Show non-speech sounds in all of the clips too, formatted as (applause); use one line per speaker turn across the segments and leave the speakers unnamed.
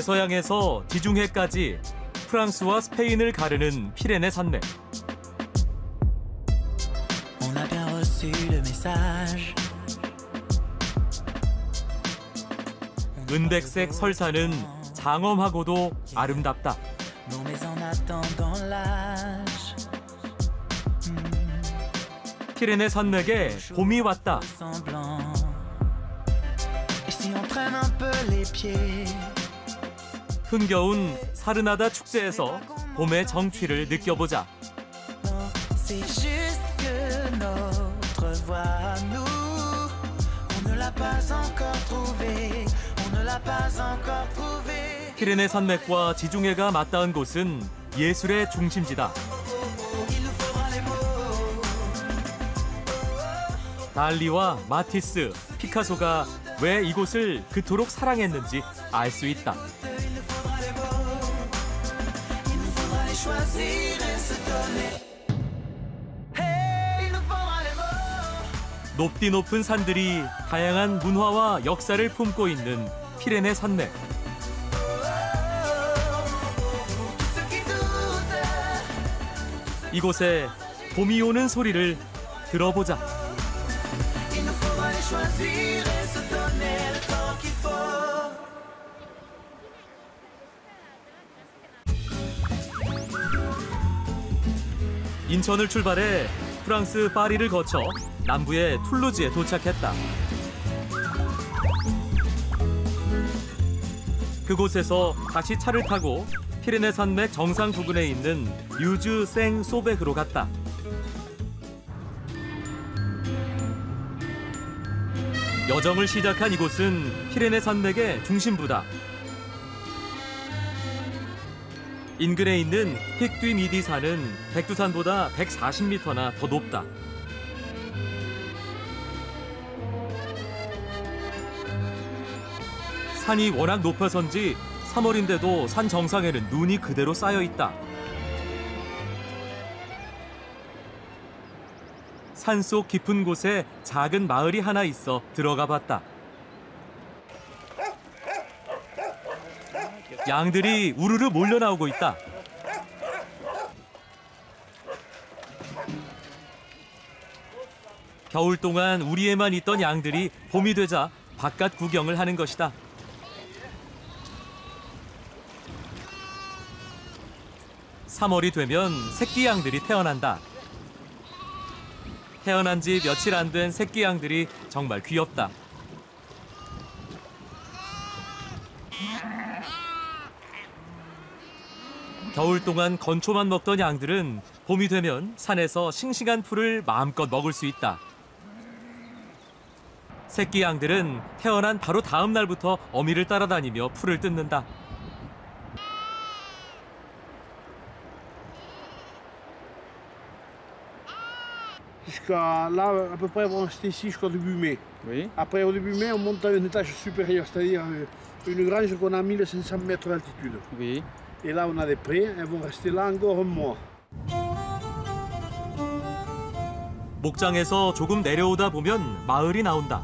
대서양에서 지중해까지 프랑스와 스페인을 가르는 피레네 산맥. 은백색 설산은 장엄하고도 아름답다.
L'âge
피레네 산맥에 봄이 왔다. 흥겨운 사르나다 축제에서 봄의 정취를 느껴보자. 피레네 산맥과 지중해가 맞닿은 곳은 예술의 중심지다. 달리와 마티스, 피카소가 왜 이곳을 그토록 사랑했는지 알 수 있다.
Choisir et se donner.
높디 높은 산들이 다양한 문화와 역사를 품고 있는 피레네 산맥. 이곳에 봄이 오는 소리를 들어보자. 인천을 출발해 프랑스 파리를 거쳐 남부의 툴루즈에 도착했다. 그곳에서 다시 차를 타고 피레네 산맥 정상 부근에 있는 유즈 생 소백으로 갔다. 여정을 시작한 이곳은 피레네 산맥의 중심부다. 인근에 있는 픽뒤 미디산은 백두산보다 140m나 더 높다. 산이 워낙 높아서인지 3월인데도 산 정상에는 눈이 그대로 쌓여 있다. 산속 깊은 곳에 작은 마을이 하나 있어 들어가 봤다. 양들이 우르르 몰려 나오고 있다. 겨울 동안 우리에만 있던 양들이 봄이 되자 바깥 구경을 하는 것이다. 삼월이 되면 새끼 양들이 태어난다. 태어난 지 며칠 안 된 새끼 양들이 정말 귀엽다. 겨울 동안 건초만 먹던 양들은 봄이 되면 산에서 싱싱한 풀을 마음껏 먹을 수 있다. 새끼 양들은 태어난 바로 다음 날부터 어미를 따라다니며 풀을 뜯는다.
Jusqu'à là, à peu près, on va rester ici jusqu'au début mai.
Oui.
Après, au début mai, on monte à un étage supérieur, c'est-à-dire euh, une grange qu'on a à 1500 mètres d'altitude.
Oui.
Et là, on a des prés, elles vont rester là encore un mois.
목장에서 조금 내려오다 보면 마을이 나온다.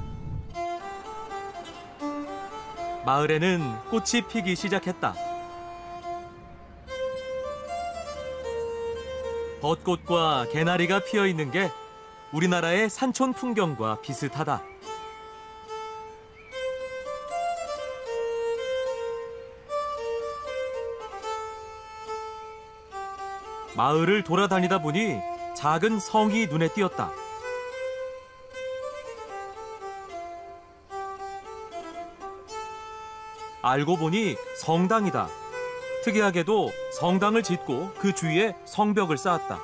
마을에는 꽃이 피기 시작했다. 벚꽃과 개나리가 피어 있는 게 우리나라의 산촌 풍경과 비슷하다. 마을을 돌아다니다 보니 작은 성이 눈에 띄었다. 알고 보니 성당이다. 특이하게도 성당을 짓고 그 주위에 성벽을 쌓았다.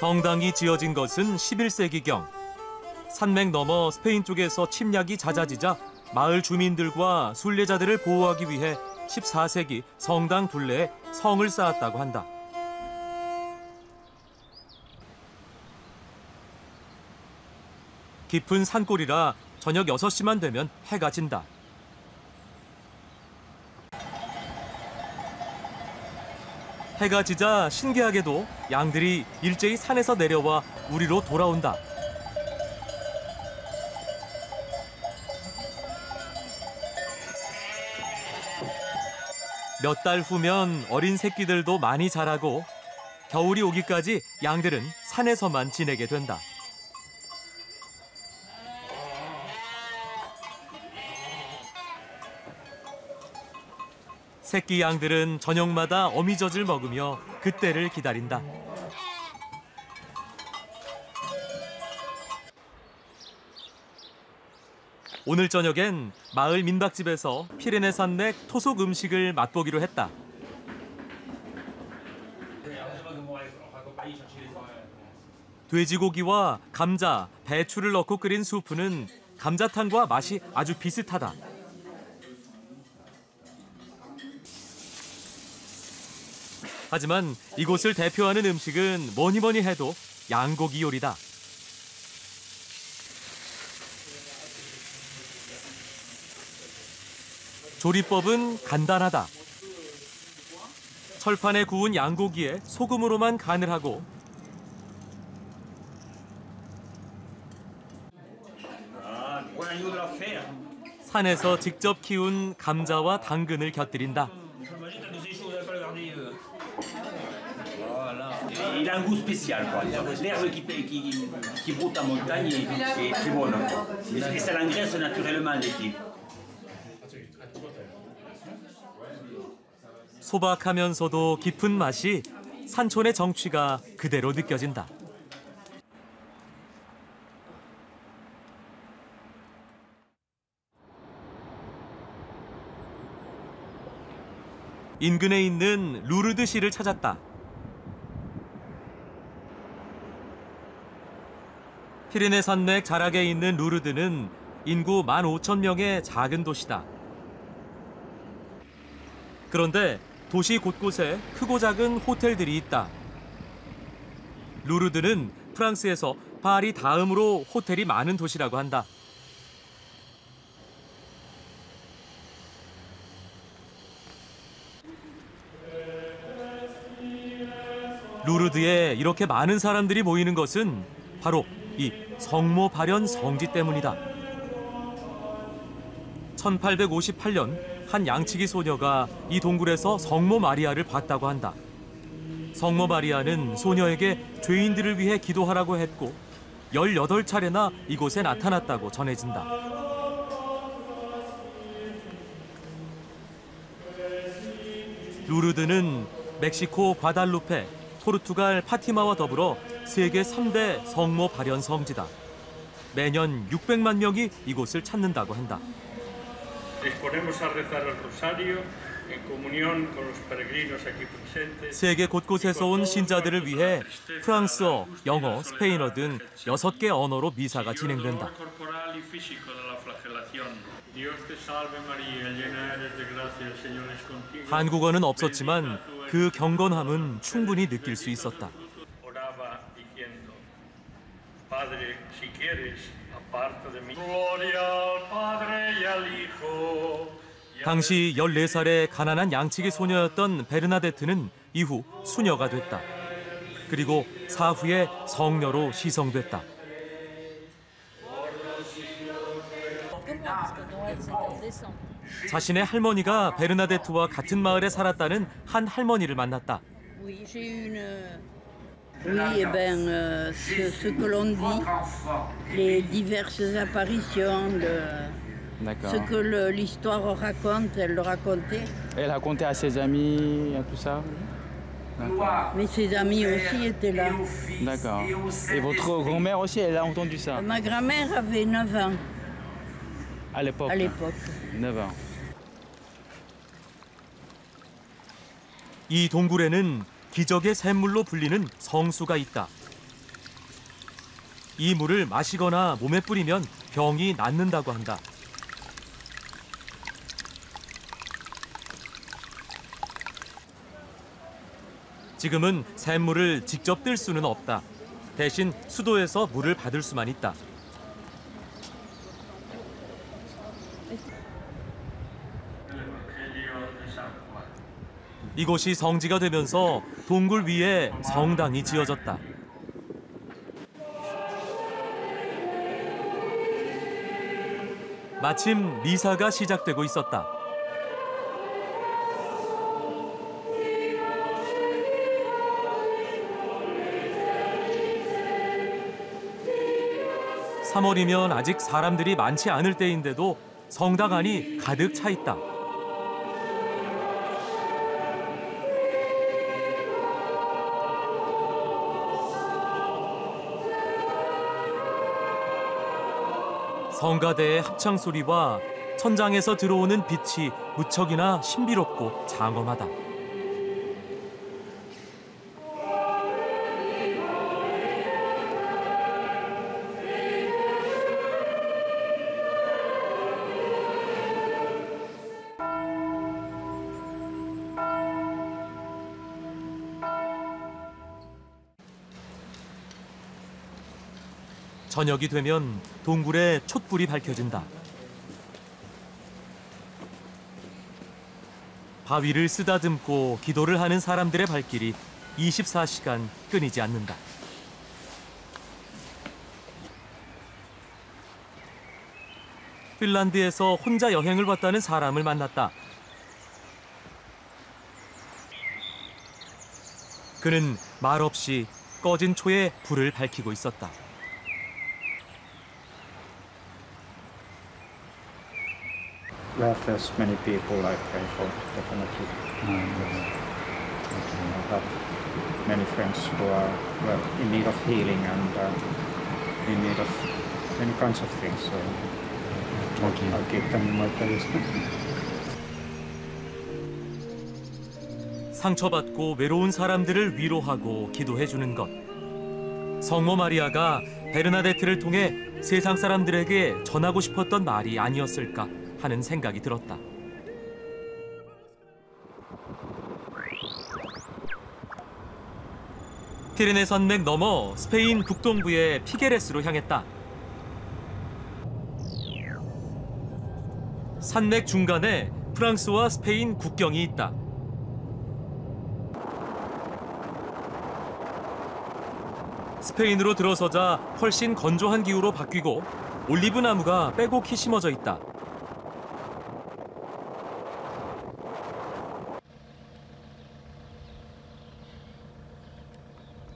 성당이 지어진 것은 11세기경. 산맥 너머 스페인 쪽에서 침략이 잦아지자 마을 주민들과 순례자들을 보호하기 위해 14세기 성당 둘레에 성을 쌓았다고 한다. 깊은 산골이라 저녁 6시만 되면 해가 진다. 해가 지자 신기하게도 양들이 일제히 산에서 내려와 우리로 돌아온다. 몇 달 후면 어린 새끼들도 많이 자라고 겨울이 오기까지 양들은 산에서만 지내게 된다. 새끼 양들은 저녁마다 어미젖을 먹으며 그때를 기다린다. 오늘 저녁엔 마을 민박집에서 피레네 산맥 토속 음식을 맛보기로 했다. 돼지고기와 감자, 배추를 넣고 끓인 수프는 감자탕과 맛이 아주 비슷하다. 하지만 이곳을 대표하는 음식은 뭐니 뭐니 해도 양고기 요리다. 조리법은 간단하다. 철판에 구운 양고기에 소금으로만 간을 하고 산에서 직접 키운 감자와 당근을 곁들인다.
Il a un goût spécial, quoi. L'herbe qui, qui, qui broute en montagne est, est très bonne. Et ça l'engraisse naturellement l'été.
소박하면서도 깊은 맛이 산촌의 정취가 그대로 느껴진다. 인근에 있는 루르드 시를 찾았다. 피레네 산맥 자락에 있는 루르드는 인구 15,000명의 작은 도시다. 그런데 도시 곳곳에 크고 작은 호텔들이 있다. 루르드는 프랑스에서 파리 다음으로 호텔이 많은 도시라고 한다. 루르드에 이렇게 많은 사람들이 모이는 것은 바로 이 성모 발현 성지 때문이다. 1858년 한 양치기 소녀가 이 동굴에서 성모 마리아를 봤다고 한다. 성모 마리아는 소녀에게 죄인들을 위해 기도하라고 했고 18차례나 이곳에 나타났다고 전해진다. 루르드는 멕시코 과달루페, 포르투갈 파티마와 더불어 세계 3대 성모 발현 성지다. 매년 600만 명이 이곳을 찾는다고 한다. 세계 곳곳에서 온 신자들을 위해 프랑스어, 영어, 스페인어 등 6개 언어로 미사가 진행된다. 한국어는 없었지만 그 경건함은 충분히 느낄 수 있었다.
Padre, si quieres, aparta
당시 14살의 가난한 양치기 소녀였던 베르나데트는 이후 수녀가 됐다. 그리고 사후에 성녀로 시성됐다. 자신의 할머니가 베르나데트와 같은 마을에 살았다는 한 할머니를 만났다.
Oui, j'ai eu une. Oui, eh ben, euh, ce, ce que l'on dit, les diverses apparitions, le-
D'accord.
ce que le- l'histoire raconte, elle le racontait.
Elle racontait à ses amis, à tout ça
Mais ses amis aussi étaient là.
D'accord. Et votre grand-mère aussi, elle a entendu ça
Ma grand-mère avait 9 ans
à l'époque
à l'époque.
9 ans.
이 동굴에는 기적의 샘물로 불리는 성수가 있다. 이 물을 마시거나 몸에 뿌리면 병이 낫는다고 한다. 지금은 샘물을 직접 뜰 수는 없다. 대신 수도에서 물을 받을 수만 있다. 이곳이 성지가 되면서 동굴 위에 성당이 지어졌다. 마침 미사가 시작되고 있었다. (3월이면) 아직 사람들이 많지 않을 때인데도 성당 안이 가득 차 있다. 성가대의 합창 소리와 천장에서 들어오는 빛이 무척이나 신비롭고 장엄하다. 저녁이 되면 동굴에 촛불이 밝혀진다. 바위를 쓰다듬고 기도를 하는 사람들의 발길이 24시간 끊이지 않는다. 핀란드에서 혼자 여행을 왔다는 사람을 만났다. 그는 말없이 꺼진 초에 불을 밝히고 있었다.
Where there's many people I pray for, definitely. And, uh, I have many friends who are well, in need of healing and uh, in need of many kinds of things. So
Okay.
I'll keep them in my prayers.
상처받고 외로운 사람들을 위로하고 기도해 주는 것. 성모 마리아가 베르나데트를 통해 세상 사람들에게 전하고 싶었던 말이 아니었을까 하는 생각이 들었다. 피레네 산맥 넘어 스페인 북동부의 피게레스로 향했다. 산맥 중간에 프랑스와 스페인 국경이 있다. 스페인으로 들어서자 훨씬 건조한 기후로 바뀌고 올리브 나무가 빼곡히 심어져 있다.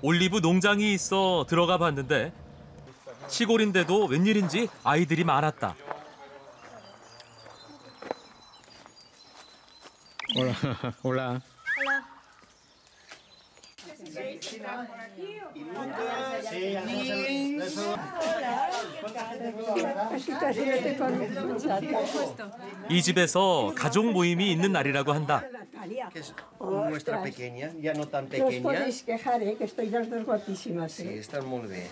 올리브 농장이 있어 들어가 봤는데 시골인데도 웬일인지 아이들이 많았다. (laughs)
Hola.
이 집에서 가족 모임이 있는 날이라고 한다.
¿eh? ¿eh?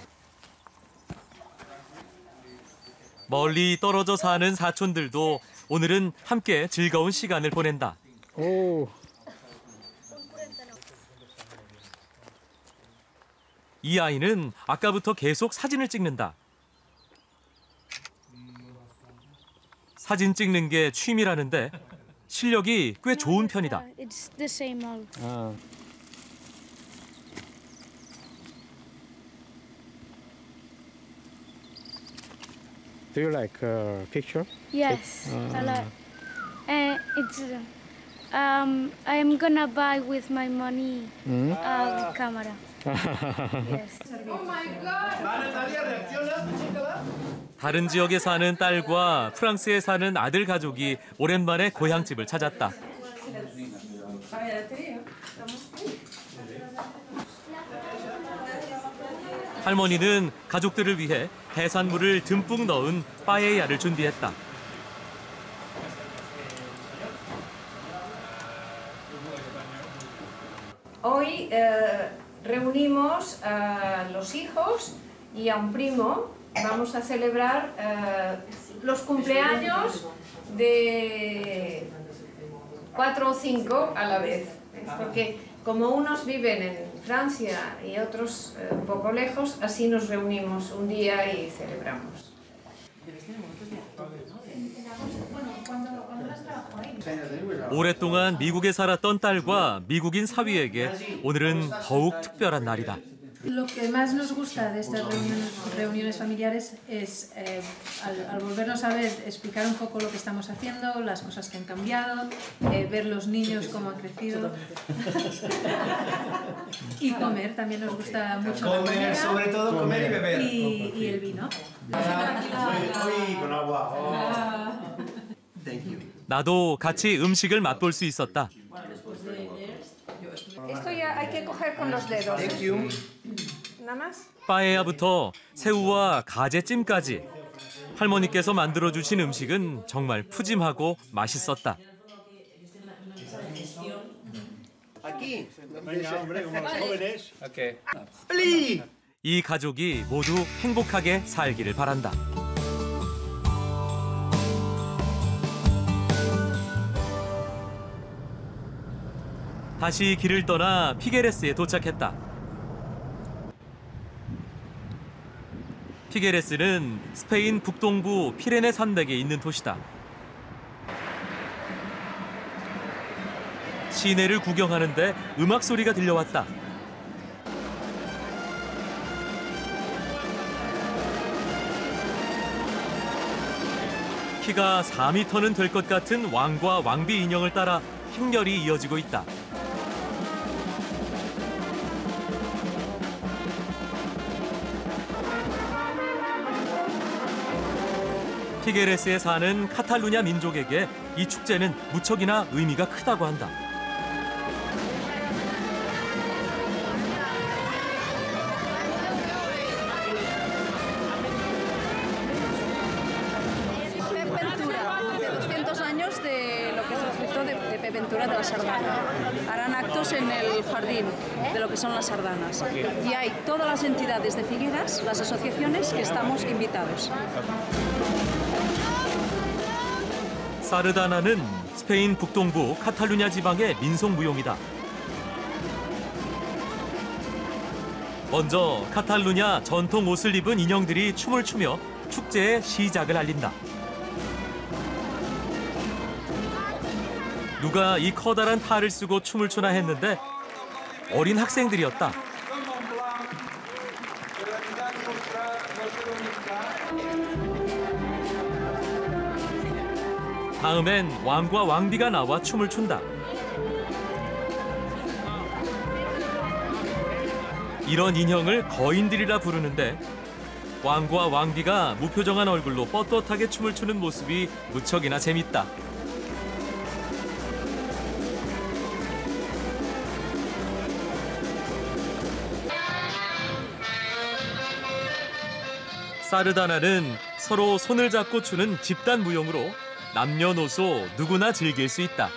멀리 떨어져 사는 사촌들도 오늘은 함께 즐거운 시간을 보낸다.
Oh.
이 아이는 아까부터 계속 사진을 찍는다. 사진 찍는 게 취미라는데 실력이 꽤 좋은 편이다.
It's the same old.
Ah. Do you like uh, picture?
Yes, I
Ah.
like. Uh, it's. uh, Um, I'm gonna buy with my money
Mm.
a camera.
다른 지역에 사는 딸과 프랑스에 사는 아들 가족이 오랜만에 고향집을 찾았다. 할머니는 가족들을 위해 해산물을 듬뿍 넣은 빠에야를 준비했다.
Eh, reunimos a los hijos y a un primo. Vamos a celebrar eh, los cumpleaños de cuatro o cinco a la vez. Porque como unos viven en Francia y otros eh, un poco lejos, así nos reunimos un día y celebramos.
오랫동안 미국에 살았던 딸과 미국인 사위에게 오늘은 더욱 특별한 날이다.
Lo que más nos gusta de estas reuniones, reuniones familiares es, eh, al, al volvernos a ver, explicar un poco lo que estamos haciendo, las cosas que han cambiado, eh, ver los niños cómo han crecido. y comer, también nos gusta mucho la
Comer,
comida.
sobre todo comer y beber.
Y, y el vino.
Uy, con agua. Oh.
나도 같이 음식을 맛볼 수 있었다. 빠에야부터 새우와 가재찜까지. 할머니께서 만들어 주신 음식은 정말 푸짐하고 맛있었다. 이 가족이 모두 행복하게 살기를 바란다. 다시 길을 떠나 피게레스에 도착했다. 피게레스는 스페인 북동부 피레네 산맥에 있는 도시다. 시내를 구경하는데 음악 소리가 들려왔다. 키가 4미터는 될 것 같은 왕과 왕비 인형을 따라 행렬이 이어지고 있다. 피게레스에 사는 카탈루냐 민족에게 이 축제는 무척이나 의미가 크다고 한다.
Pep Ventura, de 200 años de lo que es el escritor de, de Pep Ventura de la Sardana. Harán actos en el jardín de lo que son las sardanas. Y hay todas las entidades de Figueras, las asociaciones, que estamos invitados.
사르다나는 스페인 북동부 카탈루냐 지방의 민속 무용이다. 먼저 카탈루냐 전통 옷을 입은 인형들이 춤을 추며 축제의 시작을 알린다. 누가 이 커다란 탈을 쓰고 춤을 추나 했는데 어린 학생들이었다. 다음엔 왕과 왕비가 나와 춤을 춘다. 이런 인형을 거인들이라 부르는데 왕과 왕비가 무표정한 얼굴로 뻣뻣하게 춤을 추는 모습이 무척이나 재밌다. 사르다나는 서로 손을 잡고 추는 집단 무용으로 남녀노소 누구나 즐길 수 있다.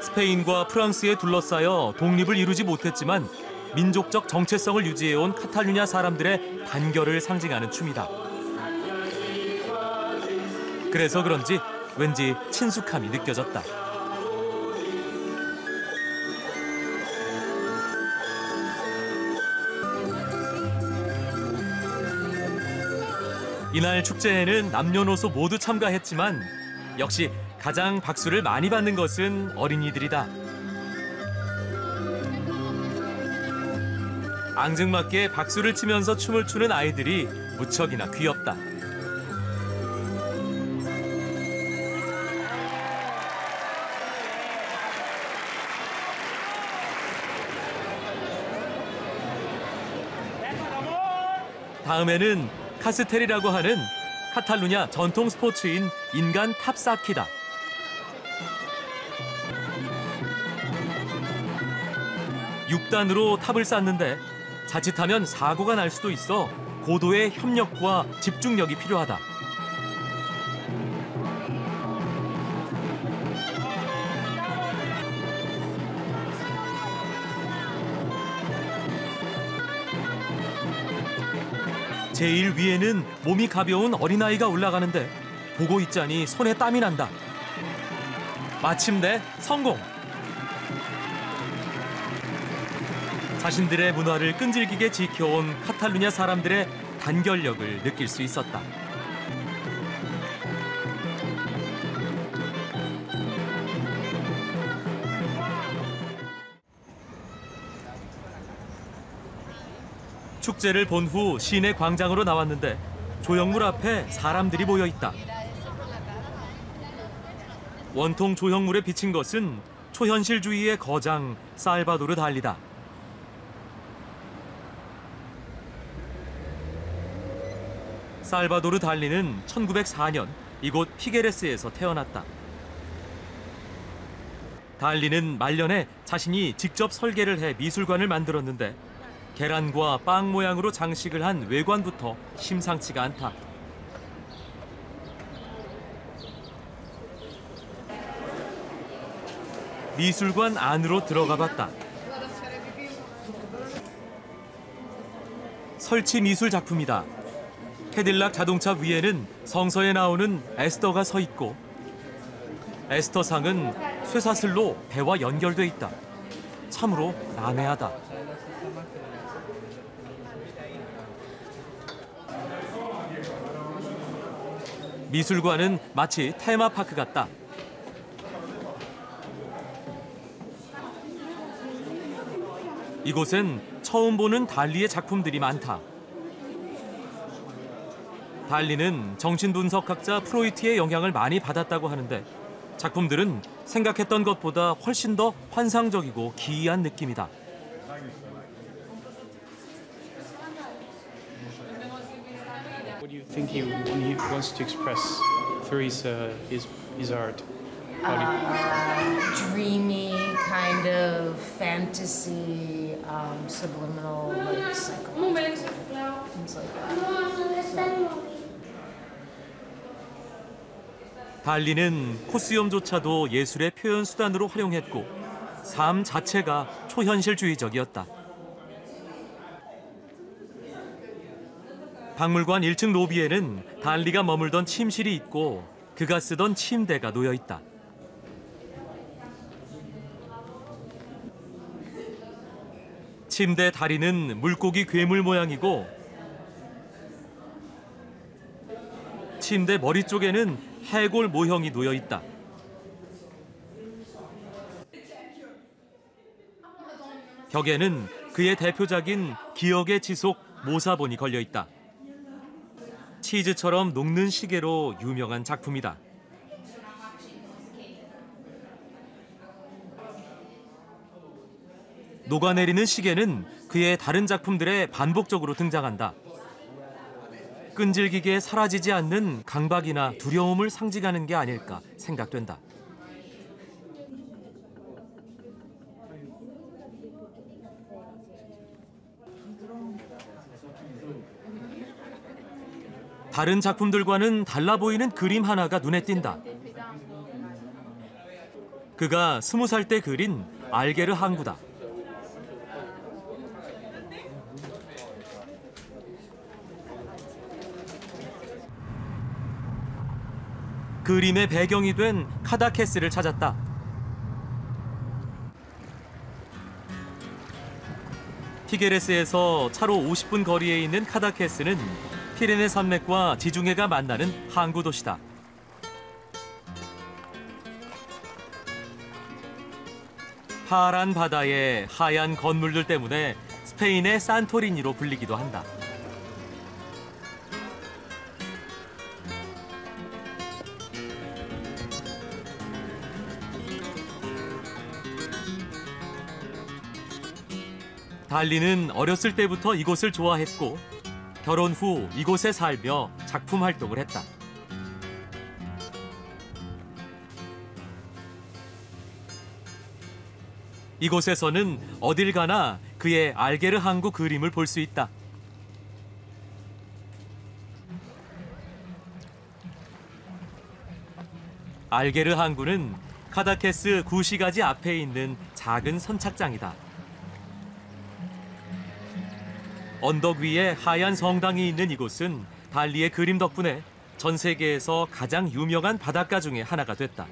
스페인과 프랑스에 둘러싸여 독립을 이루지 못했지만 민족적 정체성을 유지해온 카탈루냐 사람들의 단결을 상징하는 춤이다. 그래서 그런지 왠지 친숙함이 느껴졌다. 이날 축제에는 남녀노소 모두 참가했지만 역시 가장 박수를 많이 받는 것은 어린이들이다. 앙증맞게 박수를 치면서 춤을 추는 아이들이 무척이나 귀엽다. 다음에는 카스텔이라고 하는 카탈루냐 전통 스포츠인 인간 탑쌓기다. 육단으로 탑을 쌓는데 자칫하면 사고가 날 수도 있어 고도의 협력과 집중력이 필요하다. 제일 위에는 몸이 가벼운 어린아이가 올라가는데 보고 있자니 손에 땀이 난다. 마침내 성공! 자신들의 문화를 끈질기게 지켜온 카탈루냐 사람들의 단결력을 느낄 수 있었다. 축제를 본 후 시내 광장으로 나왔는데 조형물 앞에 사람들이 모여 있다. 원통 조형물에 비친 것은 초현실주의의 거장 살바도르 달리다. 살바도르 달리는 1904년 이곳 피게레스에서 태어났다. 달리는 말년에 자신이 직접 설계를 해 미술관을 만들었는데 계란과 빵 모양으로 장식을 한 외관부터 심상치가 않다. 미술관 안으로 들어가 봤다. 설치 미술 작품이다. 캐딜락 자동차 위에는 성서에 나오는 에스더가 서 있고 에스더상은 쇠사슬로 배와 연결돼 있다. 참으로 난해하다. 미술관은 마치 테마파크 같다. 이곳엔 처음 보는 달리의 작품들이 많다. 달리는 정신분석학자 프로이트의 영향을 많이 받았다고 하는데 작품들은 생각했던 것보다 훨씬 더 환상적이고 기이한 느낌이다.
What do you think he, he wants to express through his, uh, his, his art?
Uh, dreamy kind of fantasy, um, subliminal, like psychological things like that.
달리는 코스염조차도 예술의 표현 수단으로 활용했고 삶 자체가 초현실주의적이었다. 박물관 1층 로비에는 달리가 머물던 침실이 있고 그가 쓰던 침대가 놓여 있다. 침대 다리는 물고기 괴물 모양이고 침대 머리 쪽에는 해골 모형이 놓여 있다. 벽에는 그의 대표작인 기억의 지속 모사본이 걸려 있다. 치즈처럼 녹는 시계로 유명한 작품이다. 녹아내리는 시계는 그의 다른 작품들에 반복적으로 등장한다. 끈질기게 사라지지 않는 강박이나 두려움을 상징하는 게 아닐까 생각된다. 다른 작품들과는 달라 보이는 그림 하나가 눈에 띈다. 그가 스무 살 때 그린 알게르 항구다. 그림의 배경이 된 카다케스를 찾았다. 티게레스에서 차로 50분 거리에 있는 카다케스는 피레네 산맥과 지중해가 만나는 항구 도시다. 파란 바다의 하얀 건물들 때문에 스페인의 산토리니로 불리기도 한다. 달리는 어렸을 때부터 이곳을 좋아했고 결혼 후 이곳에 살며 작품 활동을 했다. 이곳에서는 어딜 가나 그의 알게르 항구 그림을 볼 수 있다. 알게르 항구는 카다케스 구시가지 앞에 있는 작은 선착장이다. 언덕 위에 하얀 성당이 있는 이곳은 달리의 그림 덕분에 전 세계에서 가장 유명한 바닷가 중에 하나가 됐다.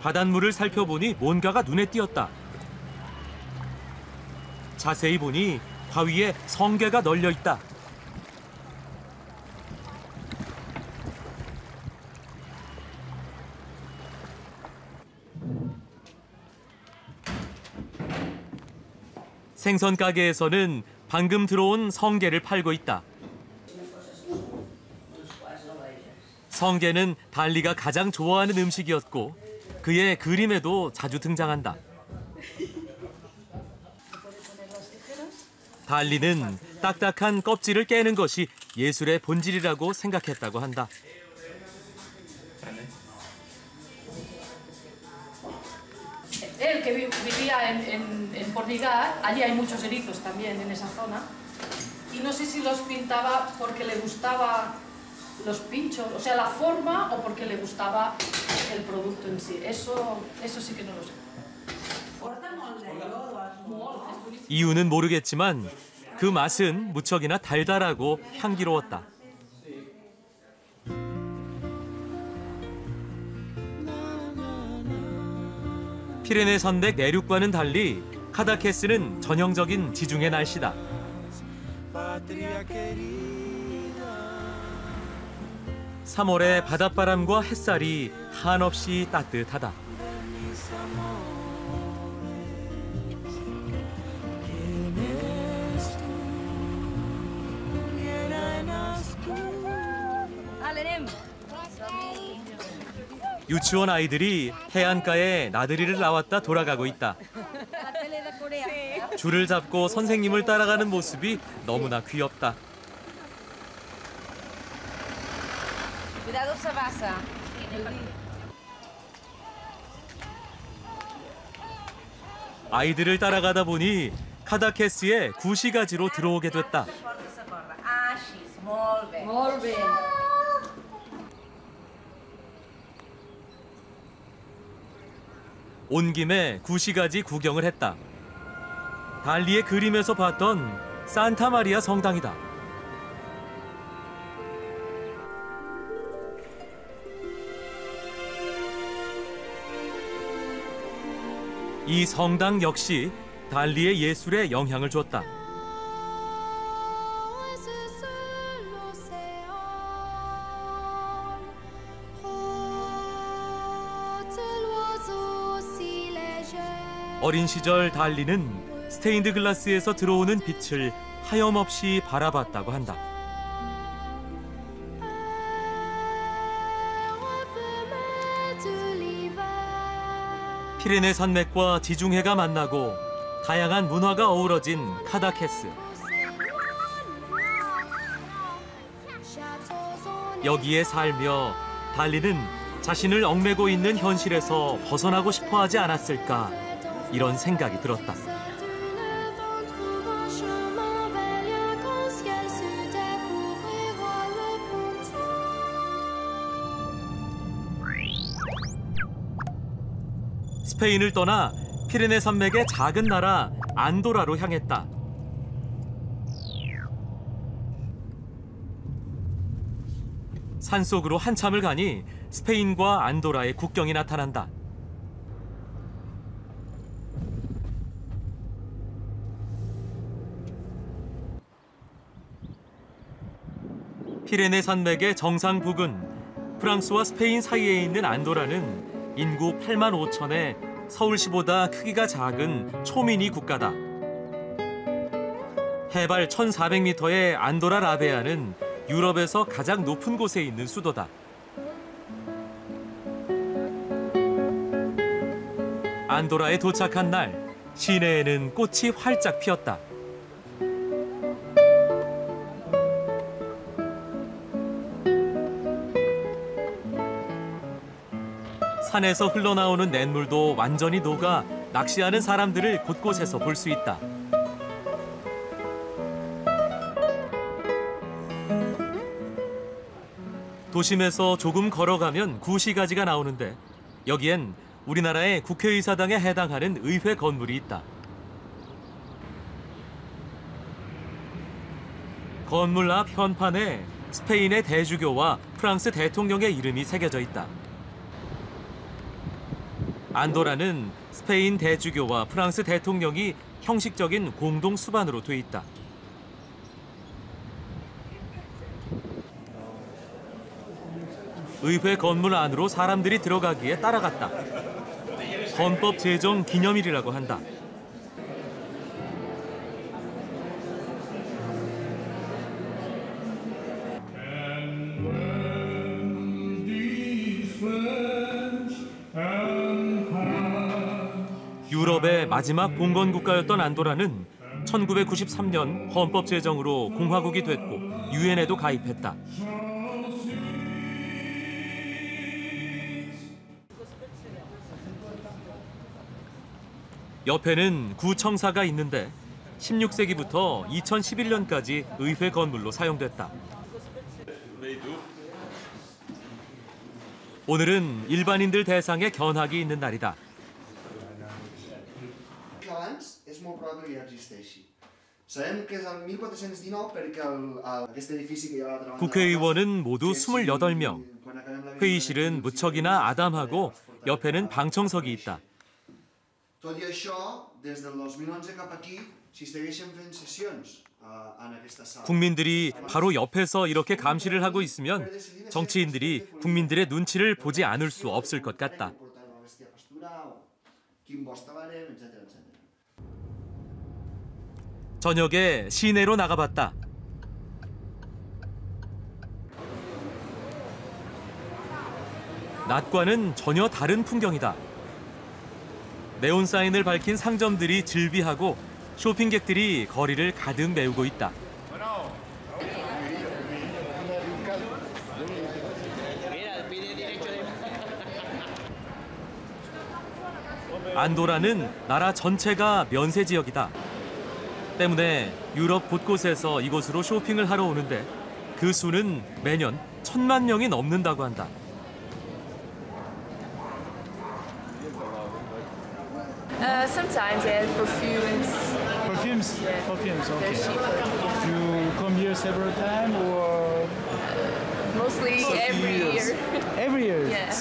바닷물을 살펴보니 뭔가가 눈에 띄었다. 자세히 보니 바위에 성게가 널려 있다. 생선 가게에서는 방금 들어온 성게를 팔고 있다. 성게는 달리가 가장 좋아하는 음식이었고 그의 그림에도 자주 등장한다. 달리는 딱딱한 껍질을 깨는 것이 예술의 본질이라고 생각했다고 한다.
Él que vi- vivía en, en, en Porligat, allí hay muchos erizos también en esa zona, y no sé si los pintaba porque le gustaba los pinchos, o sea, la forma o porque le gustaba el producto en sí. Eso, eso sí que no lo sé.
이유는 모르겠지만 그 맛은 무척이나 달달하고 향기로웠다. 피레네 산맥 내륙과는 달리 카다케스는 전형적인 지중해 날씨다.
patria querida.
3월의 바닷바람과 햇살이 한없이 따뜻하다. 유치원 아이들이 해안가에 나들이를 나왔다 돌아가고 있다. 줄을 잡고 선생님을 따라가는 모습이 너무나 귀엽다. 아이들을 따라가다 보니 카다케스의 구시가지로 들어오게 됐다.
Ashis, molt bé.
Molt bé.
온 김에 구시가지 구경을 했다. 달리의 그림에서 봤던 산타 마리아 성당이다. 이 성당 역시 달리의 예술에 영향을 줬다. 어린 시절 달리는 스테인드 글라스에서 들어오는 빛을 하염없이 바라봤다고 한다. 피레네 산맥과 지중해가 만나고 다양한 문화가 어우러진 카다케스. 여기에 살며 달리는 자신을 얽매고 있는 현실에서 벗어나고 싶어 하지 않았을까 이런 생각이 들었다. 스페인을 떠나 피레네 산맥의 작은 나라 안도라로 향했다. 산속으로 한참을 가니 스페인과 안도라의 국경이 나타난다. 피레네 산맥의 정상 부근 프랑스와 스페인 사이에 있는 안도라는 인구 8만 5천에 서울시보다 크기가 작은 초미니 국가다. 해발 1,400m의 안도라 라베아는 유럽에서 가장 높은 곳에 있는 수도다. 안도라에 도착한 날 시내에는 꽃이 활짝 피었다. 산에서 흘러나오는 냇물도 완전히 녹아 낚시하는 사람들을 곳곳에서 볼 수 있다. 도심에서 조금 걸어가면 구시가지가 나오는데 여기엔 우리나라의 국회의사당에 해당하는 의회 건물이 있다. 건물 앞 현판에 스페인의 대주교와 프랑스 대통령의 이름이 새겨져 있다. 안도라는 스페인 대주교와 프랑스 대통령이 형식적인 공동 수반으로 돼 있다. 의회 건물 안으로 사람들이 들어가기에 따라갔다. 헌법 제정 기념일이라고 한다. 유럽의 마지막 봉건 국가였던 안도라는 1993년 헌법 제정으로 공화국이 됐고 유엔에도 가입했다. 옆에는 구청사가 있는데 16세기부터 2011년까지 의회 건물로 사용됐다. 오늘은 일반인들 대상의 견학이 있는 날이다.
Molt probable que ja existeixi. Sabem que és el 1419 perquè el, el, aquest edifici que hi ha a l'altra banda
국회의원은 모두 28명. 회의실은 무척이나 아담하고 옆에는 방청석이 있다.
Tot i això, des del 2011 cap aquí, s'hi segueixen fent sessions uh, en aquesta sala.
국민들이 바로 옆에서 이렇게 감시를 하고 있으면 정치인들이 국민들의 눈치를 보지 않을 수 없을 것 같다. 저녁에 시내로 나가봤다. 낮과는 전혀 다른 풍경이다. 네온 사인을 밝힌 상점들이 즐비하고 쇼핑객들이 거리를 가득 메우고 있다. 안도라는 나라 전체가 면세 지역이다. 때문에 유럽 곳곳에서 이곳으로 쇼핑을 하러 오는데 그 수는 매년 천만 명이 넘는다고 한다.
Uh, sometimes they have perfumes.
Perfumes?
Yeah.
Perfumes,
They're
okay.
cheaper.
You come here several times or?
Mostly every year.
Every year?
yeah.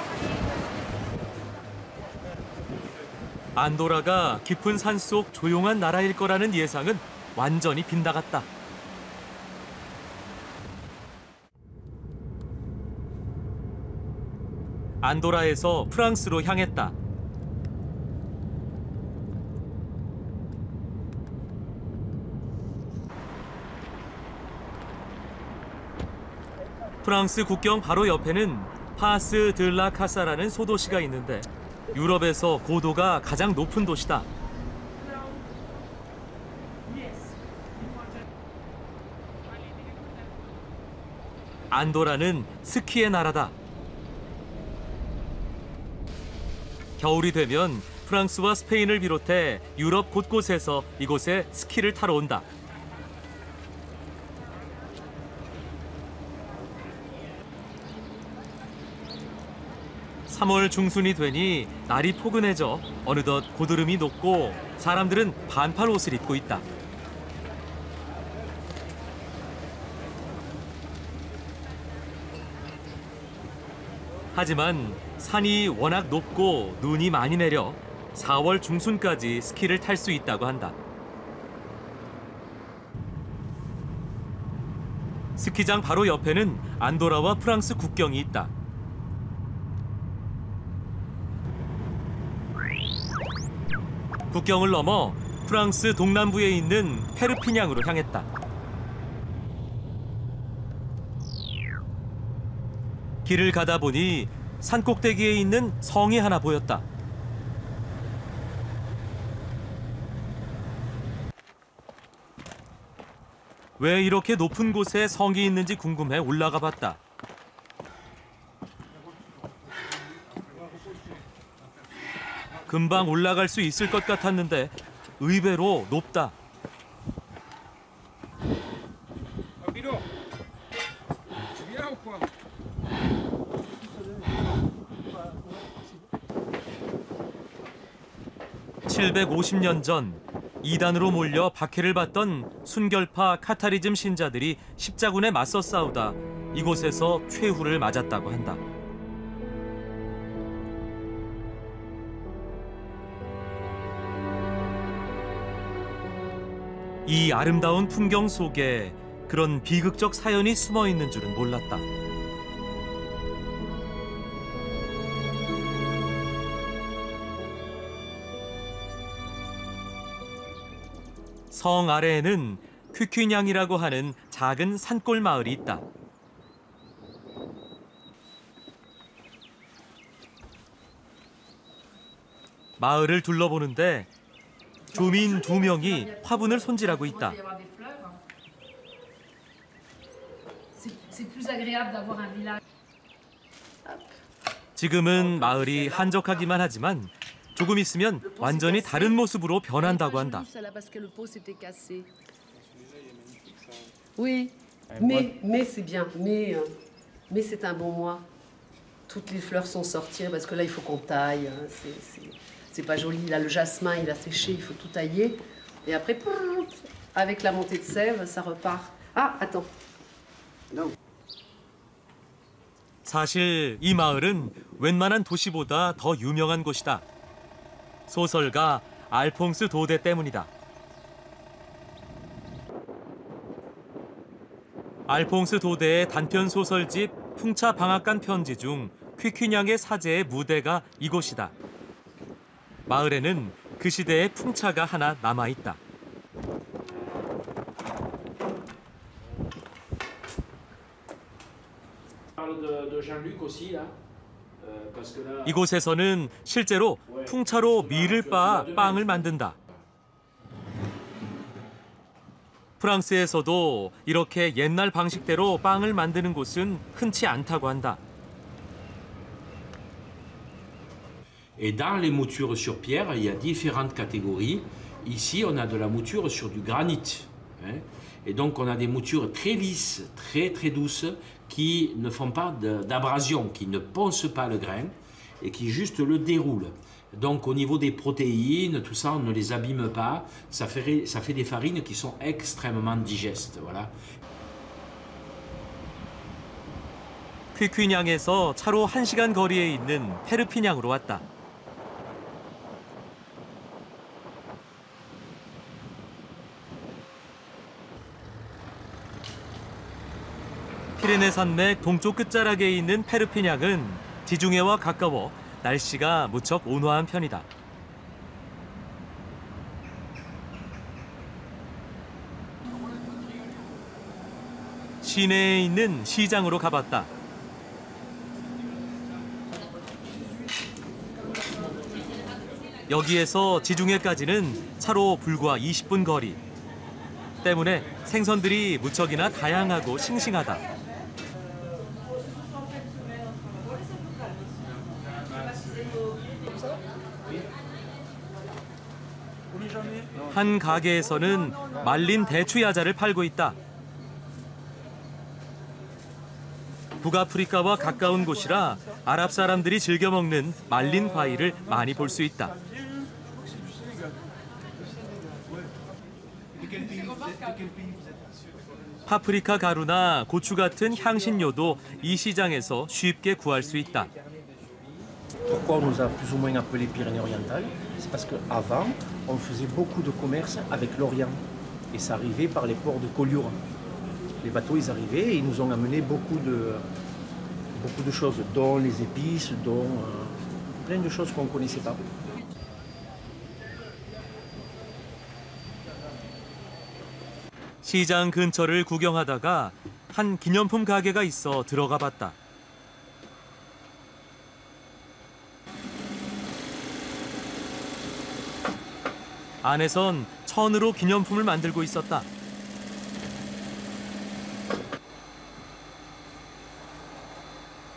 안도라가 깊은 산속 조용한 나라일 거라는 예상은 완전히 빗나갔다. 안도라에서 프랑스로 향했다. 프랑스 국경 바로 옆에는 파스 들라 카사라는 소도시가 있는데 유럽에서 고도가 가장 높은 도시다. 안도라는 스키의 나라다. 겨울이 되면 프랑스와 스페인을 비롯해 유럽 곳곳에서 이곳에 스키를 타러 온다. 삼월 중순이 되니 날이 포근해져 어느덧 고드름이 녹고 사람들은 반팔 옷을 입고 있다. 하지만 산이 워낙 높고 눈이 많이 내려 4월 중순까지 스키를 탈 수 있다고 한다. 스키장 바로 옆에는 안도라와 프랑스 국경이 있다. 국경을 넘어 프랑스 동남부에 있는 페르피냥으로 향했다. 길을 가다 보니 산 꼭대기에 있는 성이 하나 보였다. 왜 이렇게 높은 곳에 성이 있는지 궁금해 올라가 봤다. 금방 올라갈 수 있을 것 같았는데 의외로 높다. (750년) 전 이단으로 몰려 박해를 받던 순결파 카타리즘 신자들이 십자군에 맞서 싸우다 이곳에서 최후를 맞았다고 한다. 이 아름다운 풍경 속에 그런 비극적 사연이 숨어 있는 줄은 몰랐다. 성 아래에는 퀴퀴냥이라고 하는 작은 산골 마을이 있다. 마을을 둘러보는데 주민 두 명이 화분을 손질하고 있다. 지금은 마을이 한적하기만 하지만 조금 있으면 완전히 다른 모습으로 변한다고 한다.
Celle-là parce que le pot s'était cassé. Oui, mais, mais c'est bien. Mais, euh, mais c'est un bon mois. Toutes les fleurs sont sorties parce que là, il faut qu'on taille. hein, c'est- c'est- pas joli. Là, le jasmin, il a séché, il faut tout tailler. Et après, avec la montée de sève, ça repart. Ah, attends. Non.
사실 이 마을은 웬만한 도시보다 더 유명한 곳이다. 소설가 알퐁스 도데 때문이다. 알퐁스 도데의 단편 소설집 풍차 방앗간 편지 중 퀴퀴냥의 사제의 무대가 이곳이다. 마을에는 그 시대의 풍차가 하나 남아 있다.
parle de, de Jean-Luc aussi, là. euh,
이곳에서는 실제로 풍차로 밀을 빻아 빵을 만든다. 프랑스에서도 이렇게 옛날 방식대로 빵을 만드는 곳은 흔치 않다고 한다.
Et dans les moutures sur pierre, il y a différentes catégories. Ici, on a de la mouture sur du granit. hein. Et donc, on a des moutures très lisses, très très douces, qui ne font pas de- d'abrasion, qui ne poncent pas le grain et qui juste le déroulent. Donc, au niveau des protéines, tout ça, on ne les abîme pas. Ça fait, ça fait des farines qui sont extrêmement digestes. Voilà.
퀴퀴냥에서 차로 1시간 거리에 있는 페르피냥으로 왔다. 피레네 산맥 동쪽 끝자락에 있는 페르피냥은 지중해와 가까워 날씨가 무척 온화한 편이다. 시내에 있는 시장으로 가봤다. 여기에서 지중해까지는 차로 불과 20분 거리. 때문에 생선들이 무척이나 다양하고 싱싱하다. 한 가게에서는 말린 대추 야자를 팔고 있다. 북아프리카와 가까운 곳이라 아랍 사람들이 즐겨 먹는 말린 과일을 많이 볼 수 있다. 파프리카 가루나 고추 같은 향신료도 이 시장에서 쉽게 구할 수 있다.
Pourquoi on nous a plus ou moins appelé Pyrénées-Orientales C'est parce qu'avant, on faisait beaucoup de commerce avec l'Orient. Et ça arrivait par les ports de Collioure. Les bateaux, ils arrivaient et ils nous ont amené beaucoup de, beaucoup de choses, dont les épices, dont euh, plein de choses qu'on ne connaissait pas.
시장 근처를 구경하다가 한 기념품 가게가 있어 들어가 봤다. 안에선 천으로 기념품을 만들고 있었다.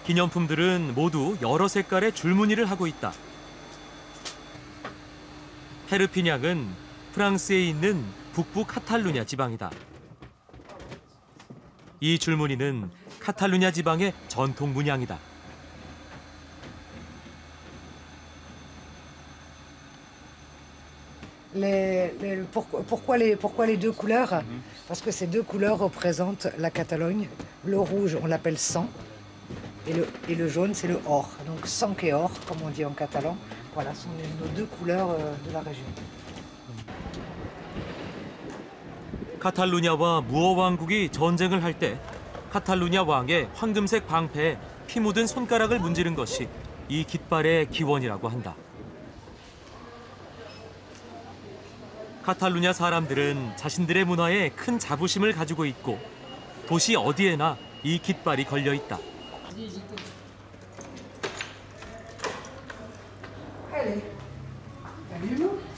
기념품들은 모두 여러 색깔의 줄무늬를 하고 있다. 페르피냥은 프랑스에 있는 북부 카탈루냐 지방이다. 이 줄무늬는 카탈루냐 지방의 전통 문양이다.
Les- les- pourquoi, pourquoi les, pourquoi les deux couleurs
Mhm.
Parce que ces deux couleurs représentent la Catalogne. Le rouge, on l'appelle sang, et le, et le jaune, c'est le or. Donc sang et or, comme on dit en catalan. Voilà, ce sont les- nos deux couleurs euh, de la région.
카탈루냐와 무어 왕국이 전쟁을 할 때 카탈루냐 왕의 황금색 방패에 피 묻은 손가락을 문지른 것이 이 깃발의 기원이라고 한다. 카탈루냐 사람들은 자신들의 문화에 큰 자부심을 가지고 있고 도시 어디에나 이 깃발이 걸려 있다.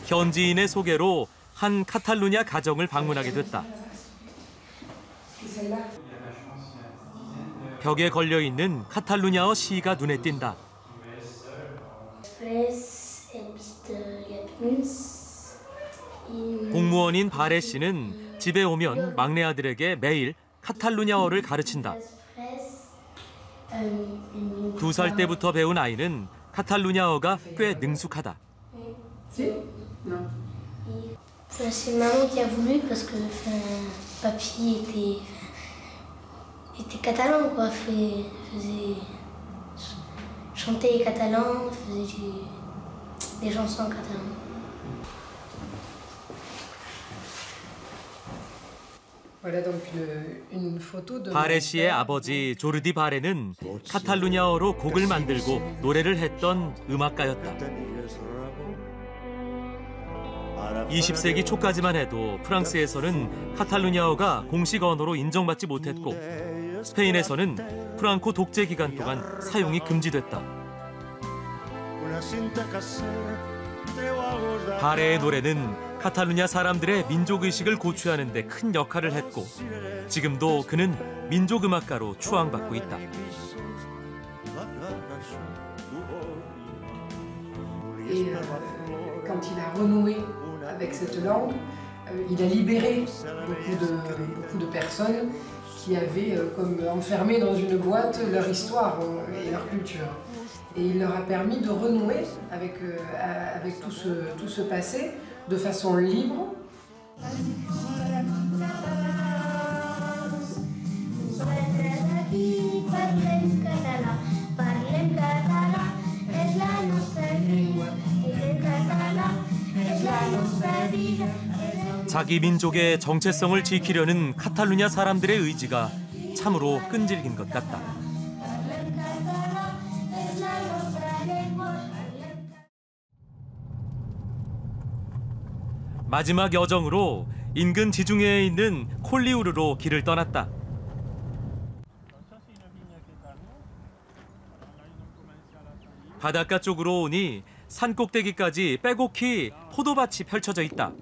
현지인의 소개로 한 카탈루냐 가정을 방문하게 됐다. 벽에 걸려 있는 카탈루냐어 시가 눈에 띈다. 공무원인 바레 씨는 집에 오면 막내 아들에게 매일 카탈루냐어를 가르친다. 두 살 때부터 배운 아이는 카탈루냐어가 꽤 능숙하다.
Ça, C'est maman qui a voulu parce que enfin, papy était, enfin, était catalan, quoi. Fait, faisait chanter catalan, faisait du- des chansons en catalan.
Voilà donc une, une photo de.
바레 씨의 아버지 조르디 바레는 카탈루냐어로 곡을 만들고 노래를 했던 음악가였다. 20세기 초까지만 해도 프랑스에서는 카탈루냐어가 공식 언어로 인정받지 못했고 스페인에서는 프랑코 독재 기간 동안 사용이 금지됐다. 바레의 노래는 카탈루냐 사람들의 민족 의식을 고취하는 데 큰 역할을 했고 지금도 그는 민족 음악가로 추앙받고 있다.
Euh, euh, euh, euh, euh, de façon libre.
자기 민족의 정체성을 지키려는 카탈루냐 사람들의 의지가 참으로 끈질긴 것 같다. 마지막 여정으로 인근 지중해에 있는 콜리우르로 길을 떠났다. 바닷가 쪽으로 오니 산 꼭대기까지 빼곡히 포도밭이 펼쳐져 있다.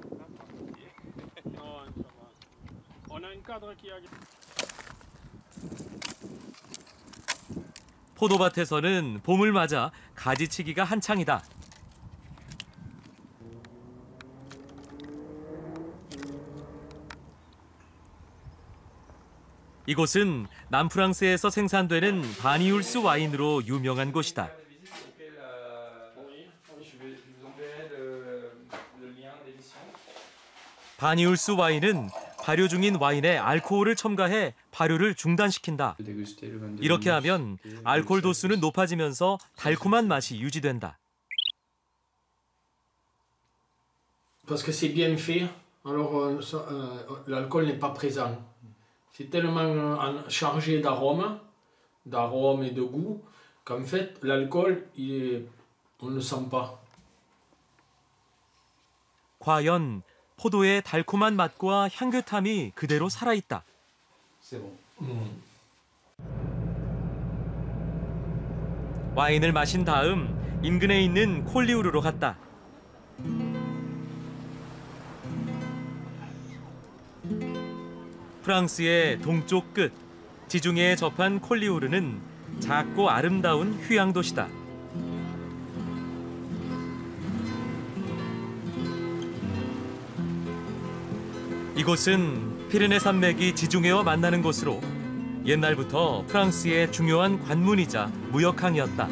포도밭에서는 봄을 맞아 가지치기가 한창이다. 이곳은 남프랑스에서 생산되는 바니울스 와인으로 유명한 곳이다. 바니울스 와인은 발효 중인 와인에 알코올을 첨가해 발효를 중단시킨다. 이렇게 하면 알코올 도수는 높아지면서 달콤한 맛이 유지된다.
C'est tellement euh, en- chargé d'arômes, d'arômes et de goût, qu'en fait, l'alcool, on ne le sent pas.
과연 포도의 달콤한 맛과 향긋함이 그대로 살아있다.
Bon.
와인을 마신 다음 인근에 있는 콜리우르로 갔다. 프랑스의 동쪽 끝 지중해에 접한 콜리우르는 작고 아름다운 휴양 도시다. 이곳은 피르네 산맥이 지중해와 만나는 곳으로 옛날부터 프랑스의 중요한 관문이자 무역항이었다.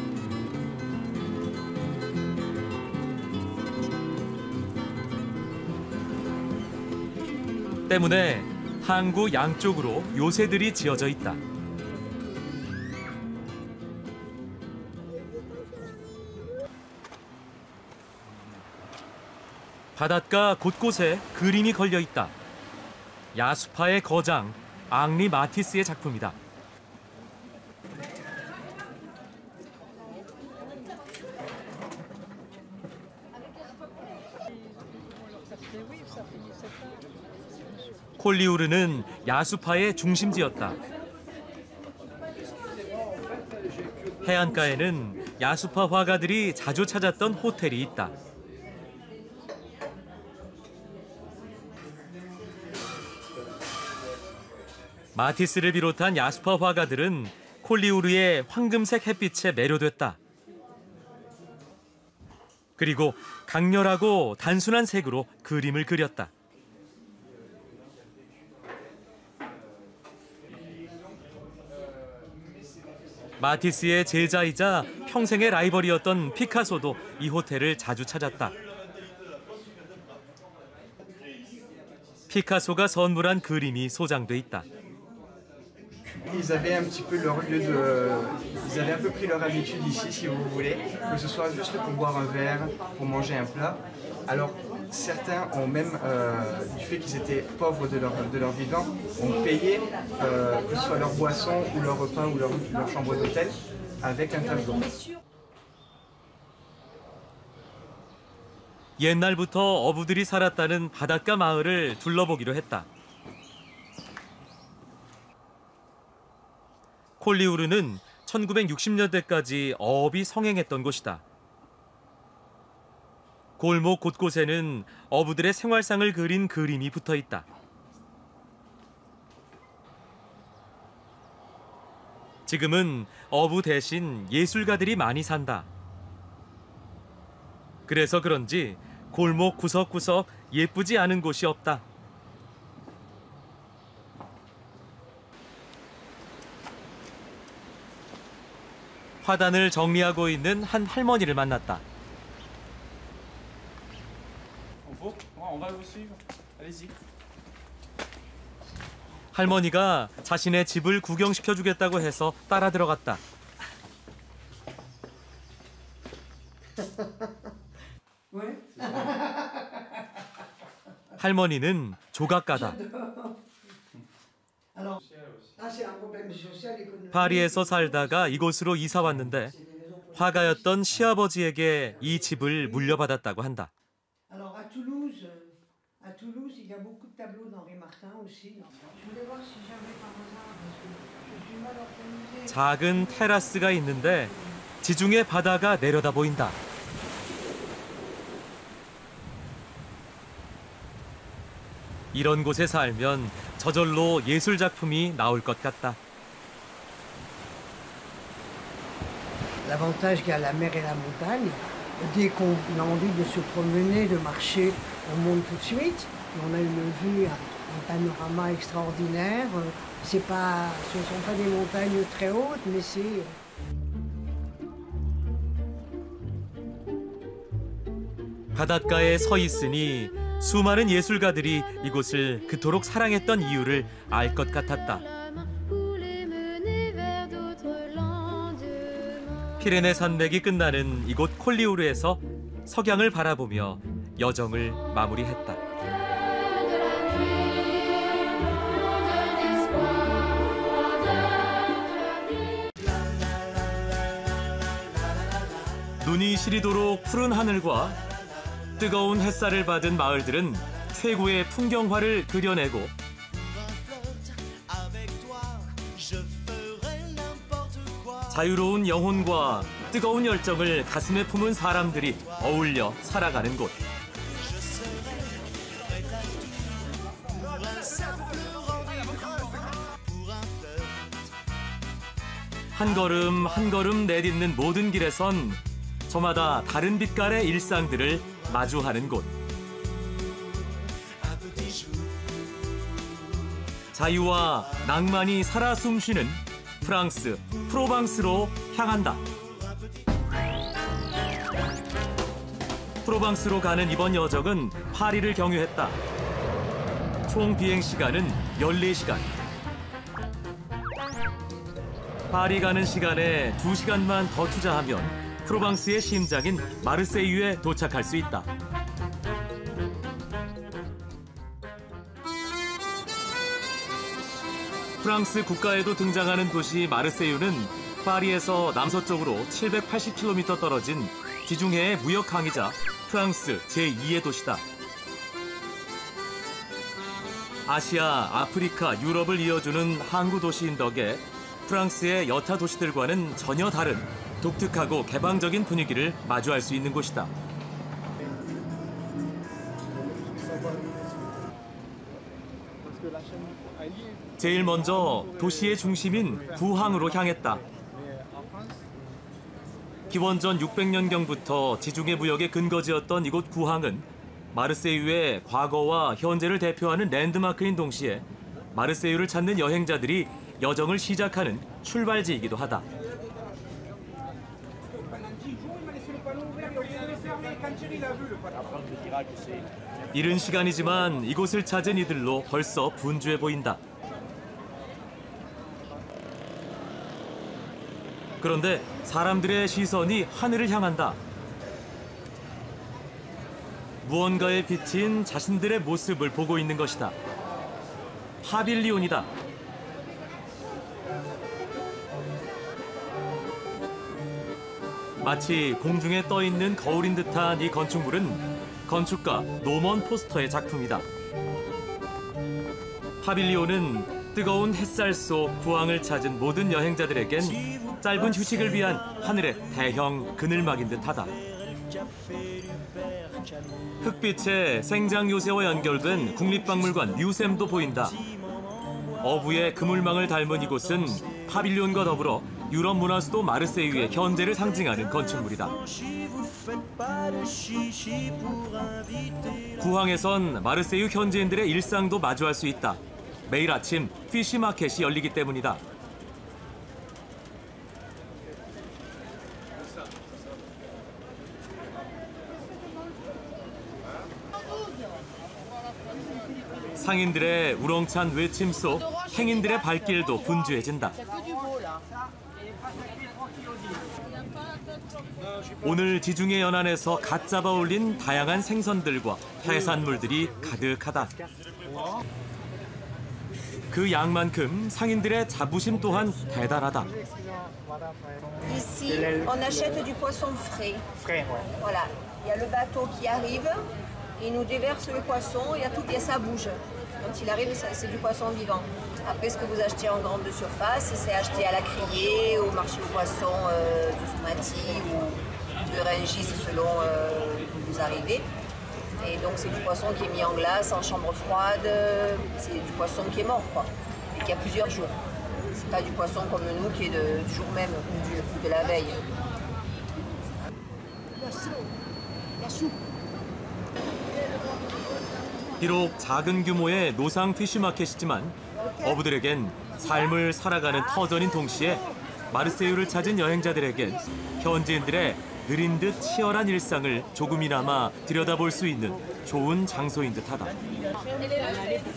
때문에 항구 양쪽으로 요새들이 지어져 있다. 바닷가 곳곳에 그림이 걸려 있다. 야수파의 거장 앙리 마티스의 작품이다. 콜리우르는 야수파의 중심지였다. 해안가에는 야수파 화가들이 자주 찾았던 호텔이 있다. 마티스를 비롯한 야수파 화가들은 콜리우르의 황금색 햇빛에 매료됐다. 그리고 강렬하고 단순한 색으로 그림을 그렸다. 마티스의 제자이자 평생의 라이벌이었던 피카소도 이 호텔을 자주 찾았다. 피카소가 선물한 그림이 소장돼 있다.
Ils avaient un petit peu leur lieu de. Ils avaient un peu pris leur habitude ici, si vous voulez, que ce soit juste pour boire un verre, pour manger un plat. Alors, certains ont même, euh, du fait qu'ils étaient pauvres de leur, de leur vivant, ont payé, euh, que ce soit leur boisson ou leur repas ou leur, leur chambre d'hôtel, avec un tableau.
옛날부터 어부들이 살았다는 바닷가 마을을 둘러보기로 했다. 콜리우르는 1960년대까지 어업이 성행했던 곳이다. 골목 곳곳에는 어부들의 생활상을 그린 그림이 붙어 있다. 지금은 어부 대신 예술가들이 많이 산다. 그래서 그런지 골목 구석구석 예쁘지 않은 곳이 없다. 화단을 정리하고 있는 한 할머니를 만났다.
On peut On va vous suivre. Allez-y.
할머니가 자신의 집을 구경시켜 주겠다고 해서 따라 들어갔다. (laughs) 할머니는 조각가다. (laughs) 파리에서 살다가 이곳으로 이사 왔는데 화가였던 시아버지에게 이 집을 물려받았다고 한다.
Alors, à Toulouse, euh, à Toulouse, il y a beaucoup de tableaux d'Henri Martin aussi. Je voulais voir si j'avais par hasard, parce que je suis mal organisée.
작은 테라스가 있는데 지중해 바다가 내려다 보인다. 이런 곳에 살면 저절로 예술 작품이 나올 것 같다.
L'avantage qu'il y a la mer et la montagne, dès qu'on a envie de se promener, de marcher, on monte tout de suite. On a une vue, un, un panorama extraordinaire. Euh, C'est pas, ce ne sont pas des montagnes très hautes, mais c'est
바닷가에 서 있으니 수많은 예술가들이 이곳을 그토록 사랑했던 이유를 알 것 같았다. 피레네 산맥이 끝나는 이곳 콜리우르에서 석양을 바라보며 여정을 마무리했다. 눈이 시리도록 푸른 하늘과 뜨거운 햇살을 받은 마을들은 최고의 풍경화를 그려내고 자유로운 영혼과 뜨거운 열정을 가슴에 품은 사람들이 어울려 살아가는 곳. 한 걸음 한 걸음 내딛는 모든 길에선 저마다 다른 빛깔의 일상들을 마주하는 곳. 자유와 낭만이 살아 숨쉬는 프랑스 프로방스로 향한다. 프로방스로 가는 이번 여정은 파리를 경유했다. 총 비행 시간은 14시간. 파리 가는 시간에 2시간만 더 투자하면 프로방스의 심장인 마르세유에 도착할 수 있다. 프랑스 국가에도 등장하는 도시 마르세유는 파리에서 남서쪽으로 780km 떨어진 지중해의 무역 항이자 프랑스 제2의 도시다. 아시아, 아프리카, 유럽을 이어주는 항구 도시인 덕에 프랑스의 여타 도시들과는 전혀 다른 독특하고 개방적인 분위기를 마주할 수 있는 곳이다. 제일 먼저 도시의 중심인 구항으로 향했다. 기원전 600년경부터 지중해 무역의 근거지였던 이곳 구항은 마르세유의 과거와 현재를 대표하는 랜드마크인 동시에 마르세유를 찾는 여행자들이 여정을 시작하는 출발지이기도 하다. 이른 시간이지만 이곳을 찾은 이들로 벌써 분주해 보인다. 그런데 사람들의 시선이 하늘을 향한다. 무언가에 비친 자신들의 모습을 보고 있는 것이다. 파빌리온이다. 마치 공중에 떠 있는 거울인 듯한 이 건축물은 건축가 노먼 포스터의 작품이다. 파빌리온은 뜨거운 햇살 속 구항을 찾은 모든 여행자들에겐 짧은 휴식을 위한 하늘의 대형 그늘막인 듯하다. 흑빛의 생장 요새와 연결된 국립박물관 뮤셈도 보인다. 어부의 그물망을 닮은 이곳은 파빌리온과 더불어 유럽 문화 수도 마르세유의 현재를 상징하는 건축물이다. 구항에선 마르세유 현지인들의 일상도 마주할 수 있다. 매일 아침 피시 마켓이 열리기 때문이다. 상인들의 우렁찬 외침 속 행인들의 발길도 분주해진다. 오늘 지중해 연안에서 갓 잡아 올린 다양한 생선들과 해산물들이 가득하다. 그 양만큼 상인들의 자부심 또한 대단하다.
Ici, on achète du poisson frais.
Frais, ouais.
Voilà. Il y a le bateau qui arrive, il nous déverse le poisson, il y a tout, et ça bouge. Quand il arrive, c'est du poisson vivant. Après, ce que vous achetez en grande surface, c'est acheté à la criée, au marché aux poissons euh, de Stmati ou de Rungis selon euh, où vous arrivez. Et donc, c'est du poisson qui est mis en glace, en chambre froide. C'est du poisson qui est mort, quoi. Et qui a plusieurs jours. C'est pas du poisson comme nous qui est de, du jour même ou, ou de la veille.
비록 작은 규모의 노상 피쉬마켓이지만 어부들에겐 삶을 살아가는 터전인 동시에 마르세유를 찾은 여행자들에겐 현지인들의 느린 듯 치열한 일상을 조금이나마 들여다볼 수 있는 좋은 장소인 듯하다.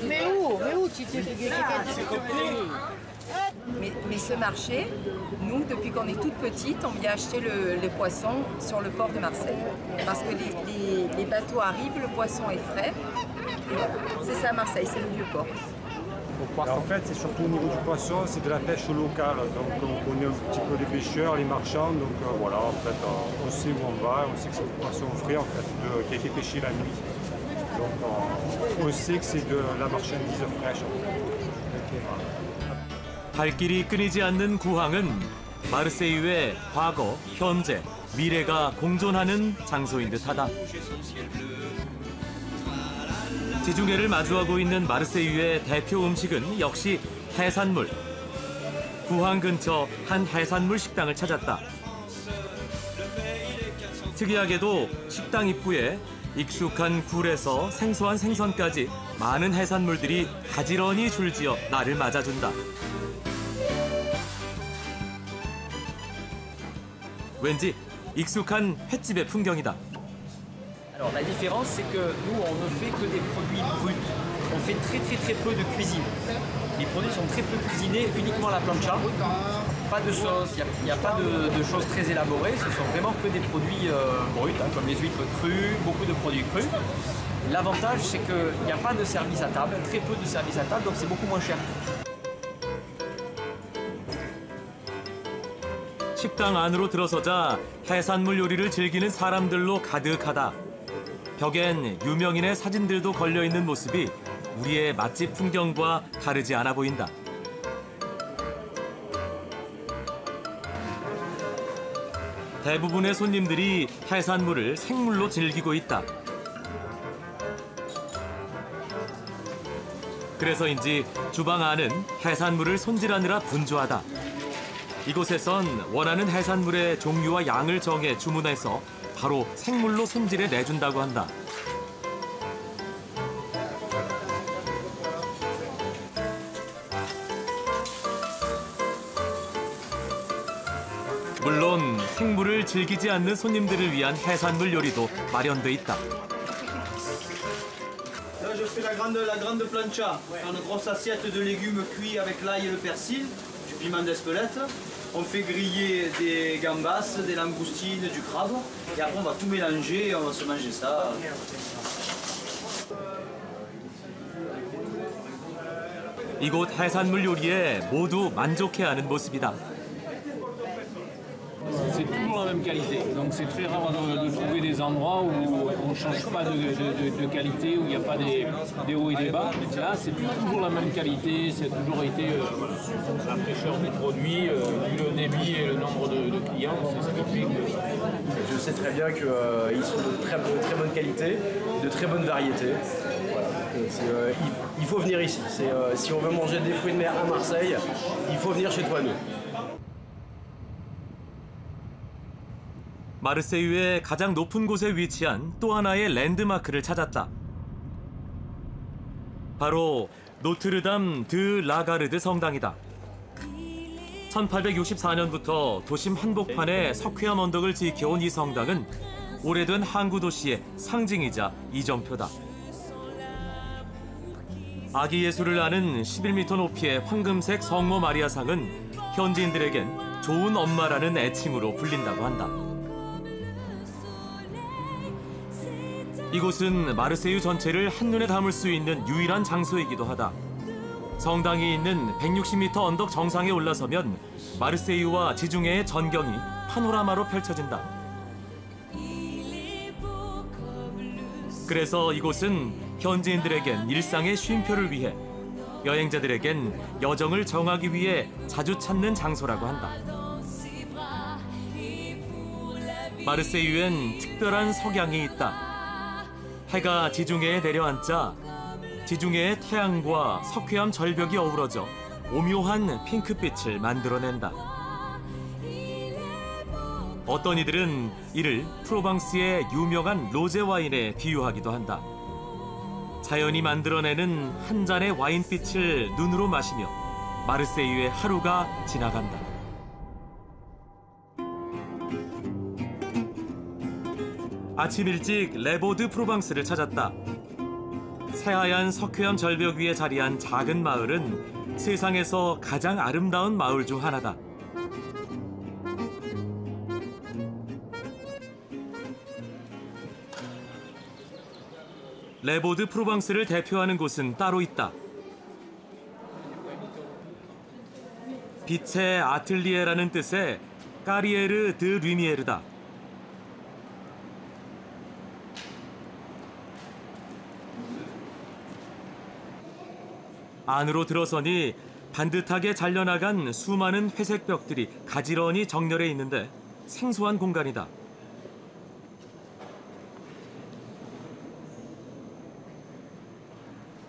Mais où Mais où tu te
Mais, mais ce marché, nous, depuis qu'on est toute petite, on vient acheter le, les poissons sur le port de Marseille. Parce que les, les- les bateaux arrivent, le poisson est frais. C'est ça Marseille, c'est le vieux port.
En fait, c'est surtout au niveau du poisson, c'est de la pêche locale. Donc on connaît un petit peu les pêcheurs, les marchands. Donc euh, voilà, en fait, euh, on sait où on va, on sait que c'est du poisson frais en fait, de- qui a été pêché la nuit. Donc euh, on sait que c'est de la marchandise fraîche.
발길이 끊이지 않는 구항은 마르세유의 과거, 현재, 미래가 공존하는 장소인 듯하다. 지중해를 마주하고 있는 마르세유의 대표 음식은 역시 해산물. 구항 근처 한 해산물 식당을 찾았다. 특이하게도 식당 입구에 익숙한 굴에서 생소한 생선까지 많은 해산물들이 가지런히 줄지어 나를 맞아준다. 왠지 익숙한 횟집의 풍경이다.
Alors la différence c'est que nous on ne fait que des produits bruts. On fait très très très peu de cuisine. Les produits sont très peu cuisinés, uniquement à la plancha. Pas de sauce, il n'y a, pas de, de choses très élaborées, ce sont vraiment que des produits euh, bruts, hein, comme les huîtres crues, beaucoup de produits crus. L'avantage c'est qu'il n'y a pas de service à table, très peu de service à table, donc c'est beaucoup moins cher.
식당 안으로 들어서자 해산물 요리를 즐기는 사람들로 가득하다. 벽엔 유명인의 사진들도 걸려 있는 모습이 우리의 맛집 풍경과 다르지 않아 보인다. 대부분의 손님들이 해산물을 생물로 즐기고 있다. 그래서인지 주방 안은 해산물을 손질하느라 분주하다. 이곳에선 원하는 해산물의 종류와 양을 정해 주문해서 바로 생물로 손질해 내준다고 한다. 물론 생물을 즐기지 않는 손님들을 위한 해산물 요리도 마련돼 있다.
On fait griller des gambas, des langoustines, du crabe. Et après, on va tout mélanger et on va se manger ça.
이곳 해산물 요리에 모두 만족해하는 모습이다.
C'est toujours la même qualité. Donc c'est très rare de, trouver des endroits où on ne change pas de, qualité, où il n'y a pas des, hauts et des bas. Là, c'est toujours la même qualité, c'est toujours été euh, la fraîcheur des produits, euh, le débit et le nombre de, clients.
Je sais très bien qu'ils sont de très, très bonne qualité, de très bonne variété. Euh, il, faut venir ici. Euh, si on veut manger des fruits de mer à Marseille, il faut venir chez toi nous.
마르세유의 가장 높은 곳에 위치한 또 하나의 랜드마크를 찾았다. 바로 노트르담 드 라가르드 성당이다. 1864년부터 도심 한복판에 석회암 언덕을 지켜온 이 성당은 오래된 항구 도시의 상징이자 이정표다. 아기 예수를 아는 11m 높이의 황금색 성모 마리아상은 현지인들에겐 좋은 엄마라는 애칭으로 불린다고 한다. 이곳은 마르세유 전체를 한눈에 담을 수 있는 유일한 장소이기도 하다. 성당이 있는 160m 언덕 정상에 올라서면 마르세유와 지중해의 전경이 파노라마로 펼쳐진다. 그래서 이곳은 현지인들에겐 일상의 쉼표를 위해 여행자들에겐 여정을 정하기 위해 자주 찾는 장소라고 한다. 마르세유엔 특별한 석양이 있다. 해가 지중해에 내려앉자 지중해의 태양과 석회암 절벽이 어우러져 오묘한 핑크빛을 만들어낸다. 어떤 이들은 이를 프로방스의 유명한 로제 와인에 비유하기도 한다. 자연이 만들어내는 한 잔의 와인빛을 눈으로 마시며 마르세유의 하루가 지나간다. 아침 일찍 레보드 프로방스를 찾았다. 새하얀 석회암 절벽 위에 자리한 작은 마을은 세상에서 가장 아름다운 마을 중 하나다. 레보드 프로방스를 대표하는 곳은 따로 있다. 빛의 아틀리에라는 뜻의 까리에르 드 류미에르다. 안으로 들어서니 반듯하게 잘려나간 수많은 회색 벽들이 가지런히 정렬해 있는데 생소한 공간이다.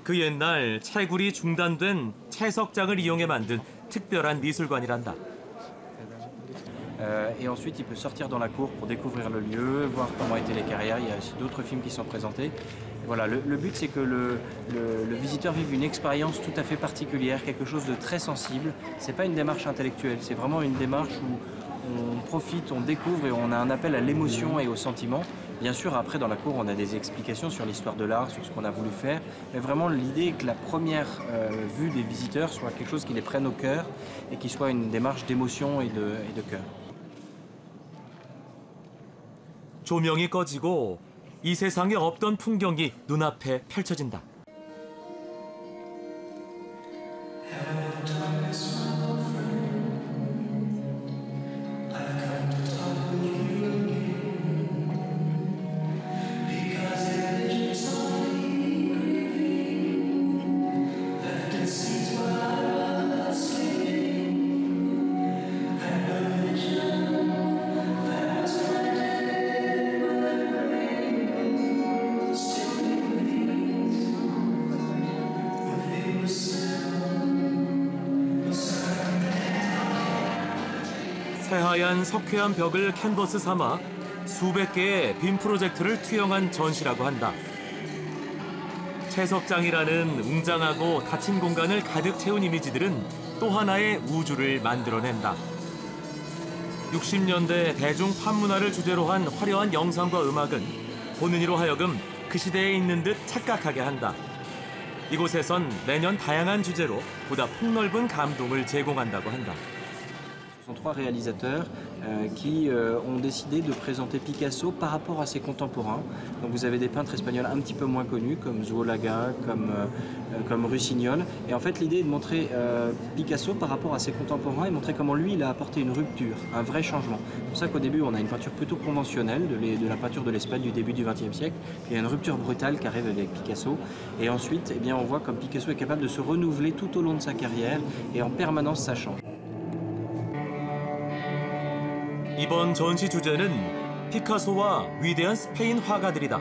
그 옛날 채굴이 중단된 채석장을 이용해 만든 특별한 미술관이란다.
Euh. Et voilà, le, le but, c'est que le, le- le visiteur vive une expérience tout à fait particulière, quelque chose de très sensible. C'est pas une démarche intellectuelle, c'est vraiment une démarche où on profite, on découvre et on a un appel à l'émotion et au sentiment. Bien sûr, après, dans la cour, on a des explications sur l'histoire de l'art, sur ce qu'on a voulu faire. Mais vraiment, l'idée est que la première euh, vue des visiteurs soit quelque chose qui les prenne au cœur et qui soit une démarche d'émotion et de, et de cœur.
조명이 꺼지고 이 세상에 없던 풍경이 눈앞에 펼쳐진다. 석회암 벽을 캔버스 삼아 수백 개의 빔 프로젝트를 투영한 전시라고 한다. 채석장이라는 웅장하고 닫힌 공간을 가득 채운 이미지들은 또 하나의 우주를 만들어낸다. 60년대 대중 팝문화를 주제로 한 화려한 영상과 음악은 보는 이로 하여금 그 시대에 있는 듯 착각하게 한다. 이곳에선 매년 다양한 주제로 보다 폭넓은 감동을 제공한다고 한다.
Ce sont trois réalisateurs euh, qui euh, ont décidé de présenter Picasso par rapport à ses contemporains. Donc vous avez des peintres espagnols un petit peu moins connus comme Zuolaga, comme, euh, comme Russignol. Et en fait l'idée est de montrer euh, Picasso par rapport à ses contemporains et montrer comment lui il a apporté une rupture, un vrai changement. C'est pour ça qu'au début on a une peinture plutôt conventionnelle de, la peinture de l'Espagne du début du XXe siècle. Il y a une rupture brutale qui arrive avec Picasso. Et ensuite eh bien, on voit comme Picasso est capable de se renouveler tout au long de sa carrière et en permanence ça change.
이번 전시 주제는 피카소와 위대한 스페인 화가들이다.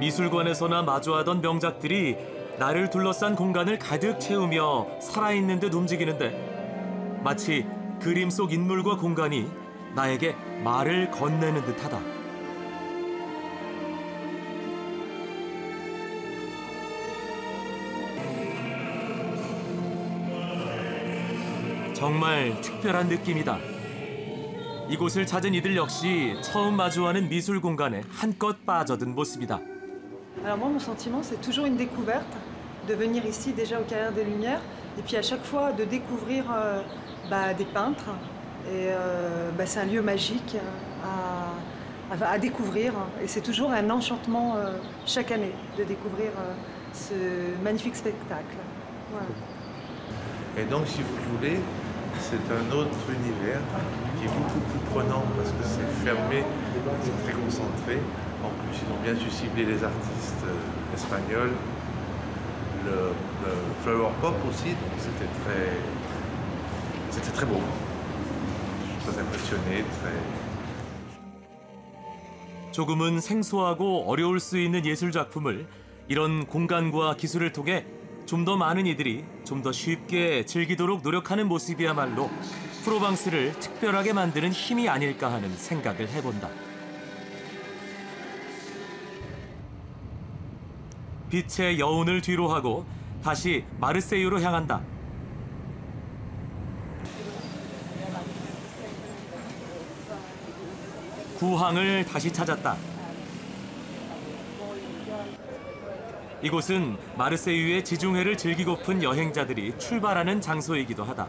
미술관에서나 마주하던 명작들이 나를 둘러싼 공간을 가득 채우며 살아있는 듯 움직이는데 마치 그림 속 인물과 공간이 나에게 말을 건네는 듯하다. 정말 특별한 느낌이다. 이곳을 찾은 이들 역시 처음 마주하는 미술 공간에 한껏 빠져든 모습이다.
Alors moi, mon sentiment, c'est toujours une découverte, de venir ici déjà au Carrière des Lumières, et puis à chaque fois de découvrir euh, bah, des peintres. Et euh, bah, c'est un lieu magique à, à- à découvrir, et c'est toujours un enchantement euh, chaque année de découvrir euh, ce magnifique spectacle. Voilà.
Et donc, si vous voulez, c'est un autre univers qui est beaucoup plus prenant parce que c'est fermé, c'est très concentré. En plus, ils ont bien su cibler les artistes euh, espagnols, le, le flower pop aussi, donc c'était très, c'était très beau. Je suis très impressionné, très,
조금은 생소하고 어려울 수 있는 예술 작품을 이런 공간과 기술을 통해 좀 더 많은 이들이 좀 더 쉽게 즐기도록 노력하는 모습이야말로 프로방스를 특별하게 만드는 힘이 아닐까 하는 생각을 해본다. 빛의 여운을 뒤로 하고 다시 마르세유로 향한다. 구항을 다시 찾았다. 이곳은 마르세유의 지중해를 즐기고픈 여행자들이 출발하는 장소이기도 하다.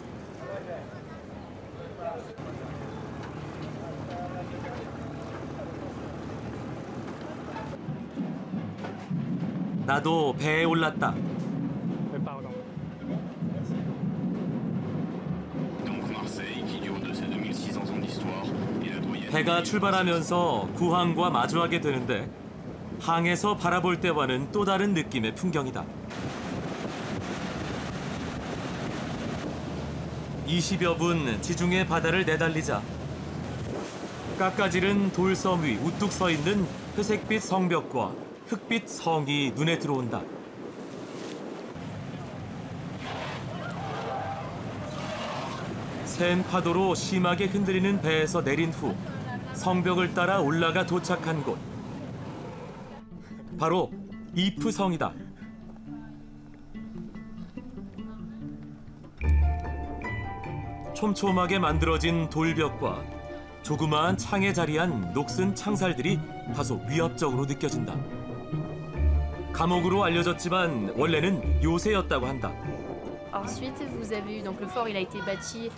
나도 배에 올랐다.
Donc Marseille, qui dure de ses 2600 ans d'histoire, est la doyenne.
배가 출발하면서 구항과 마주하게 되는데 항에서 바라볼 때와는 또 다른 느낌의 풍경이다. 20여 분 지중해 바다를 내달리자 깎아지른 돌섬 위 우뚝 서 있는 회색빛 성벽과 흑빛 성이 눈에 들어온다. 센 파도로 심하게 흔들리는 배에서 내린 후 성벽을 따라 올라가 도착한 곳. 바로 이프성이다. 촘촘하게 만들어진 돌벽과 조그마한 창에 자리한 녹슨 창살들이 다소 위협적으로 느껴진다. 감옥으로 알려졌지만 원래는 요새였다고 한다.
Ensuite, vous avez eu donc le fort, il a été bâti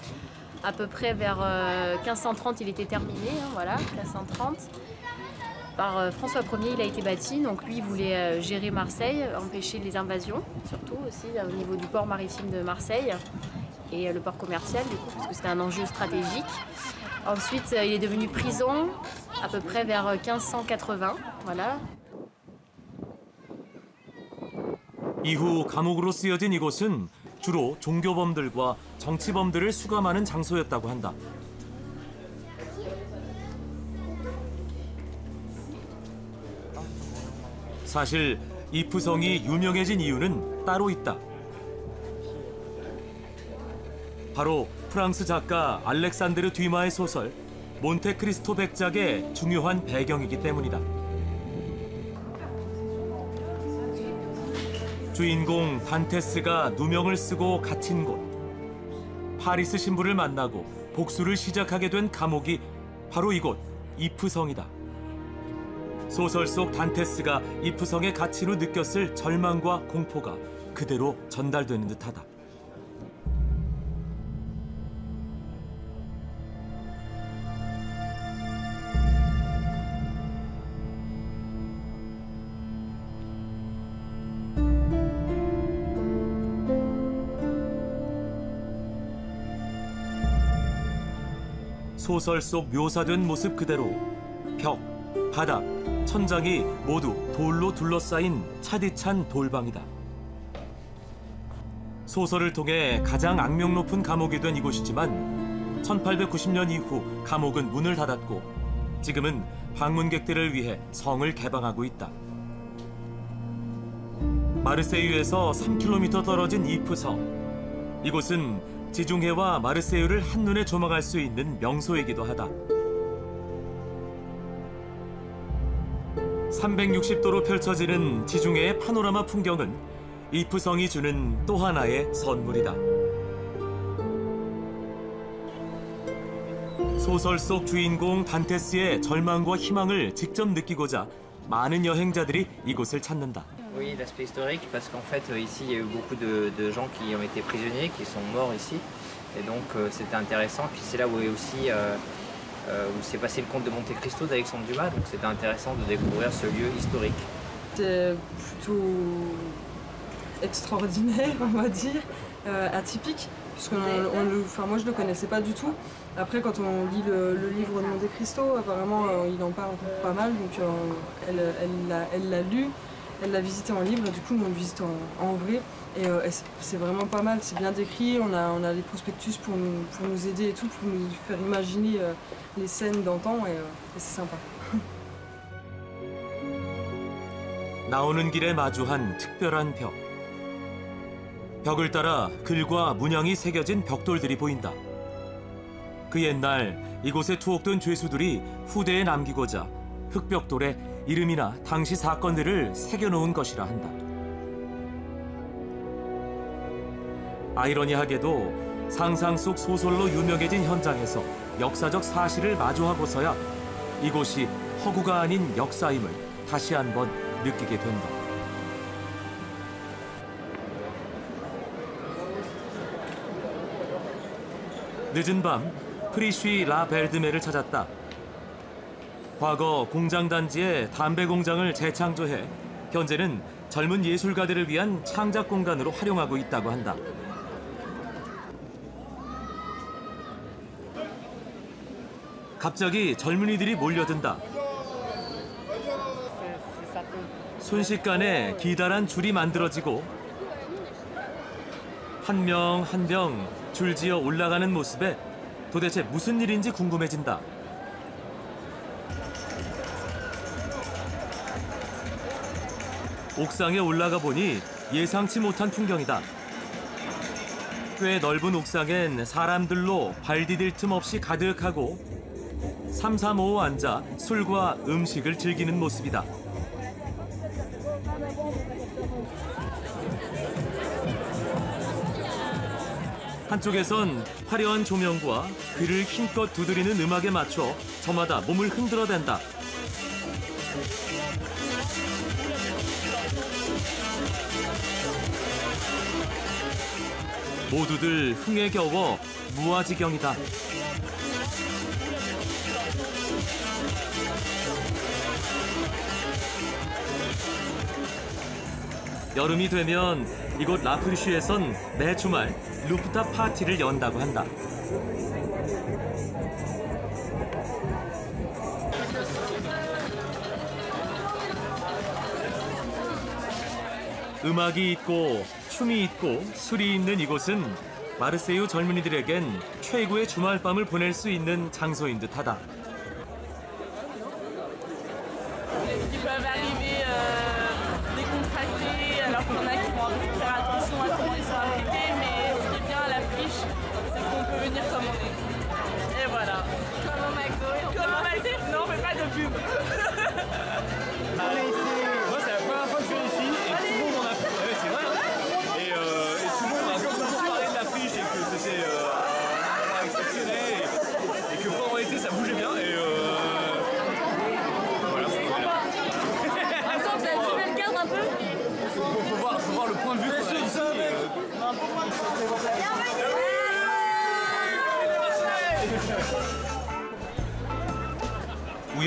à peu près vers euh, 1530, il était terminé, voilà, 1530. Par euh, François Ier, il a été bâti, donc lui il voulait euh, gérer Marseille, empêcher les invasions, surtout aussi euh, au niveau du port maritime de Marseille et euh, le port commercial, du coup, parce que c'était un enjeu stratégique. Ensuite, euh, il est devenu prison à peu près vers euh, 1580, voilà,
이후 감옥으로 쓰여진 이곳은 주로 종교범들과 정치범들을 수감하는 장소였다고 한다. 사실 이프성이 유명해진 이유는 따로 있다. 바로 프랑스 작가 알렉산드르 뒤마의 소설 몬테크리스토 백작의 중요한 배경이기 때문이다. 주인공 단테스가 누명을 쓰고 갇힌 곳. 파리스 신부를 만나고 복수를 시작하게 된 감옥이 바로 이곳 이프성이다. 소설 속 단테스가 갇힌 후 느꼈을 절망과 공포가 그대로 전달되는 듯하다. 소설 속 묘사된 모습 그대로 벽, 바닥, 천장이 모두 돌로 둘러싸인 차디찬 돌방이다. 소설을 통해 가장 악명 높은 감옥이 된 이곳이지만 1890년 이후 감옥은 문을 닫았고 지금은 방문객들을 위해 성을 개방하고 있다. 마르세유에서 3km 떨어진 이프성. 이곳은 지중해와 마르세유를 한눈에 조망할 수 있는 명소이기도 하다. 360도로 펼쳐지는 지중해의 파노라마 풍경은 이프성이 주는 또 하나의 선물이다. 소설 속 주인공 단테스의 절망과 희망을 직접 느끼고자 많은 여행자들이 이곳을 찾는다.
Oui, l'aspect historique, parce qu'en fait, euh, ici, il y a eu beaucoup de, de gens qui ont été prisonniers, qui sont morts ici. Et donc, euh, c'était intéressant. Puis c'est là où est aussi euh, euh, où s'est passé le conte de Monte Cristo d'Alexandre Dumas. Donc, c'était intéressant de découvrir ce lieu historique.
C'est plutôt extraordinaire, (laughs) on va dire, euh, atypique, puisque on, on le, enfin, moi je le connaissais pas du tout. Après, quand on lit le, le livre de Monte Cristo, apparemment euh, il en parle pas mal, donc euh, elle elle l'a elle l'a lu, elle l'a visité en livre, et du coup on le visite en, en vrai. Et, euh, et c'est- vraiment pas mal, c'est bien décrit, on a, on a les prospectus pour nous, pour nous aider et tout, pour nous faire imaginer euh, les scènes d'antan, et, euh, et c'est sympa.
나오는 길에 마주한 특별한 벽. 벽을 따라 글과 문양이 새겨진 벽돌들이 보인다. 그 옛날 이곳에 투옥된 죄수들이 후대에 남기고자 흑벽돌에 이름이나 당시 사건들을 새겨놓은 것이라 한다. 아이러니하게도 상상 속 소설로 유명해진 현장에서 역사적 사실을 마주하고서야 이곳이 허구가 아닌 역사임을 다시 한번 느끼게 된다. 늦은 밤 프리쉬 라 벨드메를 찾았다. 과거 공장 단지에 담배 공장을 재창조해 현재는 젊은 예술가들을 위한 창작 공간으로 활용하고 있다고 한다. 갑자기 젊은이들이 몰려든다. 순식간에 기다란 줄이 만들어지고 한 명 한 명 줄지어 올라가는 모습에 도대체 무슨 일인지 궁금해진다. 옥상에 올라가 보니 예상치 못한 풍경이다. 꽤 넓은 옥상엔 사람들로 발 디딜 틈 없이 가득하고 삼삼오오 앉아 술과 음식을 즐기는 모습이다. 한쪽에선 화려한 조명과 귀를 힘껏 두드리는 음악에 맞춰 저마다 몸을 흔들어댄다. 모두들 흥에 겨워 무아지경이다. 여름이 되면 이곳 라프리쉬에선 매 주말 루프탑 파티를 연다고 한다. 음악이 있고 춤이 있고 술이 있는 이곳은 마르세유 젊은이들에겐 최고의 주말 밤을 보낼 수 있는 장소인 듯하다.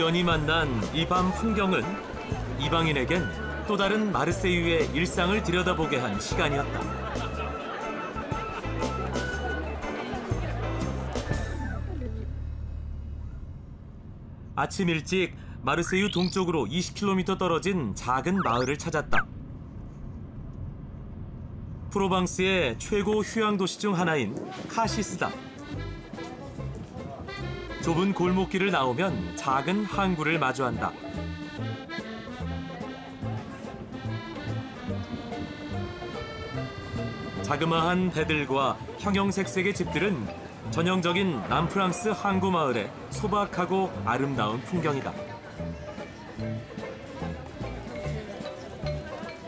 우연히 만난 이 밤 풍경은 이방인에겐 또 다른 마르세유의 일상을 들여다보게 한 시간이었다. 아침 일찍 마르세유 동쪽으로 20km 떨어진 작은 마을을 찾았다. 프로방스의 최고 휴양 도시 중 하나인 카시스다. 좁은 골목길을 나오면 작은 항구를 마주한다. 자그마한 배들과 형형색색의 집들은 전형적인 남프랑스 항구 마을의 소박하고 아름다운 풍경이다.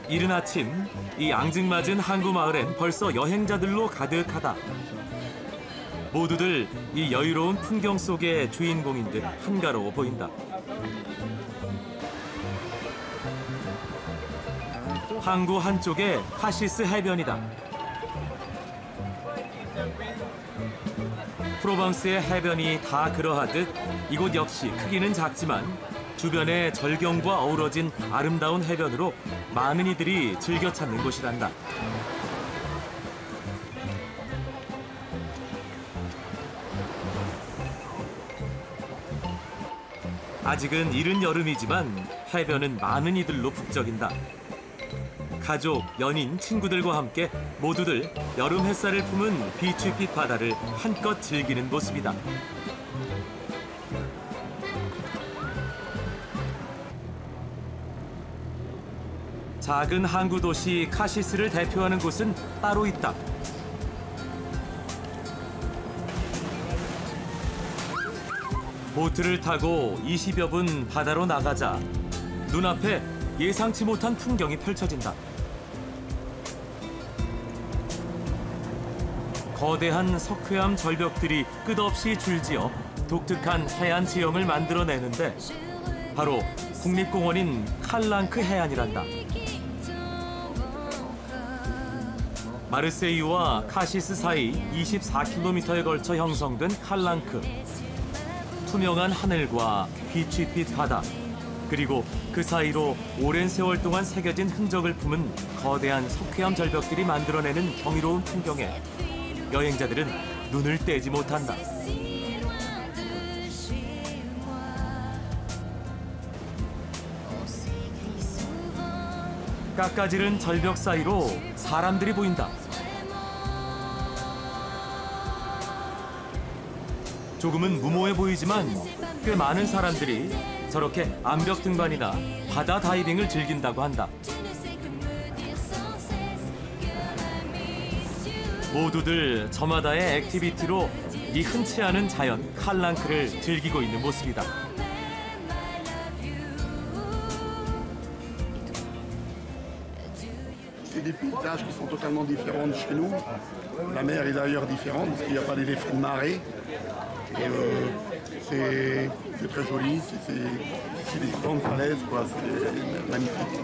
이른 아침 이 앙증맞은 항구 마을엔 벌써 여행자들로 가득하다. 모두들 이 여유로운 풍경 속의 주인공인 듯 한가로워 보인다. 항구 한쪽에 카시스 해변이다. 프로방스의 해변이 다 그러하듯 이곳 역시 크기는 작지만 주변의 절경과 어우러진 아름다운 해변으로 많은 이들이 즐겨 찾는 곳이란다. 아직은 이른 여름이지만 해변은 많은 이들로 북적인다. 가족, 연인, 친구들과 함께 모두들 여름 햇살을 품은 비추빛 바다를 한껏 즐기는 모습이다. 작은 항구 도시 카시스를 대표하는 곳은 따로 있다. 보트를 타고 20여 분 바다로 나가자 눈앞에 예상치 못한 풍경이 펼쳐진다. 거대한 석회암 절벽들이 끝없이 줄지어 독특한 해안 지형을 만들어내는데 바로 국립공원인 칼랑크 해안이란다. 마르세유와 카시스 사이 24km에 걸쳐 형성된 칼랑크. 투명한 하늘과 빛빛빛 바다 그리고 그 사이로 오랜 세월 동안 새겨진 흔적을 품은 거대한 석회암 절벽들이 만들어내는 경이로운 풍경에 여행자들은 눈을 떼지 못한다. 깎아지른 절벽 사이로 사람들이 보인다. 조금은 무모해 보이지만 꽤 많은 사람들이 저렇게 암벽 등반이나 바다 다이빙을 즐긴다고 한다. 모두들 저마다의 activity로 이 흔치 않은 자연 칼랑크를 즐기고 있는 모습이다.
Paysages qui sont totalement différents de chez nous. La mer est d'ailleurs différente parce qu'il n'y a pas d'effet de marée. Et euh, c'est c'est très joli, c'est- c'est c'est des grandes falaises, quoi. c'est magnifique.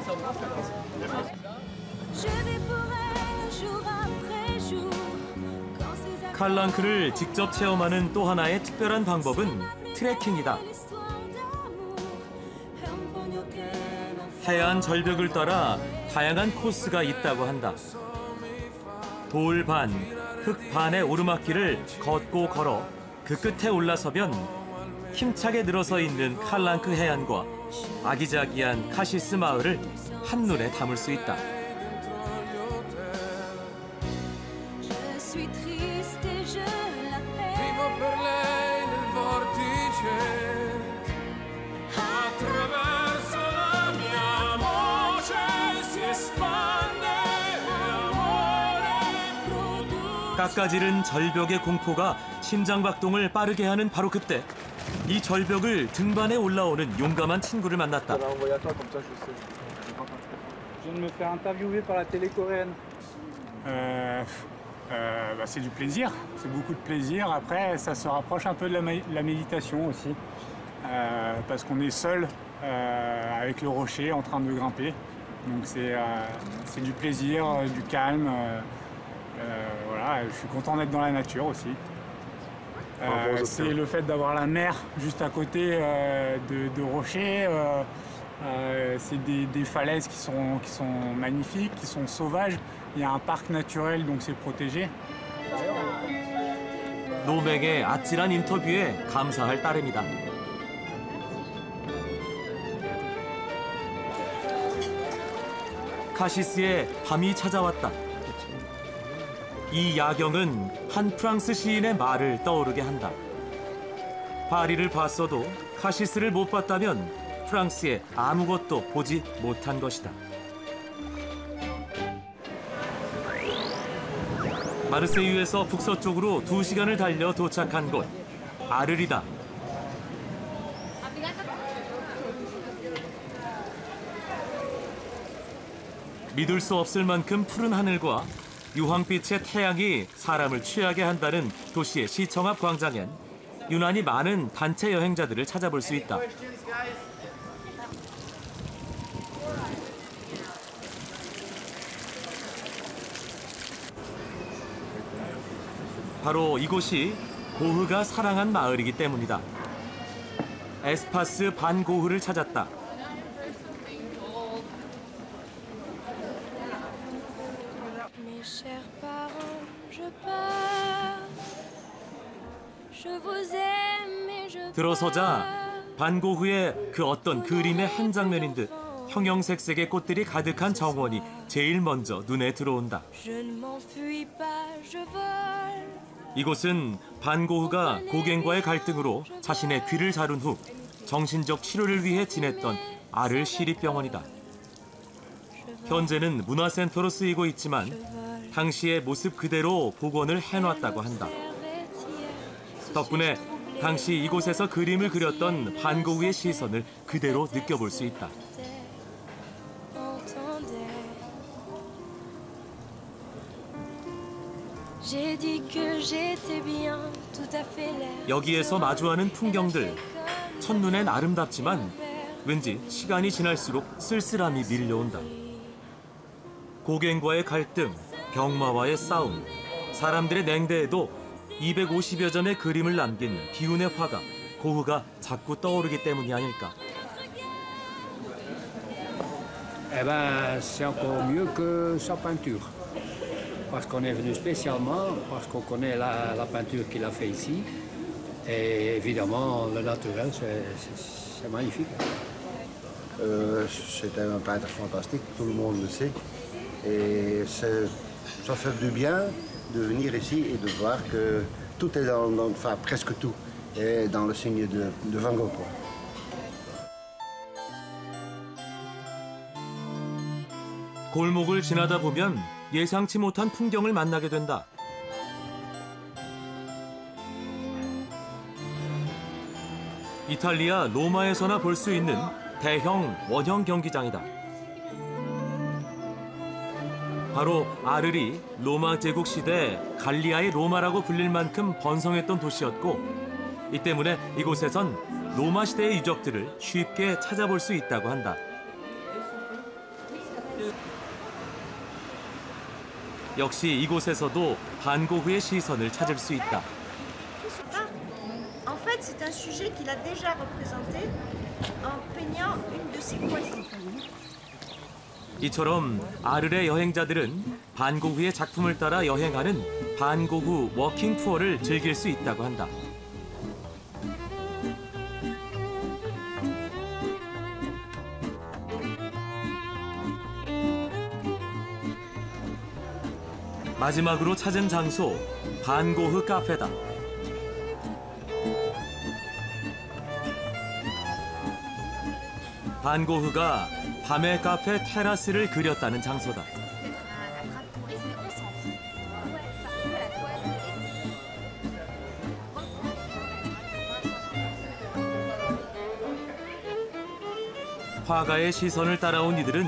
칼랑크를 직접 체험하는 또 하나의 특별한 방법은 트레킹이다. 해안 절벽을 따라 다양한 코스가 있다고 한다. 돌 반, 흙 반의 오르막길을 걷고 걸어 그 끝에 올라서면 힘차게 늘어서 있는 칼랑크 해안과 아기자기한 카시스 마을을 한눈에 담을 수 있다. 깎아지른 절벽의 공포가 심장박동을 빠르게 하는 바로 그때 이 절벽을 등반해 올라오는 용감한 친구를 만났다.
Je viens de me faire interviewer par la télé coréenne.
Euh, euh, bah, c'est du plaisir, c'est beaucoup de plaisir. Après, ça se rapproche un peu de la, mé- la méditation aussi, euh, parce qu'on est seul euh, avec le rocher en train de grimper. Donc c'est euh, du plaisir, euh, du calme. euh, euh, voilà, je suis content d'être dans la nature aussi. Euh,
Bravo aux
c'est
auteurs.
le fait d'avoir la mer juste à côté euh, de, de rochers. euh, euh, c'est des, des falaises qui sont, qui sont magnifiques, qui sont sauvages. Il y a un parc naturel, donc c'est protégé.
노맹의 아찔한 인터뷰에 감사할 따름이다. 카시스의 밤이 찾아왔다. 이 야경은 한 프랑스 시인의 말을 떠오르게 한다. 파리를 봤어도 카시스를 못 봤다면 프랑스에 아무것도 보지 못한 것이다. 마르세유에서 북서쪽으로 두시간을 달려 도착한 곳 아르리다. 믿을 수 없을 만큼 푸른 하늘과 유황빛의 태양이 사람을 취하게 한다는 도시의 시청 앞 광장엔 유난히 많은 단체 여행자들을 찾아볼 수 있다. 바로 이곳이 고흐가 사랑한 마을이기 때문이다. 에스파스 반 고흐를 찾았다.
Chers parents, je pars. Je vous aime et je
들어서자 반고흐의 그 어떤 그림의 한 장면인 듯 형형색색의 꽃들이 가득한 정원이 제일 먼저 눈에 들어온다. 이곳은 반고흐가 고갱과의 갈등으로 자신의 귀를 자른 후 정신적 치료를 위해 지냈던 아를 시립병원이다. 현재는 문화센터로 쓰이고 있지만 당시의 모습 그대로 복원을 해놨다고 한다. 덕분에 당시 이곳에서 그림을 그렸던 반고흐의 시선을 그대로 느껴볼 수 있다. 여기에서 마주하는 풍경들 첫눈엔 아름답지만 왠지 시간이 지날수록 쓸쓸함이 밀려온다. 고갱과의 갈등, 병마와의 싸움, 사람들의 냉대에도 250여 점의 그림을 남긴 비운의 화가 고흐가 자꾸 떠오르기 때문이 아닐까.
Eh ben, c'est encore mieux que sa peinture. Parce qu'on est venu spécialement, parce qu'on connaît la, la peinture qu'il a fait ici. Et évidemment, le naturel, c'est- c'est c'est magnifique.
Euh, C'était un peintre fantastique, tout le monde le sait. Et c'est- ça fait du bien de venir ici et de voir que tout est dans, dans- enfin presque tout, est dans le signe de, de Van Gogh. quoi.
골목을 지나다 보면 예상치 못한 풍경을 만나게 된다. 이탈리아 로마에서나 볼 수 있는 대형 원형 경기장이다. 바로 아르리 로마 제국 시대 갈리아의 로마라고 불릴 만큼 번성했던 도시였고 이 때문에 이곳에선 로마 시대의 유적들을 쉽게 찾아볼 수 있다고 한다. 역시 이곳에서도 반고흐의 시선을 찾을 수 있다.
En fait, c'est un sujet qu'il a déjà représenté en peignant une de ses croisées.
이처럼 아르레 여행자들은 반고흐의 작품을 따라 여행하는 반고흐 워킹 투어를 즐길 수 있다고 한다. 마지막으로 찾은 장소 반고흐 카페다. 반고흐가 밤의 카페 테라스를 그렸다는 장소다. 화가의 시선을 따라온 이들은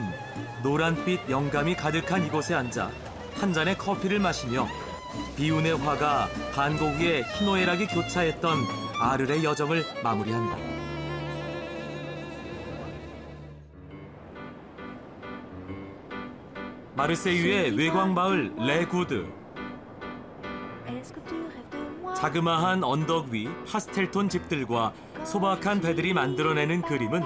노란빛 영감이 가득한 이곳에 앉아 한 잔의 커피를 마시며 비운의 화가 반고흐의 희노애락이 교차했던 아를의 여정을 마무리한다. 마르세유의 외곽 마을 레구드. 자그마한 언덕 위 파스텔톤 집들과 소박한 배들이 만들어내는 그림은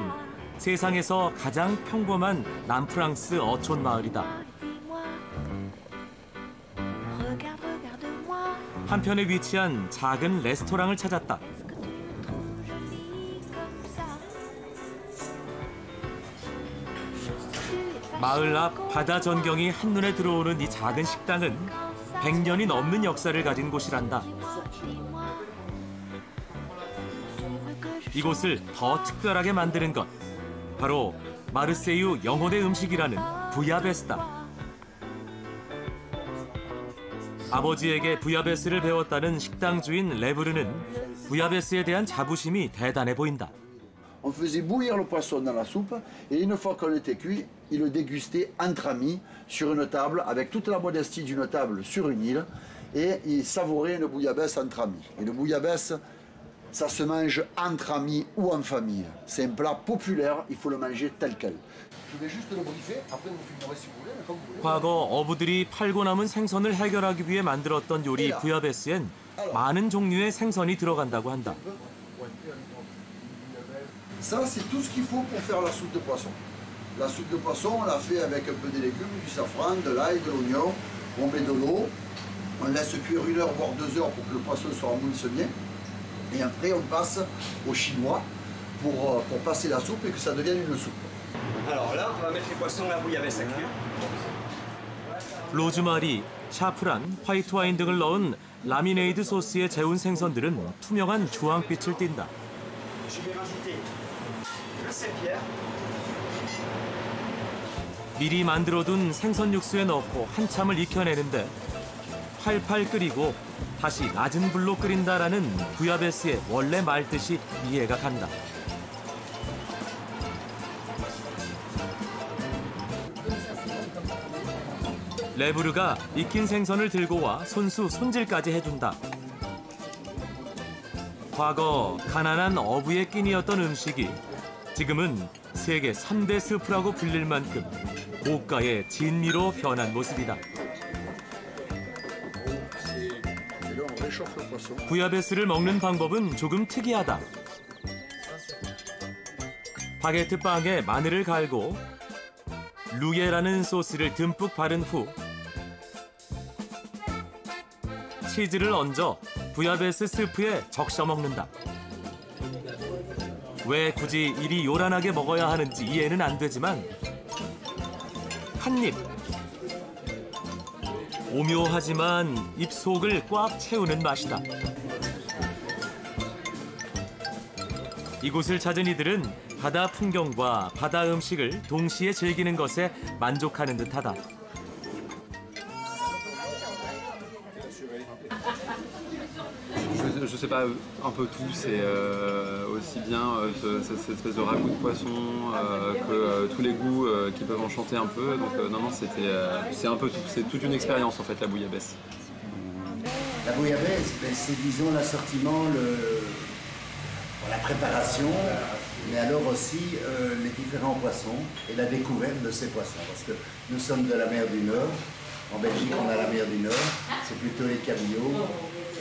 세상에서 가장 평범한 남프랑스 어촌 마을이다. 한편에 위치한 작은 레스토랑을 찾았다. 마을 앞 바다 전경이 한눈에 들어오는 이 작은 식당은 100년이 넘는 역사를 가진 곳이란다. 이곳을 더 특별하게 만드는 것 바로 마르세유 영혼의 음식이라는 부야베스다. 아버지에게 부야베스를 배웠다는 식당 주인 레브르는 부야베스에 대한 자부심이 대단해 보인다.
On faisait bouillir le poisson dans la soupe et une fois qu'on était cuit, il le dégustait entre amis sur une table avec toute la modestie d'une table sur une île et il savourait une bouillabaisse entre amis. Et le bouillabaisse, ça se mange entre amis ou en famille. C'est un plat populaire, il faut le manger tel quel. Je vais juste le briefer, après vous finirez si vous voulez, mais comme vous voulez.
과거 어부들이 팔고 남은 생선을 해결하기 위해 만들었던 요리 부야베스엔 많은 종류의 생선이 들어간다고 한다.
Ça, c'est tout ce qu'il faut pour faire la soupe de poisson. La soupe de poisson, on la fait avec un peu de légumes, du safran, de l'ail, de l'oignon. On met de l'eau. On laisse cuire une heure, voire deux heures pour que le poisson soit mousse bien. Et après, on passe au chinois pour, euh, pour passer la soupe et que ça devienne une soupe.
Alors là, on va mettre les poissons à la bouillabaisse à cuire.
로즈마리, 샤프란, 화이트 와인 등을 넣은 라미네이드 소스에 재운 생선들은 투명한 주황빛을 띈다.
Je vais rajouter
미리 만들어둔 생선 육수에 넣고 한참을 익혀내는데 팔팔 끓이고 다시 낮은 불로 끓인다라는 부야베스의 원래 말뜻이 이해가 간다. 레브르가 익힌 생선을 들고 와 손수 손질까지 해준다. 과거 가난한 어부의 끼니였던 음식이 지금은 세계 3대 스프라고 불릴 만큼 고가의 진미로 변한 모습이다. 부야베스를 먹는 방법은 조금 특이하다. 바게트 빵에 마늘을 갈고 루게라는 소스를 듬뿍 바른 후 치즈를 얹어 부야베스 스프에 적셔 먹는다. 왜 굳이 이리 요란하게 먹어야 하는지 이해는 안 되지만 한 입. 오묘하지만 입속을 꽉 채우는 맛이다. 이곳을 찾은 이들은 바다 풍경과 바다 음식을 동시에 즐기는 것에 만족하는 듯하다.
Je, je sais pas, un peu tout, c'est euh, aussi bien euh, ce- ce- cette espèce de ragoût de poisson euh, que euh, tous les goûts euh, qui peuvent enchanter un peu. Donc euh, non, non, c'était, euh, c'est un peu tout, c'est toute une expérience en fait la bouillabaisse.
La bouillabaisse, ben, c'est disons l'assortiment, la préparation, mais alors aussi euh, les différents poissons et la découverte de ces poissons. Parce que nous sommes de la mer du Nord. En Belgique, on a la mer du Nord. C'est plutôt les cabillots.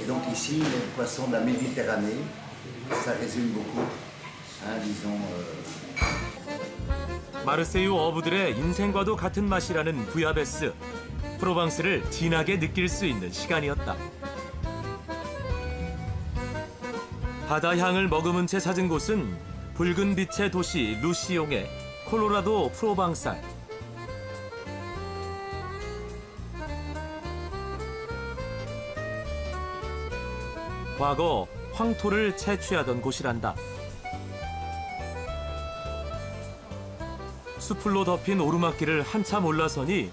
Et donc ici, les poissons de la Méditerranée, ça résume beaucoup. Hein, disons. euh,
마르세유 어부들의 인생과도 같은 맛이라는 부야베스. 프로방스를 진하게 느낄 수 있는 시간이었다. 바다 향을 머금은 채 찾은 곳은 붉은 빛의 도시 루시용의 콜로라도 프로방살. 과거 황토를 채취하던 곳이란다. 수풀로 덮인 오르막길을 한참 올라서니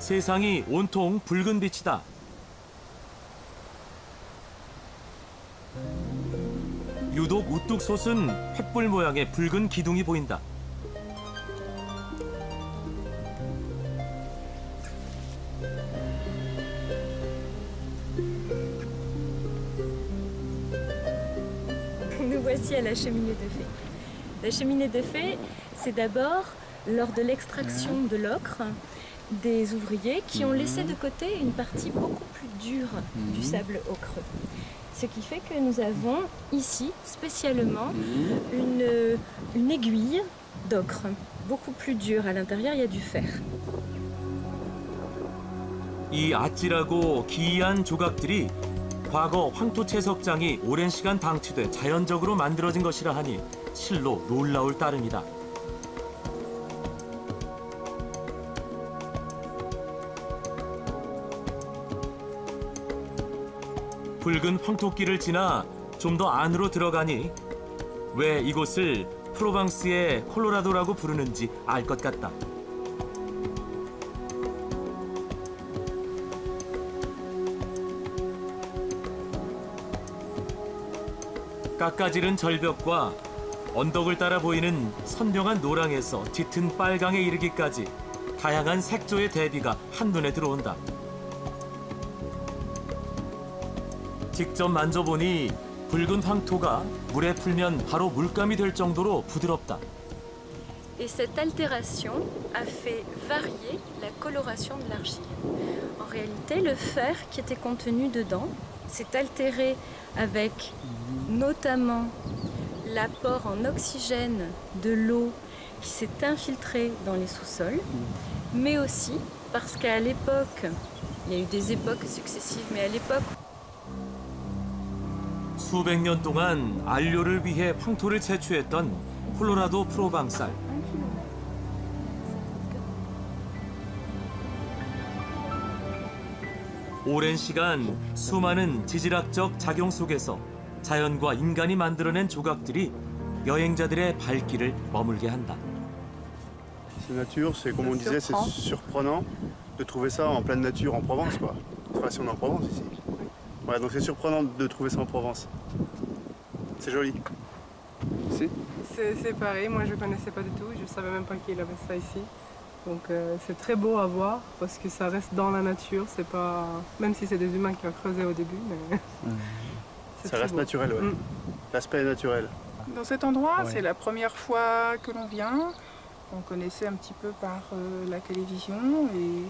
세상이 온통 붉은 빛이다. 유독 우뚝 솟은 횃불 모양의 붉은 기둥이 보인다.
voici à la cheminée de fée. La cheminée de fée, c'est d'abord lors de l'extraction de l'ocre des ouvriers qui ont laissé de côté une partie beaucoup plus dure du sable ocre. Ce qui fait que nous avons ici spécialement une, une aiguille d'ocre, beaucoup plus dure. À l'intérieur, il y a du fer.
이 아찔하고 기이한 조각들이 과거 황토 채석장이 오랜 시간 방치돼 자연적으로 만들어진 것이라 하니 실로 놀라울 따름이다. 붉은 황토길을 지나 좀 더 안으로 들어가니 왜 이곳을 프로방스의 콜로라도라고 부르는지 알 것 같다. 깎아지른 절벽과 언덕을 따라 보이는 선명한 노랑에서 짙은 빨강에 이르기까지 다양한 색조의 대비가 한눈에 들어온다. 직접 만져보니 붉은 황토가 물에 풀면 바로 물감이 될 정도로 부드럽다.
Et cette altération a fait varier la coloration de l'argile. En réalité, le fer qui était contenu dedans s'est altéré avec notamment l'apport en oxygène de l'eau qui s'est infiltrée dans les sous-sols, mais aussi parce qu'à l'époque, il y a eu des époques successives, mais à l'époque
수백 년 동안 안료를 위해 황토를 채취했던 콜로라도 프로방쌀. 오랜 시간 수많은 지질학적 작용 속에서 자연과 인간이 만들어낸 조각들이 여행자들의 발길을 머물게 한다.
C'est nature, c'est comme on disait, c'est surprenant de trouver ça en pleine nature en Provence, quoi. Enfin, si on est en Provence ici. Voilà, donc c'est surprenant de trouver ça en Provence. C'est joli.
C'est c'est pareil, moi je ne connaissais pas du tout, je ne savais même pas qu'il avait ça ici. Donc euh, c'est très beau à voir parce que ça reste dans la nature, c'est pas. Même si c'est des humains qui ont creusé au début, mais. (laughs)
Ça reste
beau.
naturel, ouais.
Mm.
L'aspect est naturel.
Dans cet endroit,
Ouais.
c'est la première fois que l'on vient. On connaissait un petit peu par euh, la télévision et,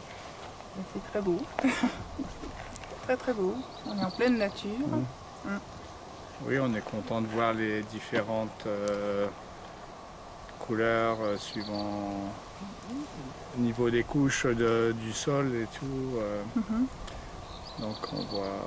c'est très beau. (laughs) très très beau. On est en pleine nature. Mm.
Oui, on est content de voir les différentes euh, couleurs euh, suivant le niveau des couches de- du sol et tout. euh.
Mhm.
Donc on voit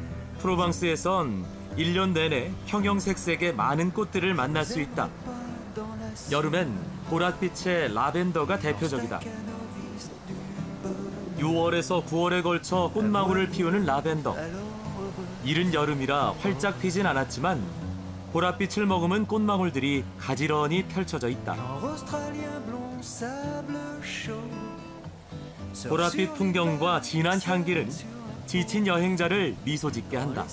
프로방스에선 1년 내내 형형색색의 많은 꽃들을 만날 수 있다. 여름엔 보랏빛의 라벤더가 대표적이다. 6월에서 9월에 걸쳐 꽃망울을 피우는 라벤더. 이른 여름이라 활짝 피진 않았지만 보랏빛을 머금은 꽃망울들이 가지런히 펼쳐져 있다. 보랏빛 풍경과 진한 향기는 지친 여행자를 미소 짓게 한다.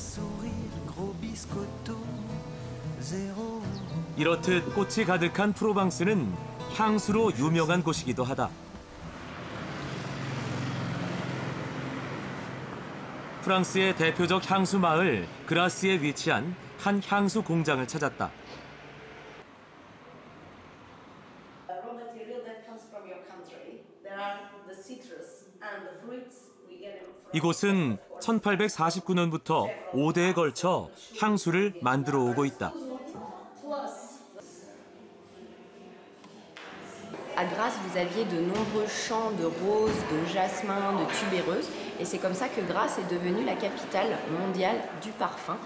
이렇듯 꽃이 가득한 프로방스는 향수로 유명한 곳이기도 하다. 프랑스의 대표적 향수 마을 그라스에 위치한 한 향수 공장을 찾았다. 이곳은 1849년부터 5대에 걸쳐 향수를 만들어 오고 있다.
À Grasse, vous aviez de nombreux champs de roses, de jasmin, de tubéreuses.
Et c'est comme ça que Grasse est devenue la capitale mondiale du parfum,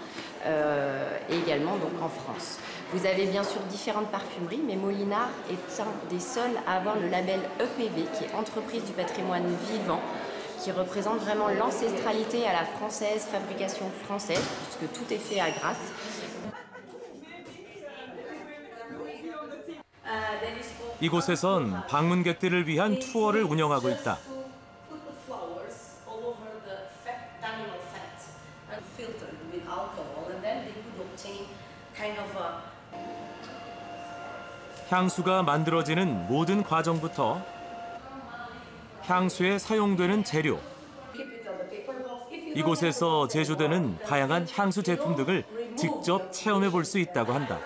euh, et également donc en France. Vous avez bien sûr différentes parfumeries, mais Molinard est un des seuls à avoir le label EPV, qui est Entreprise du patrimoine vivant, qui représente vraiment l'ancestralité à la française, fabrication française, puisque tout est fait à Grasse.
이곳에선 방문객들을 위한 투어를 운영하고 있다. 향수가 만들어지는 모든 과정부터 향수에 사용되는 재료, 이곳에서 제조되는 다양한 향수 제품 등을 직접 체험해 볼 수 있다고 한다.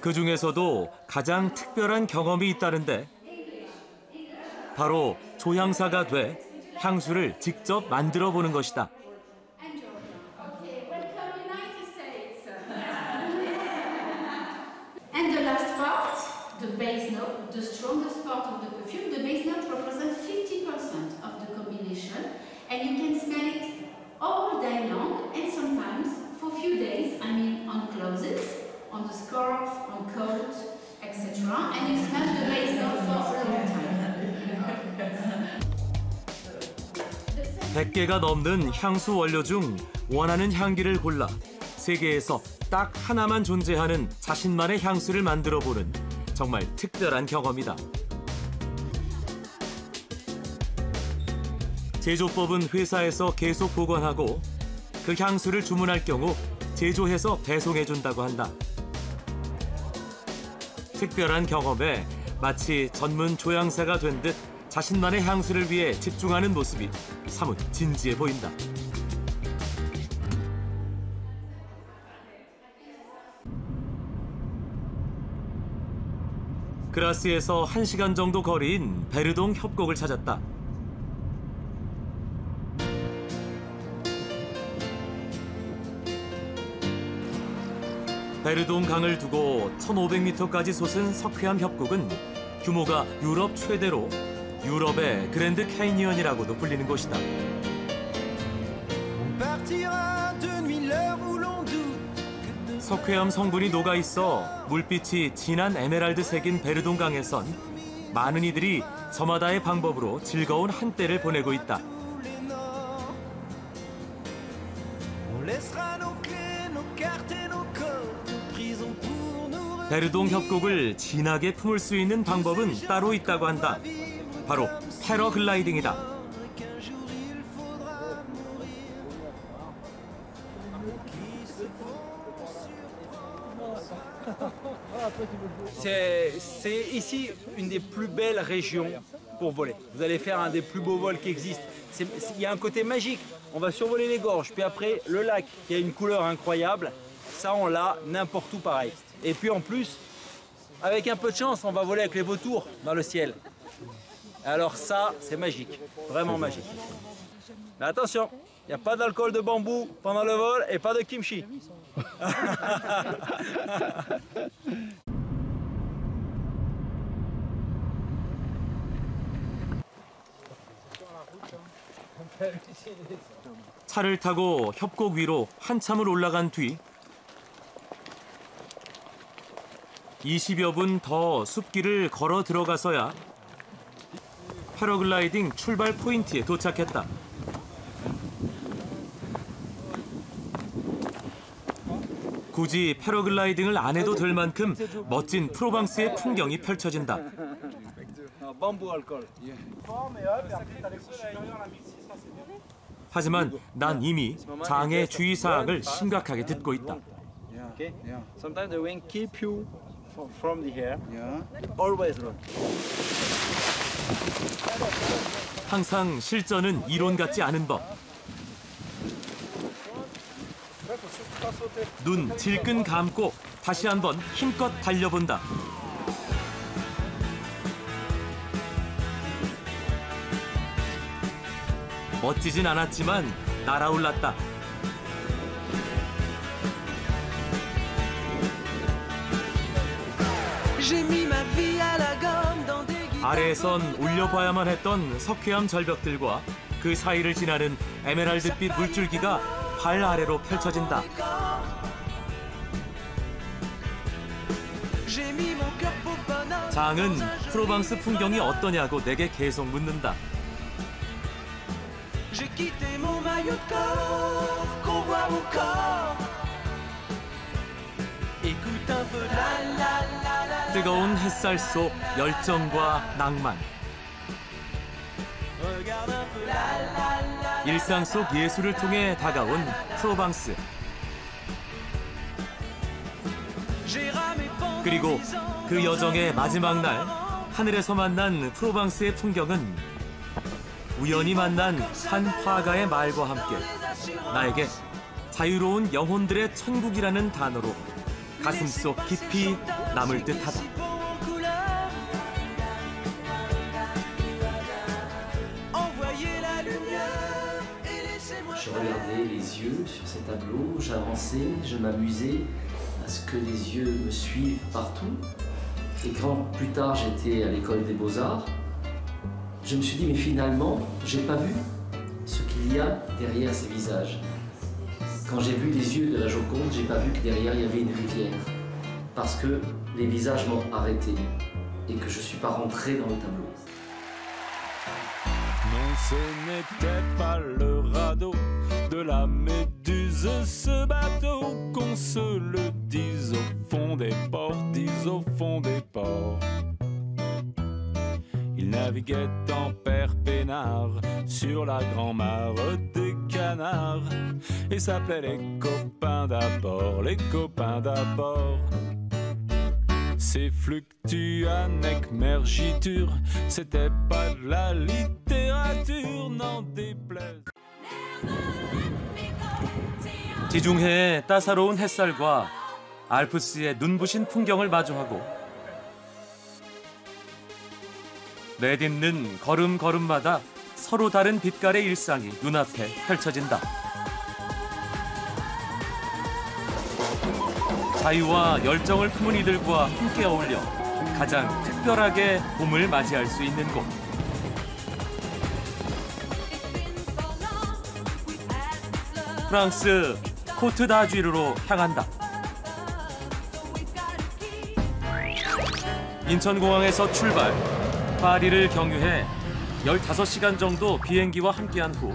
그 중에서도 가장 특별한 경험이 있다는데 바로 조향사가 돼 향수를 직접 만들어 보는 것이다. 100개가 넘는 향수 원료 중 원하는 향기를 골라 세계에서 딱 하나만 존재하는 자신만의 향수를 만들어 보는 정말 특별한 경험이다. 제조법은 회사에서 계속 보관하고 그 향수를 주문할 경우 제조해서 배송해 준다고 한다. 특별한 경험에 마치 전문 조향사가 된 듯 자신만의 향수를 위해 집중하는 모습이 사뭇 진지해 보인다. 그라스에서 1시간 정도 거리인 베르동 협곡을 찾았다. 베르동 강을 두고 1500m까지 솟은 석회암 협곡은 규모가 유럽 최대로 유럽의 그랜드 캐니언이라고도 불리는 곳이다. 석회암 성분이 녹아 있어 물빛이 진한 에메랄드 색인 베르동 강에선 많은 이들이 저마다의 방법으로 즐거운 한때를 보내고 있다. 베르동 협곡을 진하게 품을 수 있는 방법은 따로 있다고 한다. 바로 패러글라이딩이다.
C'est c'est ici une des plus belles régions pour voler. Vous allez faire un des plus beaux vols qui existent. C'est- Il y a un côté magique. On va survoler les gorges, puis après le lac qui a une couleur incroyable. Ça, on l'a n'importe où pareil. Et puis en plus, avec un peu de chance, on va voler avec les vautours dans le ciel. Alors ça, c'est magique, vraiment magique. Mais attention, il n'y a pas d'alcool de bambou pendant le vol et pas de kimchi.
차를 타고 협곡 위로 한참을 올라간 뒤 20여 분 더 숲길을 걸어 들어가서야 패러글라이딩 출발 포인트에 도착했다. 굳이 패러글라이딩을 안 해도 될 만큼 멋진 프로방스의 풍경이 펼쳐진다. 하지만 난 이미 장애 주의 사항을 심각하게 듣고 있다.
From air. Always run.
항상 실전은 이론 같지 않은 법. 눈 질끈 감고 다시 한번 힘껏 달려본다. 멋지진 않았지만 날아올랐다. 아래에선 올려봐야만 했던 석회암 절벽들과 그 사이를 지나는 에메랄드빛 물줄기가 발 아래로 펼쳐진다. 장은 프로방스 풍경이 어떠냐고 내게 계속 묻는다. 뜨거운 햇살 속 열정과 낭만. 일상 속 예술을 통해 다가온 프로방스. 그리고. 그 여정의 마지막 날 하늘에서 만난 프로방스의 풍경은 우연히 만난 한 화가의 말과 함께 나에게 자유로운 영혼들의 천국이라는 단어로 가슴속 깊이 남을 듯하다.
Envoyez la lumière et laissez-moi.
Je regardais les yeux sur ces tableaux, j'avançais, je m'amusais à ce que les yeux me suivent partout. Et quand plus tard j'étais à l'école des beaux-arts, je me suis dit mais finalement, j'ai pas vu ce qu'il y a derrière ces visages. Quand j'ai vu les yeux de la Joconde, j'ai pas vu que derrière il y avait une rivière. Parce que les visages m'ont arrêté et que je suis pas rentré dans le tableau.
Non, ce n'était pas le radeau de la méduse, ce bateau, qu'on se le dise au fond des ports, dise au fond des ports. Il naviguait en père peinard sur la grand-mare des canards et s'appelait les copains d'abord, les copains d'abord. Ces fluctuanec mergiture, c'était pas de la littérature, n'en déplaise.
지중해의 따사로운 햇살과 알프스의 눈부신 풍경을 마주하고 내딛는 걸음걸음마다 서로 다른 빛깔의 일상이 눈앞에 펼쳐진다. 자유와 열정을 품은 이들과 함께 어울려 가장 특별하게 봄을 맞이할 수 있는 곳. 프랑스 코트 다쥐르로 향한다. 인천공항에서 출발, 파리를 경유해 15시간 정도 비행기와 함께한 후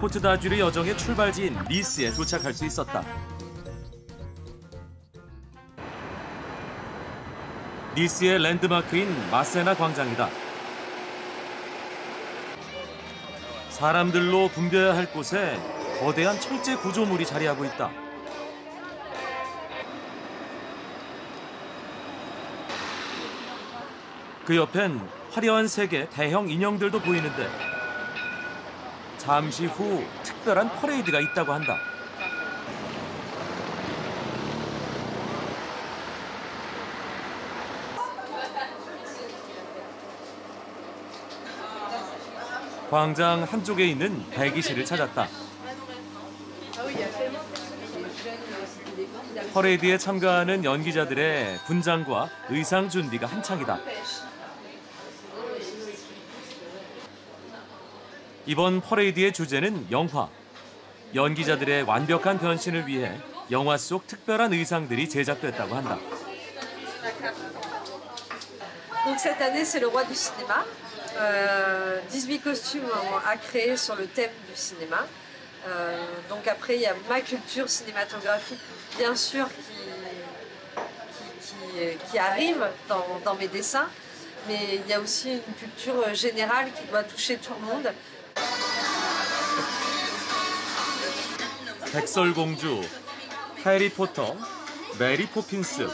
코트 다쥐르 여정의 출발지인 니스에 도착할 수 있었다. 니스의 랜드마크인 마세나 광장이다. 사람들로 붐벼야 할 곳에 거대한 철제 구조물이 자리하고 있다. 그 옆엔 화려한 색의 대형 인형들도 보이는데 잠시 후 특별한 퍼레이드가 있다고 한다. 광장 한쪽에 있는 대기실을 찾았다. 퍼레이드에 참가하는 연기자들의 분장과 의상 준비가 한창이다. 이번 퍼레이드의 주제는 영화. 연기자들의 완벽한 변신을 위해 영화 속 특별한 의상들이 제작됐다고 한다.
Donc cette année, c'est le roi du cinéma. Euh, 18 costumes à créer sur le thème du cinéma. Euh, donc après, il y a ma culture cinématographique, bien sûr, qui, qui, qui- qui arrive dans, dans mes dessins, mais il y a aussi une culture générale qui doit toucher tout le monde.
백설공주, 해리포터, 메리 포핀스.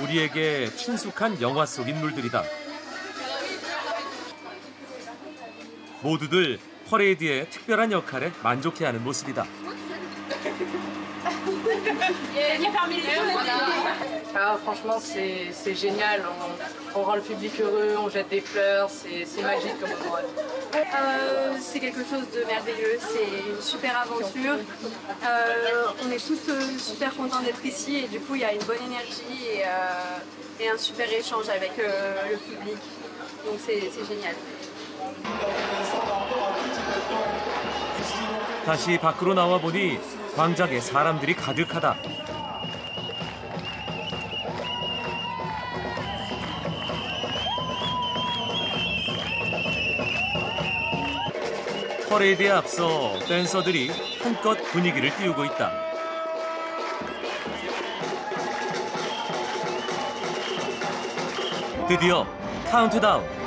우리에게 친숙한 영화 속 인물들이다. 모두들 퍼레이드의 특별한 역할에 만족해하는 모습이다.
Ah, franchement, c'est c'est génial. On, on rend le public heureux, on jette des fleurs, c'est c'est magique comme endroit.
Euh, c'est quelque chose de merveilleux, c'est une super aventure. Euh, on est tous euh, super contents d'être ici et du coup il y a une bonne énergie et, euh, et un super échange avec euh, le public. Donc c'est c'est génial.
다시 밖으로 나와 보니 광장에 사람들이 가득하다. 퍼레이드에 앞서 댄서들이 한껏 분위기를 띄우고 있다. 드디어 카운트다운.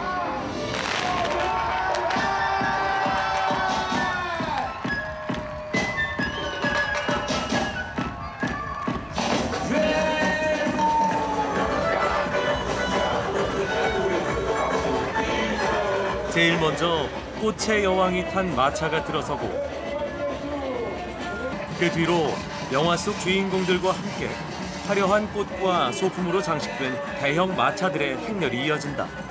제일 먼저 꽃의 여왕이 탄 마차가 들어서고 그 뒤로 영화 속 주인공들과 함께 화려한 꽃과 소품으로 장식된 대형 마차들의 행렬이 이어진다.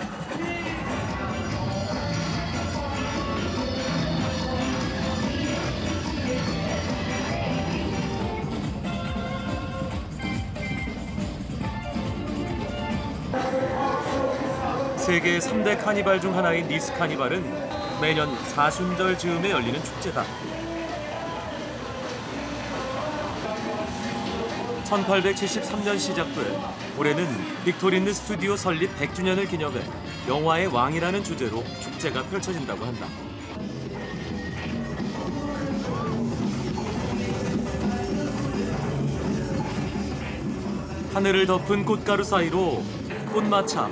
세계 3대 카니발 중 하나인 니스 카니발은 매년 사순절 즈음에 열리는 축제다. 1873년 시작돼 올해는 빅토리느 스튜디오 설립 100주년을 기념해 영화의 왕이라는 주제로 축제가 펼쳐진다고 한다. 하늘을 덮은 꽃가루 사이로 꽃마차,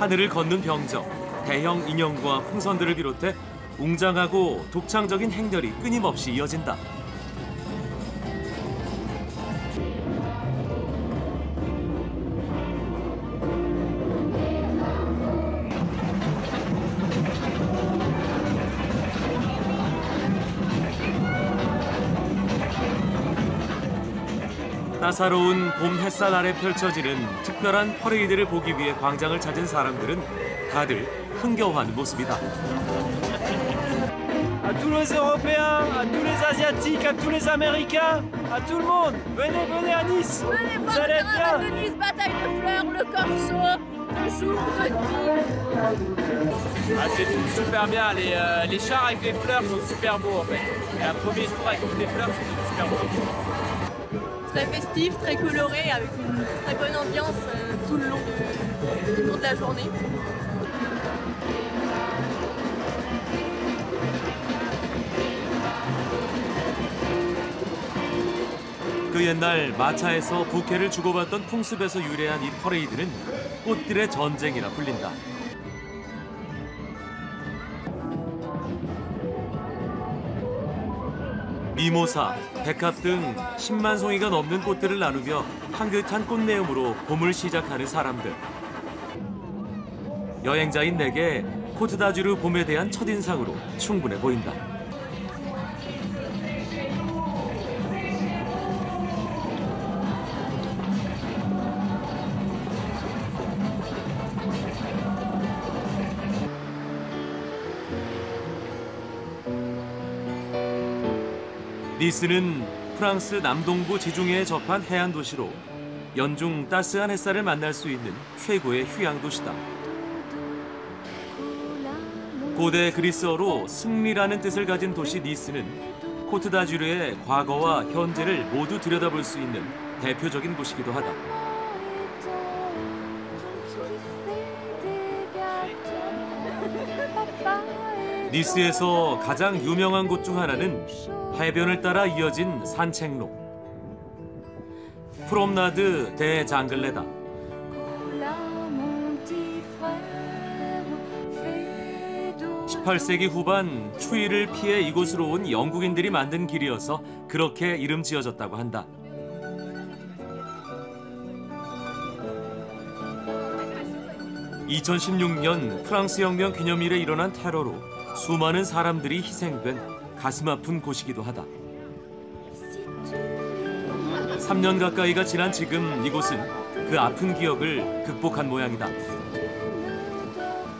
하늘을 걷는 병정, 대형 인형과 풍선들을 비롯해 웅장하고 독창적인 행렬이 끊임없이 이어진다. 따사로운 봄 햇살 아래 펼쳐지는 특별한 퍼레이드를 보기 위해 광장을 찾은 사람들은 다들 흥겨워하는 모습이다.
À tous les Européens, à tous les Asiatiques, à tous les Américains, à tout le monde, venez, venez à Nice. Vous allez bien.
de Nice, bataille de fleurs, le corso, de jour, de.
Ah, c'est tout super bien. Les, euh, les chars avec les fleurs sont super beaux en fait. Et un premier tour avec toutes les fleurs, c'est super beau.
Très festif, très coloré, avec une très bonne ambiance euh, tout, le long de, tout le long de la journée.
그 옛날 마차에서 부케를 주고받던 풍습에서 유래한 이 퍼레이드는 꽃들의 전쟁이라 불린다. 미모사, 백합 등 10만 송이가 넘는 꽃들을 나누며 향긋한 꽃내음으로 봄을 시작하는 사람들. 여행자인 내게 코트다주르 봄에 대한 첫인상으로 충분해 보인다. 니스는 프랑스 남동부 지중해에 접한 해안 도시로 연중 따스한 햇살을 만날 수 있는 최고의 휴양 도시다. 고대 그리스어로 승리라는 뜻을 가진 도시 니스는 코트다주르의 과거와 현재를 모두 들여다볼 수 있는 대표적인 곳이기도 하다. 니스에서 가장 유명한 곳 중 하나는 해변을 따라 이어진 산책로. 프롬나드 대 장글레다. 18세기 후반 추위를 피해 이곳으로 온 영국인들이 만든 길이어서 그렇게 이름 지어졌다고 한다. (2016년) 프랑스 혁명 기념일에 일어난 테러로 수많은 사람들이 희생된 가슴 아픈 곳이기도 하다. 3년 가까이가 지난 지금 이곳은 그 아픈 기억을 극복한 모양이다.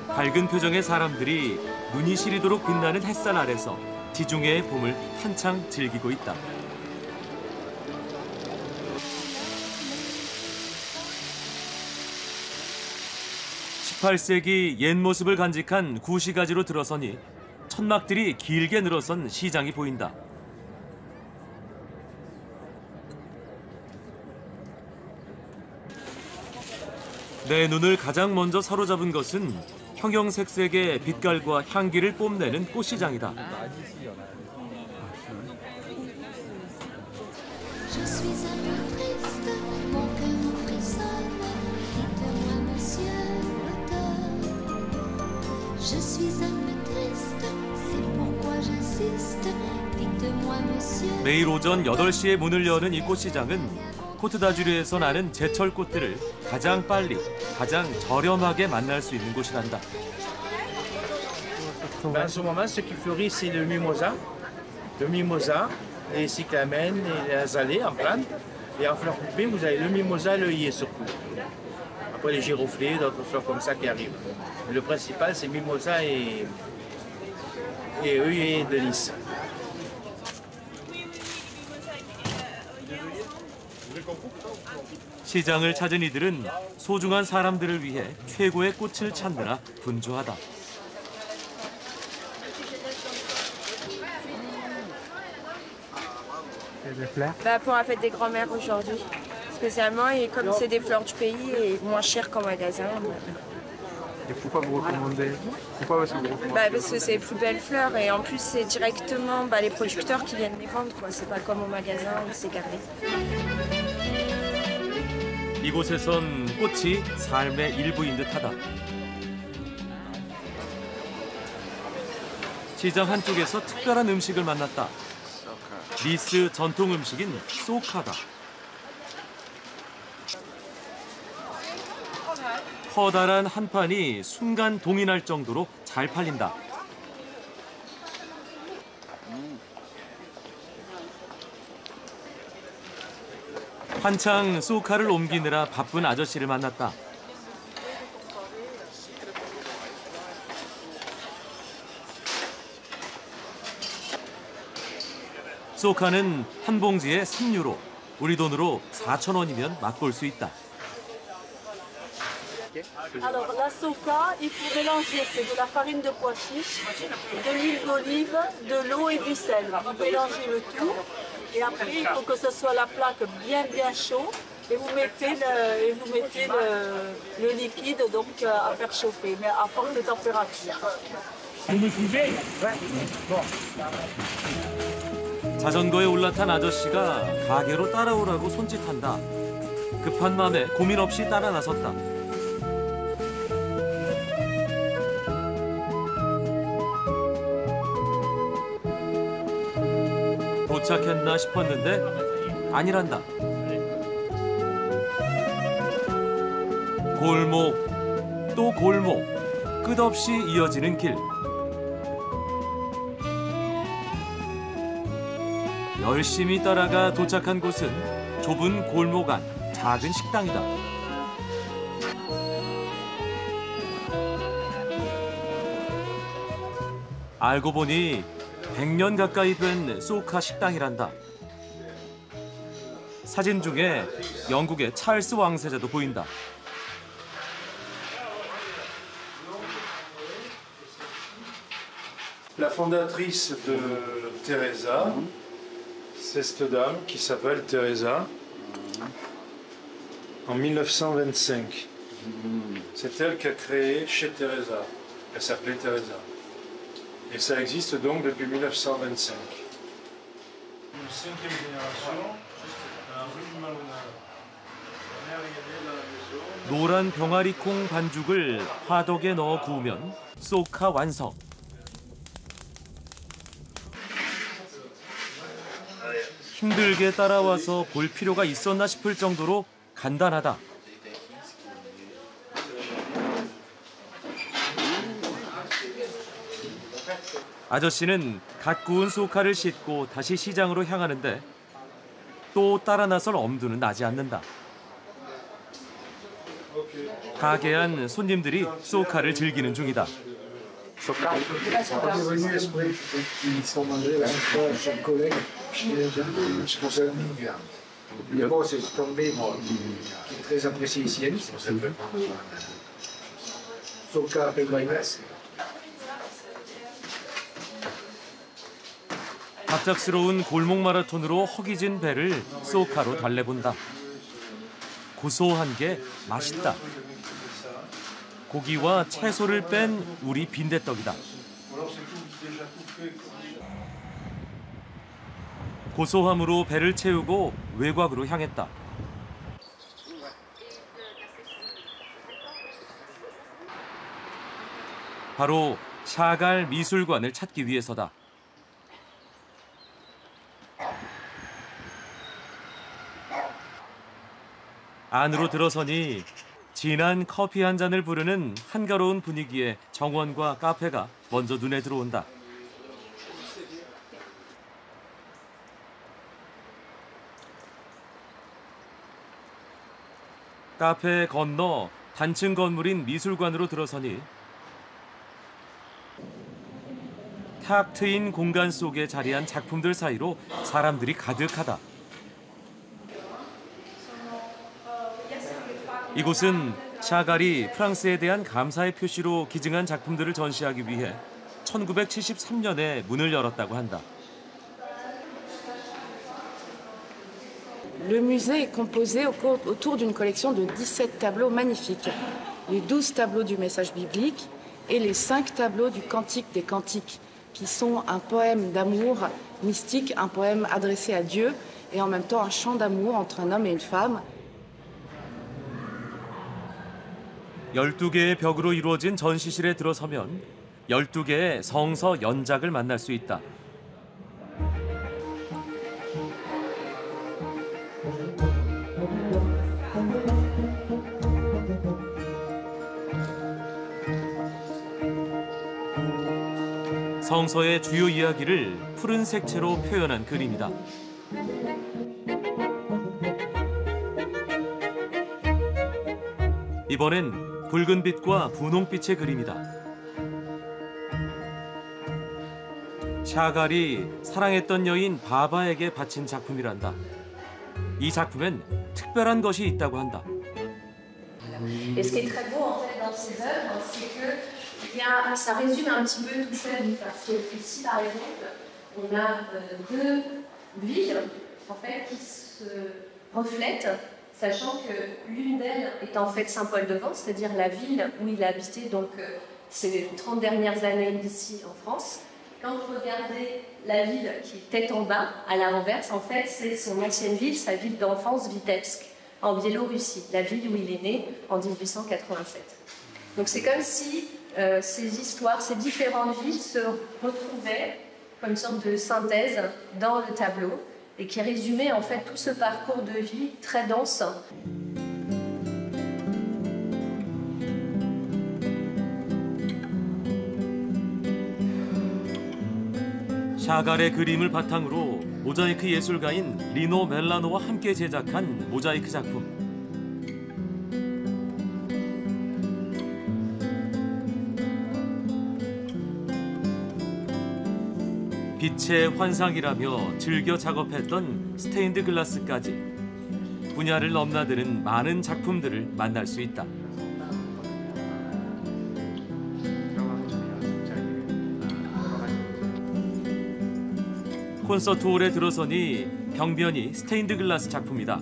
밝은 표정의 사람들이 눈이 시리도록 빛나는 햇살 아래서 지중해의 봄을 한창 즐기고 있다. (18세기) 옛 모습을 간직한 구시가지로 들어서니 천막들이 길게 늘어선 시장이 보인다. 내 눈을 가장 먼저 사로잡은 것은 형형색색의 빛깔과 향기를 뽐내는 꽃시장이다. 매일 오전 8시에 문을 여는 이 꽃시장은 코트다주르에서 나는 제철 꽃들을 가장 빨리, 가장 저렴하게 만날 수 있는 곳이란다.
En ce moment, ce qui fleurit, c'est le mimosa. Le mimosa, les cyclamènes, et les azalées en plante. Et en fleurs coupées, vous avez le mimosa et l'œillet surtout. Après, les giroflées, d'autres fleurs comme ça qui arrivent. Mais le principal, c'est mimosa et, et œillet de lys.
시장을 찾은 이들은 소중한 사람들을 위해 최고의 꽃을 찾느라 분주하다.
Bah, pour la fête des grands-mères aujourd'hui, spécialement, et comme c'est des fleurs du pays et moins cher qu'en magasin. bah,
Et pourquoi vous recommandez Pourquoi parce que vous recommandez
bah, parce que c'est les plus belles fleurs et en plus c'est directement bah, les producteurs qui viennent les vendre, quoi. C'est pas comme au magasin où c'est gardé.
이곳에선 꽃이 삶의 일부인 듯하다. 시장 한쪽에서 특별한 음식을 만났다. 리스 전통 음식인 소카다. 커다란 한 판이 순간 동인할 정도로 잘 팔린다. 한창 소카를 옮기느라 바쁜 아저씨를 만났다. 소카는 한 봉지에 3유로, 우리 돈으로 4천 원이면 맛볼 수 있다.
Et après il faut que ce soit la plaque bien bien chaud et vous mettez le, et vous mettez le, le liquide donc euh, à faire chauffer, mais à forte température.
Vous me suivez Bon.
자전거에 올라탄 아저씨가 가게로 따라오라고 손짓한다. 급한 맘에 고민 없이 따라 나섰다. 도착했나 싶었는데 아니란다. 골목, 또 골목, 끝없이 이어지는 길. 열심히 따라가 도착한 곳은 좁은 골목 안 작은 식당이다. 알고 보니 100년 가까이 된 소카 식당이란다. 사진 중에 영국의 찰스 왕세자도 보인다.
La fondatrice de Teresa, c'est cette dame qui s'appelle Teresa, en 1925. C'est elle qui a créé chez Teresa. Elle s'appelait Teresa. Et ça existe donc depuis 1925. Une cinquième génération.
노란 병아리콩 반죽을 화덕에 넣어 구우면 소카 완성. 힘들게 따라와서 볼 필요가 있었나 싶을 정도로 간단하다. 아저씨는 갓 구운 소카를 싣고 다시 시장으로 향하는데 또 따라 나설 엄두는 나지 않는다. 가게 안 손님들이 소카를 즐기는 중이다.
On est venu esprit. Ils sont mangés là, son collègue. Je pense Le mot c'est tombé, qui est très apprécié ici. Soka Pelmaïnas.
갑작스러운 골목 마라톤으로 허기진 배를 소카로 달래본다. 고소한 게 맛있다. 고기와 채소를 뺀 우리 빈대떡이다. 고소함으로 배를 채우고 외곽으로 향했다. 바로 샤갈 미술관을 찾기 위해서다. 안으로 들어서니 진한 커피 한 잔을 부르는 한가로운 분위기의 정원과 카페가 먼저 눈에 들어온다. 카페 건너 단층 건물인 미술관으로 들어서니 탁 트인 공간 속에 자리한 작품들 사이로 사람들이 가득하다. 이곳은 샤갈이 프랑스에 대한 감사의 표시로 기증한 작품들을 전시하기 위해 1973년에 문을 열었다고 한다.
Le musée est composé autour d'une collection de 17 tableaux magnifiques. Les 12 tableaux du message biblique et les 5 tableaux du Cantique des Cantiques, qui sont un poème d'amour mystique, un poème adressé à Dieu et en même temps un chant d'amour entre un homme et une femme.
12개의 벽으로 이루어진 전시실에 들어서면 12개의 성서 연작을 만날 수 있다. 성서의 주요 이야기를 푸른 색채로 표현한 그림이다. 이번엔 붉은 빛과 분홍빛의 그림이다. 샤갈이 사랑했던 여인 바바에게 바친 작품이란다. 이 작품엔 특별한 것이 있다고 한다.
Bien, ça résume un petit peu toute sa vie. Parce ici, par exemple, on a euh, deux villes en fait, qui se reflètent, sachant que l'une d'elles est en fait Saint-Paul-de-Vence, c'est-à-dire la ville où il a habité donc, euh, ces 30 dernières années ici en France. Quand vous regardez la ville qui est tête en bas, à la renverse, en fait, c'est son ancienne ville, sa ville d'enfance, Vitebsk, en Biélorussie, la ville où il est né en 1887. Donc c'est comme si euh, ces histoires, ces différentes villes se retrouvaient comme une sorte de synthèse dans le tableau et qui résumait en fait tout ce parcours de vie très dense.
샤갈의 그림을 바탕으로 모자이크 예술가인 리노 멜라노와 함께 제작한 모자이크 작품. 빛의 환상이라며 즐겨 작업했던 스테인드 글라스까지 분야를 넘나드는 많은 작품들을 만날 수 있다. 콘서트 홀에 들어서니 벽면이 스테인드 글라스 작품이다.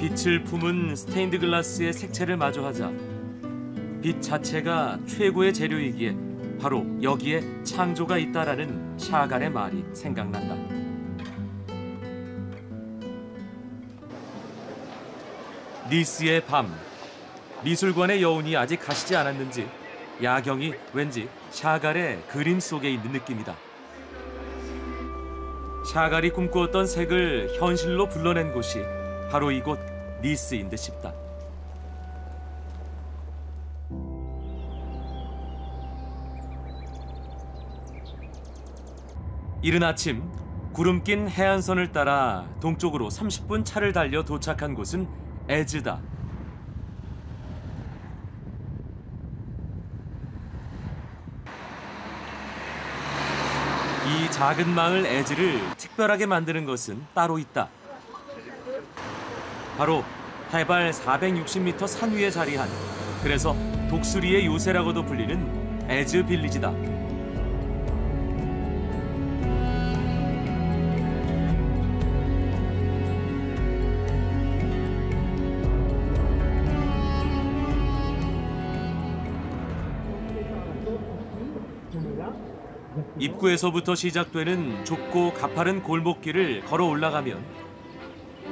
빛을 품은 스테인드 글라스의 색채를 마주하자 빛 자체가 최고의 재료이기에 바로 여기에 창조가 있다라는 샤갈의 말이 생각난다. 니스의 밤 미술관의 여운이 아직 가시지 않았는지 야경이 왠지 샤갈의 그림 속에 있는 느낌이다. 샤갈이 꿈꾸었던 색을 현실로 불러낸 곳이 바로 이곳 니스인 듯 싶다. 이른 아침 구름 낀 해안선을 따라 동쪽으로 30분 차를 달려 도착한 곳은 에즈다. 이 작은 마을 에즈를 특별하게 만드는 것은 따로 있다. 바로 해발 460m 산 위에 자리한 그래서 독수리의 요새라고도 불리는 에즈 빌리지다. 입구에서부터 시작되는 좁고 가파른 골목길을 걸어 올라가면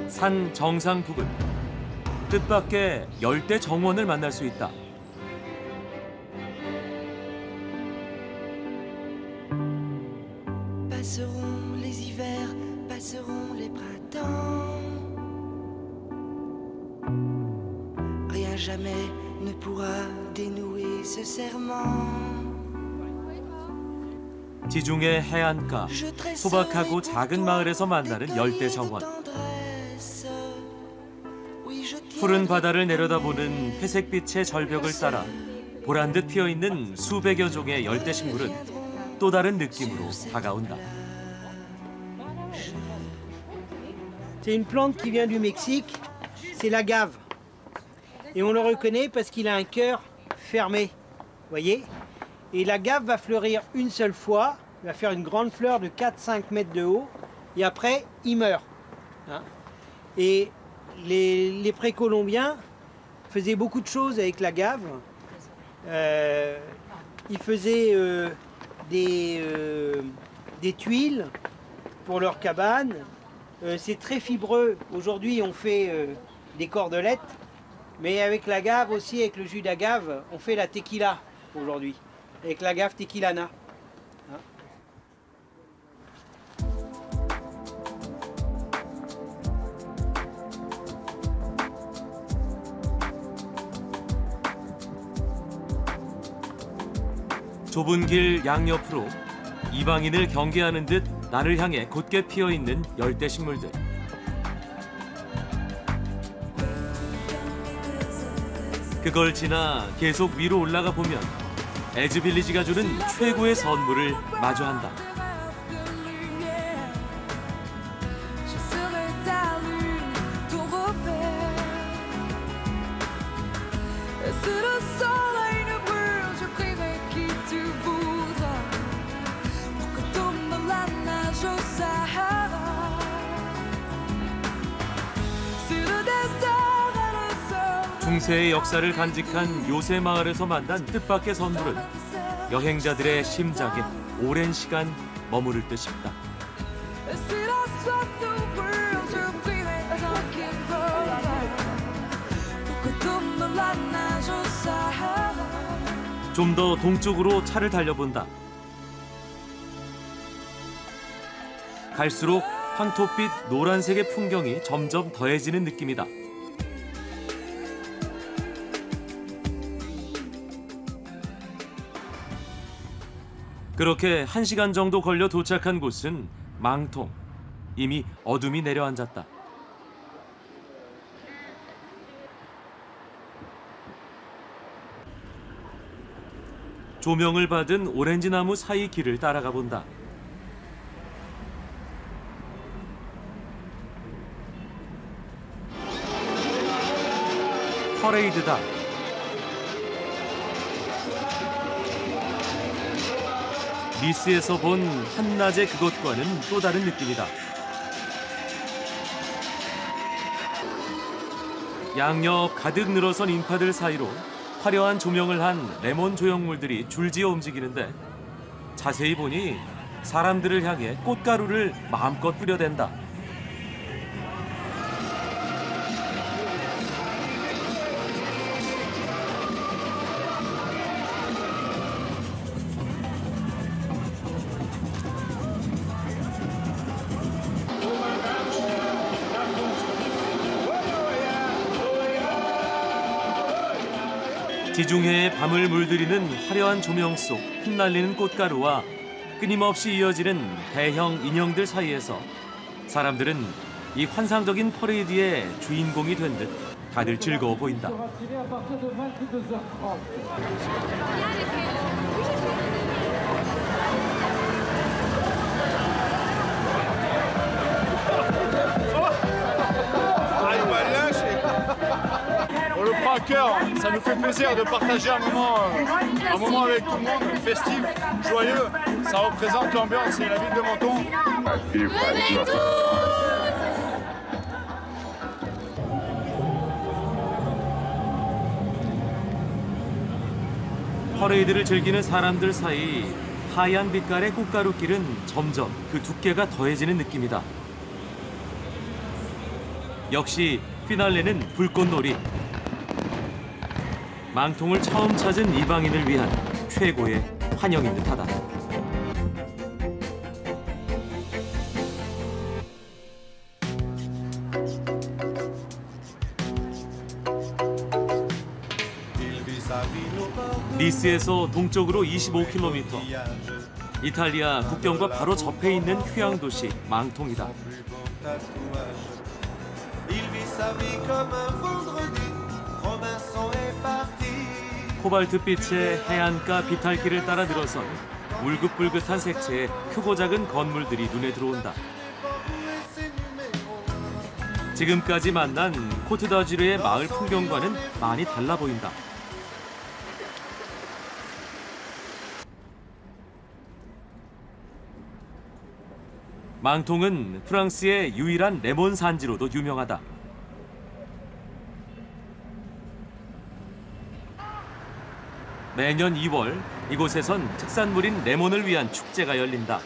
산 정상 부근 뜻밖의 열대 정원을 만날 수 있다. 지중해 해안가 소박하고 작은 마을에서 만나는 열대 정원. 푸른 바다를 내려다보는 회색빛의 절벽을 따라 보란 듯 피어 있는 수백여 종의 열대 식물은 또 다른 느낌으로 다가온다.
C'est une plante qui vient du Mexique, c'est l'agave. Et on le reconnaît parce qu'il a un cœur fermé, voyez Et l'agave va fleurir une seule fois, va faire une grande fleur de 4-5 mètres de haut, et après, il meurt. hein. Et les, précolombiens faisaient beaucoup de choses avec l'agave. Euh, ils faisaient euh, des, euh, des tuiles pour leurs cabanes. C'est très fibreux. Aujourd'hui, on fait des cordelettes, mais avec l'agave aussi, avec le jus d'agave, on fait la tequila aujourd'hui, avec l'agave tequilana. Hein.
좁은 길 양옆으로 이방인을 경계하는 듯 나를 향해 곧게 피어 있는 열대 식물들. 그걸 지나 계속 위로 올라가 보면 에즈 빌리지가 주는 최고의 선물을 마주한다. 중세의 역사를 간직한 요새 마을에서 만난 뜻밖의 선물은 여행자들의 심장에 오랜 시간 머무를 듯 싶다. 좀 더 동쪽으로 차를 달려본다. 갈수록 황토빛 노란색의 풍경이 점점 더해지는 느낌이다. 그렇게 한 시간 정도 걸려 도착한 곳은 망통. 이미 어둠이 내려앉았다. 조명을 받은 오렌지 나무 사이 길을 따라가 본다. 퍼레이드다. 니스에서 본 한낮의 그것과는 또 다른 느낌이다. 양옆 가득 늘어선 인파들 사이로 화려한 조명을 한 레몬 조형물들이 줄지어 움직이는데 자세히 보니 사람들을 향해 꽃가루를 마음껏 뿌려댄다. 지중해의 밤을 물들이는 화려한 조명 속 흩날리는 꽃가루와 끊임없이 이어지는 대형 인형들 사이에서 사람들은 이 환상적인 퍼레이드의 주인공이 된 듯 다들 즐거워 보인다.
À cœur, ça nous fait plaisir de partager un moment, euh, un moment avec tout le monde, festif, joyeux. Ça représente l'ambiance et la ville de Menton.
퍼레이드를 즐기는 사람들 사이 하얀 빛깔의 꽃가루 길은 점점 그 두께가 더해지는 느낌이다. 역시 피날레는 불꽃놀이. 망통을 처음 찾은 이방인을 위한 최고의 환영인 듯하다. 니스에서 동쪽으로 25km. 이탈리아 국경과 바로 접해 있는 휴양 도시 망통이다. 코발트빛의 해안가 비탈길을 따라 들어선 울긋불긋한 색채의 크고 작은 건물들이 눈에 들어온다. 지금까지 만난 코트다지르의 마을 풍경과는 많이 달라 보인다. 망통은 프랑스의 유일한 레몬 산지로도 유명하다. 매년 2월 이곳에선 특산물인 레몬을 위한 축제가 열린다.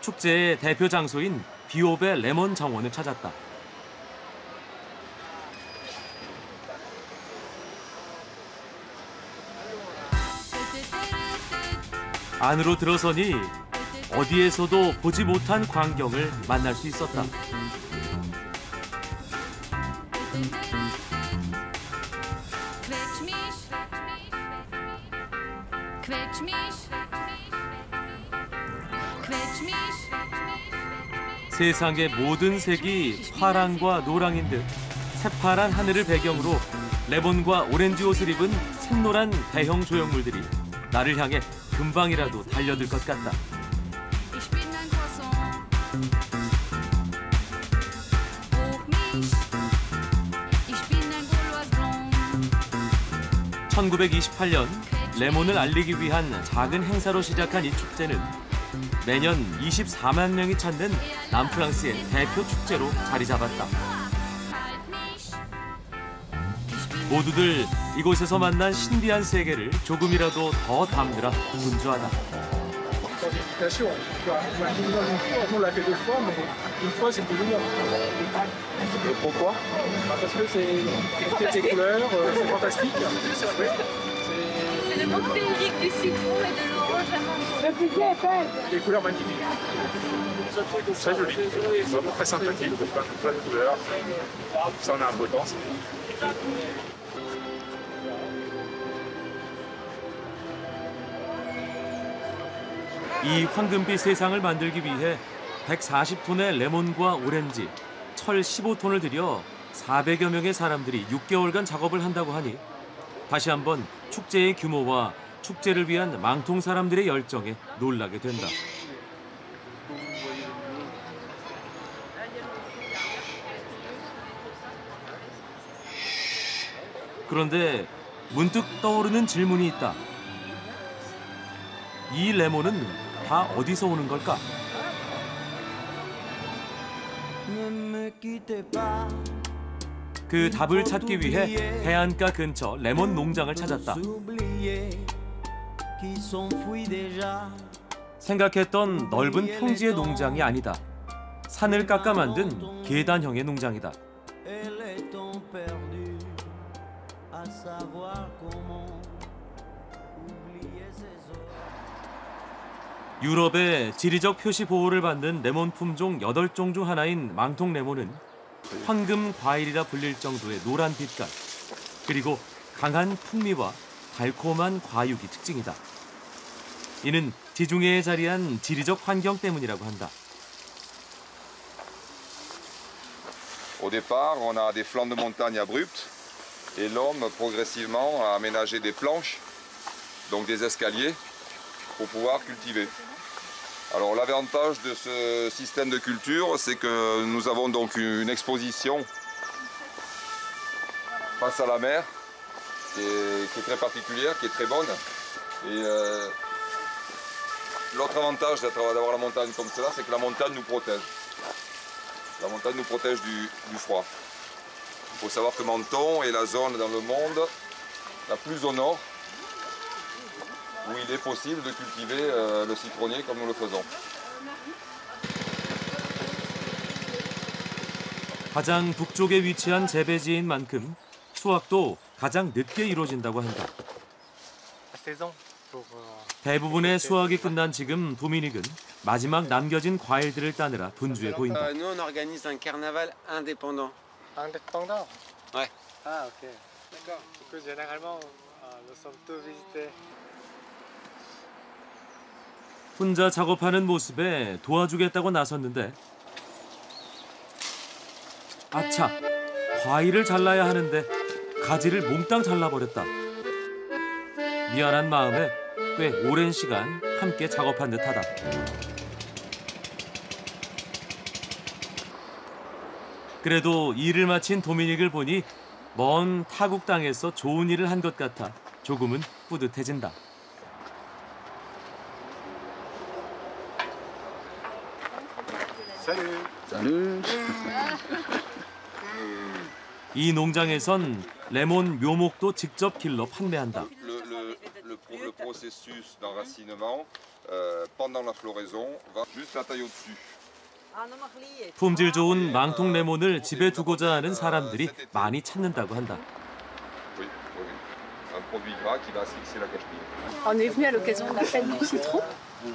축제의 대표 장소인 비오베 레몬 정원을 찾았다. 안으로 들어서니 어디에서도 보지 못한 광경을 만날 수 있었다. 세상의 모든 색이 파랑과 노랑인 듯 새파란 하늘을 배경으로 레몬과 오렌지 옷을 입은 샛노란 대형 조형물들이 나를 향해 금방이라도 달려들 것 같다. (1928년) 레몬을 알리기 위한 작은 행사로 시작한 이 축제는 매년 24만 명이 찾는 남프랑스의 대표 축제로 자리 잡았다. 모두들 이곳에서 만난 신비한 세계를 조금이라도 더 담느라 분주하다.
Bien sûr, on l'a fait deux fois, mais une fois c'était génial. Et pourquoi? Parce que c'est des couleurs, euh, c'est fantastique. (laughs)
C'est le monde féerique du citron et de l'orange amande.
Des couleurs magnifiques. Très joli, vraiment très sympathique, plein, plein de couleurs. Ça en a un beau temps.
이 황금빛 세상을 만들기 위해 140톤의 레몬과 오렌지, 철 15톤을 들여 400여 명의 사람들이 6개월간 작업을 한다고 하니 다시 한번 축제의 규모와 축제를 위한 망통 사람들의 열정에 놀라게 된다. 그런데 문득 떠오르는 질문이 있다. 이 레몬은 다 어디서 오는 걸까? 그 답을 찾기 위해 해안가 근처 레몬 농장을 찾았다. 생각했던 넓은 평지의 농장이 아니다. 산을 깎아 만든 계단형의 농장이다. 유럽의 지리적 표시 보호를 받는 레몬 품종 8종 중 하나인 망통 레몬은 황금 과일이라 불릴 정도의 노란 빛깔 그리고 강한 풍미와 달콤한 과육이 특징이다. 이는 지중해에 자리한 지리적 환경 때문이라고 한다.
Au départ, on a des flancs de montagne abrupts et l'homme progressivement a aménagé des planches, donc des escaliers, pour pouvoir cultiver. Alors l'avantage de ce système de culture, c'est que nous avons donc une exposition face à la mer, qui est, très particulière, qui est très bonne. Et euh, l'autre avantage d'avoir la montagne comme cela, c'est que la montagne nous protège. La montagne nous protège du, du froid. Il faut savoir que Menton est la zone dans le monde la plus au nord où il est possible de cultiver euh, le citronnier comme nous le faisons.
가장 북쪽에 위치한 재배지인 만큼 수확도 가장 늦게 이루어진다고 한다.
euh,
대부분의 수확이 끝난 지금 도미닉은 마지막 남겨진 과일들을 따느라 분주해 보인다.
Euh, nous, on organise un carnaval indépendant.
Indépendant
Ouais.
Ah, ok. D'accord. Du coup, généralement, euh, nous sommes tous visités.
혼자 작업하는 모습에 도와주겠다고 나섰는데 아차 과일을 잘라야 하는데 가지를 몽땅 잘라버렸다. 미안한 마음에 꽤 오랜 시간 함께 작업한 듯하다. 그래도 일을 마친 도미닉을 보니 먼 타국 땅에서 좋은 일을 한 것 같아 조금은 뿌듯해진다
Salut
Salut
이 농장에선 레몬 묘목도 직접 길러 판매한다.
Le, le- le pro- le processus d'enracinement euh, pendant la floraison va juste la taille au-dessus.
품질 좋은 망통 레몬을 집에 두고자 하는 사람들이 많이 찾는다고 한다.
Oui, oui, oui. Un produit gras qui va asphyxier la cachemire.
On est venu à l'occasion de la fête du citron.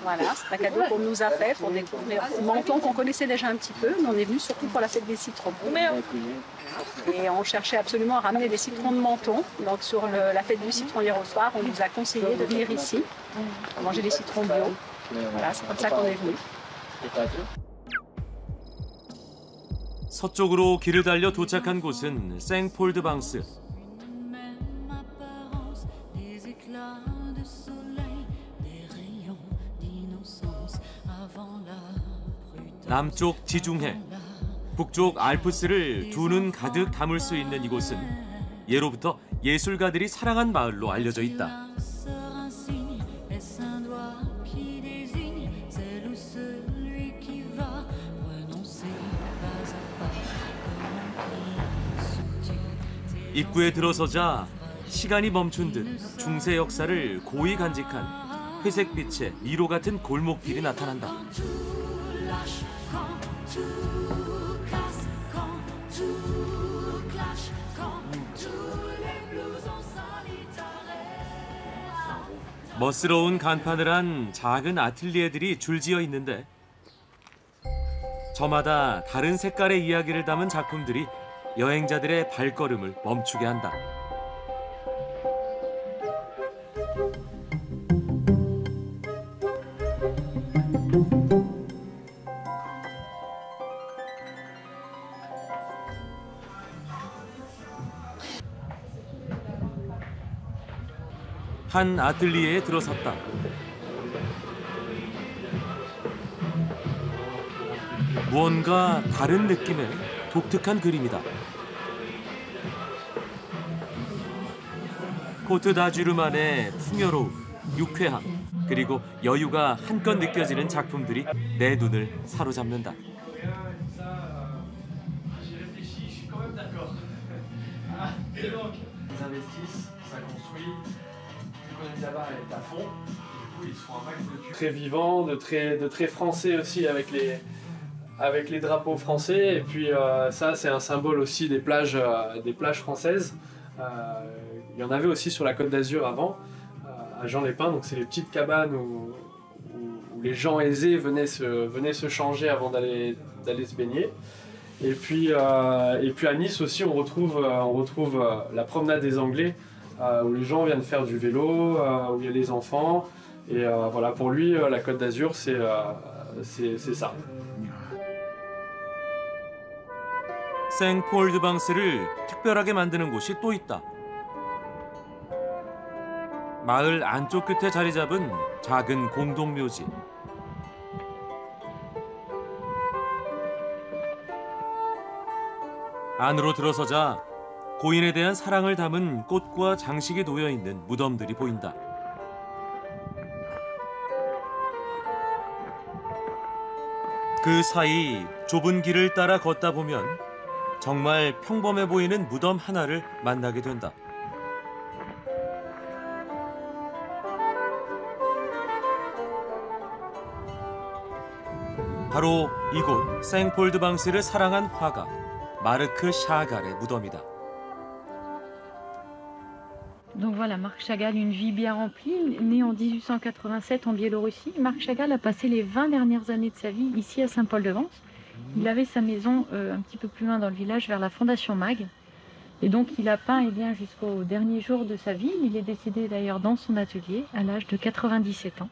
Voilà, c'est un cadeau qu'on nous a fait pour découvrir Menton qu'on connaissait déjà un petit peu, mais on est venu surtout pour la fête des citrons. Et on cherchait absolument à ramener des citrons de Menton. Donc sur le- la fête du citron hier au soir, on nous a conseillé de venir ici pour manger des citrons bio. Voilà, c'est comme ça qu'on est venu.
서쪽으로 길을 달려 도착한 곳은 생폴드방스. 남쪽 지중해, 북쪽 알프스를 두 눈 가득 담을 수 있는 이곳은 예로부터 예술가들이 사랑한 마을로 알려져 있다. 입구에 들어서자 시간이 멈춘 듯 중세 역사를 고이 간직한 회색빛의 미로 같은 골목길이 나타난다. 멋스러운 간판을 한 작은 아틀리에들이 줄지어 있는데 저마다 다른 색깔의 이야기를 담은 작품들이 여행자들의 발걸음을 멈추게 한다. 한 아틀리에에 들어섰다. 무언가 다른 느낌의 독특한 그림이다. 코트 다주르만의 풍요로움, 유쾌함, 그리고 여유가 한껏 느껴지는 작품들이 내 눈을 사로잡는다.
Très vivant, de très, de très français aussi avec les, avec les drapeaux français. Et puis euh, ça, c'est un symbole aussi des plages, euh, des plages françaises. Euh, il y en avait aussi sur la Côte d'Azur avant, à Jean-les-Pins. Donc c'est les petites cabanes où, où- les gens aisés venaient se, venaient se changer avant d'aller se baigner. Et puis, et puis à Nice aussi, on retrouve, on retrouve la promenade des Anglais, où les gens viennent faire du vélo, où il y a les enfants. Et euh, voilà, pour lui, euh, la Côte d'Azur, c'est euh, ça.
생폴드 방스를 특별하게 만드는 곳이 또 있다. 마을 안쪽 끝에 자리 잡은 작은 공동묘지. 안으로 들어서자 고인에 대한 사랑을 담은 꽃과 장식이 놓여 있는 무덤들이 보인다. 그 사이 좁은 길을 따라 걷다 보면 정말 평범해 보이는 무덤 하나를 만나게 된다. 바로 이곳 생폴드 방스를 사랑한 화가 마르크 샤갈의 무덤이다.
Donc voilà, Marc Chagall, une vie bien remplie, né en 1887 en Biélorussie. Marc Chagall a passé les 20 dernières années de sa vie ici à Saint-Paul-de-Vence. Il avait sa maison euh, un petit peu plus loin dans le village, vers la Fondation Mag. Et donc il a peint eh bien, jusqu'au dernier jour de sa vie. Il est décédé d'ailleurs dans son atelier à l'âge de 97 ans.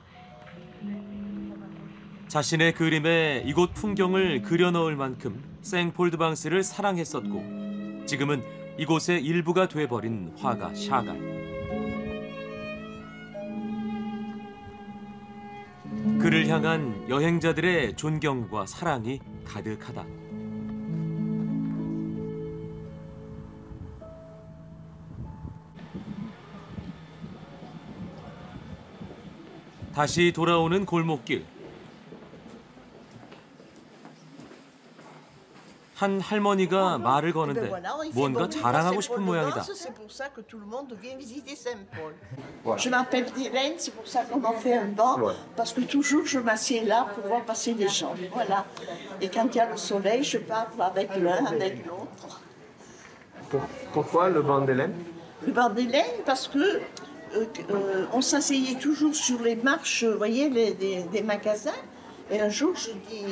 자신의 그림에 이곳 풍경을 그려넣을 만큼 생폴드방스를 사랑했었고 지금은 이곳의 일부가 돼버린 화가 샤갈. 그를 향한 여행자들의 존경과 사랑이 가득하다. 다시 돌아오는 골목길. 한 할머니가 말을
Ben
거는데
voilà, il fait
뭔가
bon vivre à
자랑하고 싶은 모양이다.
Saint-Paul-de-Vence, C'est pour ça que tout le monde vient visiter Saint-Paul. Je m'appelle Hélène, c'est pour ça qu'on m'a fait un banc, parce que toujours je m'assieds là pour voir passer les gens. Voilà. Et quand il y a le soleil, je parle avec l'un, avec l'autre.
Pourquoi le banc d'Hélène
Le banc des laines, parce que euh, euh, on s'asseyait toujours sur les marches, vous voyez, les- des, des magasins. Et un jour, je dis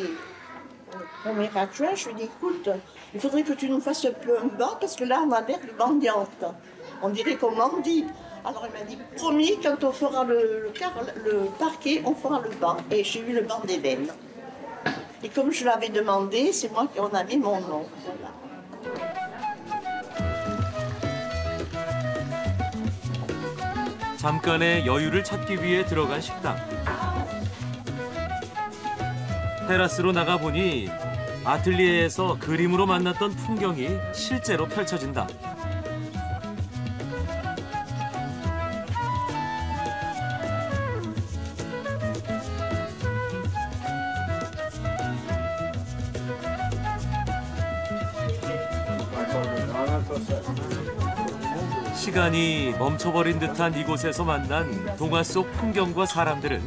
au premier adjoint, je lui dis, écoute, il faudrait que tu nous fasses un peu un banc, parce que là, on a l'air de mendiante. On dirait qu'on mendie. Alors il m'a dit, promis, quand on fera le, le, car- le parquet, on fera le banc. Et j'ai eu le banc d'Hélène. Et comme je l'avais demandé, c'est moi qui en a mis mon nom. Voilà.
잠깐의 여유를 찾기 위해 들어간 식당. 테라스로 나가 보니 아틀리에에서 그림으로 만났던 풍경이 실제로 펼쳐진다. 시간이 멈춰버린 듯한 이곳에서 만난 동화 속 풍경과 사람들은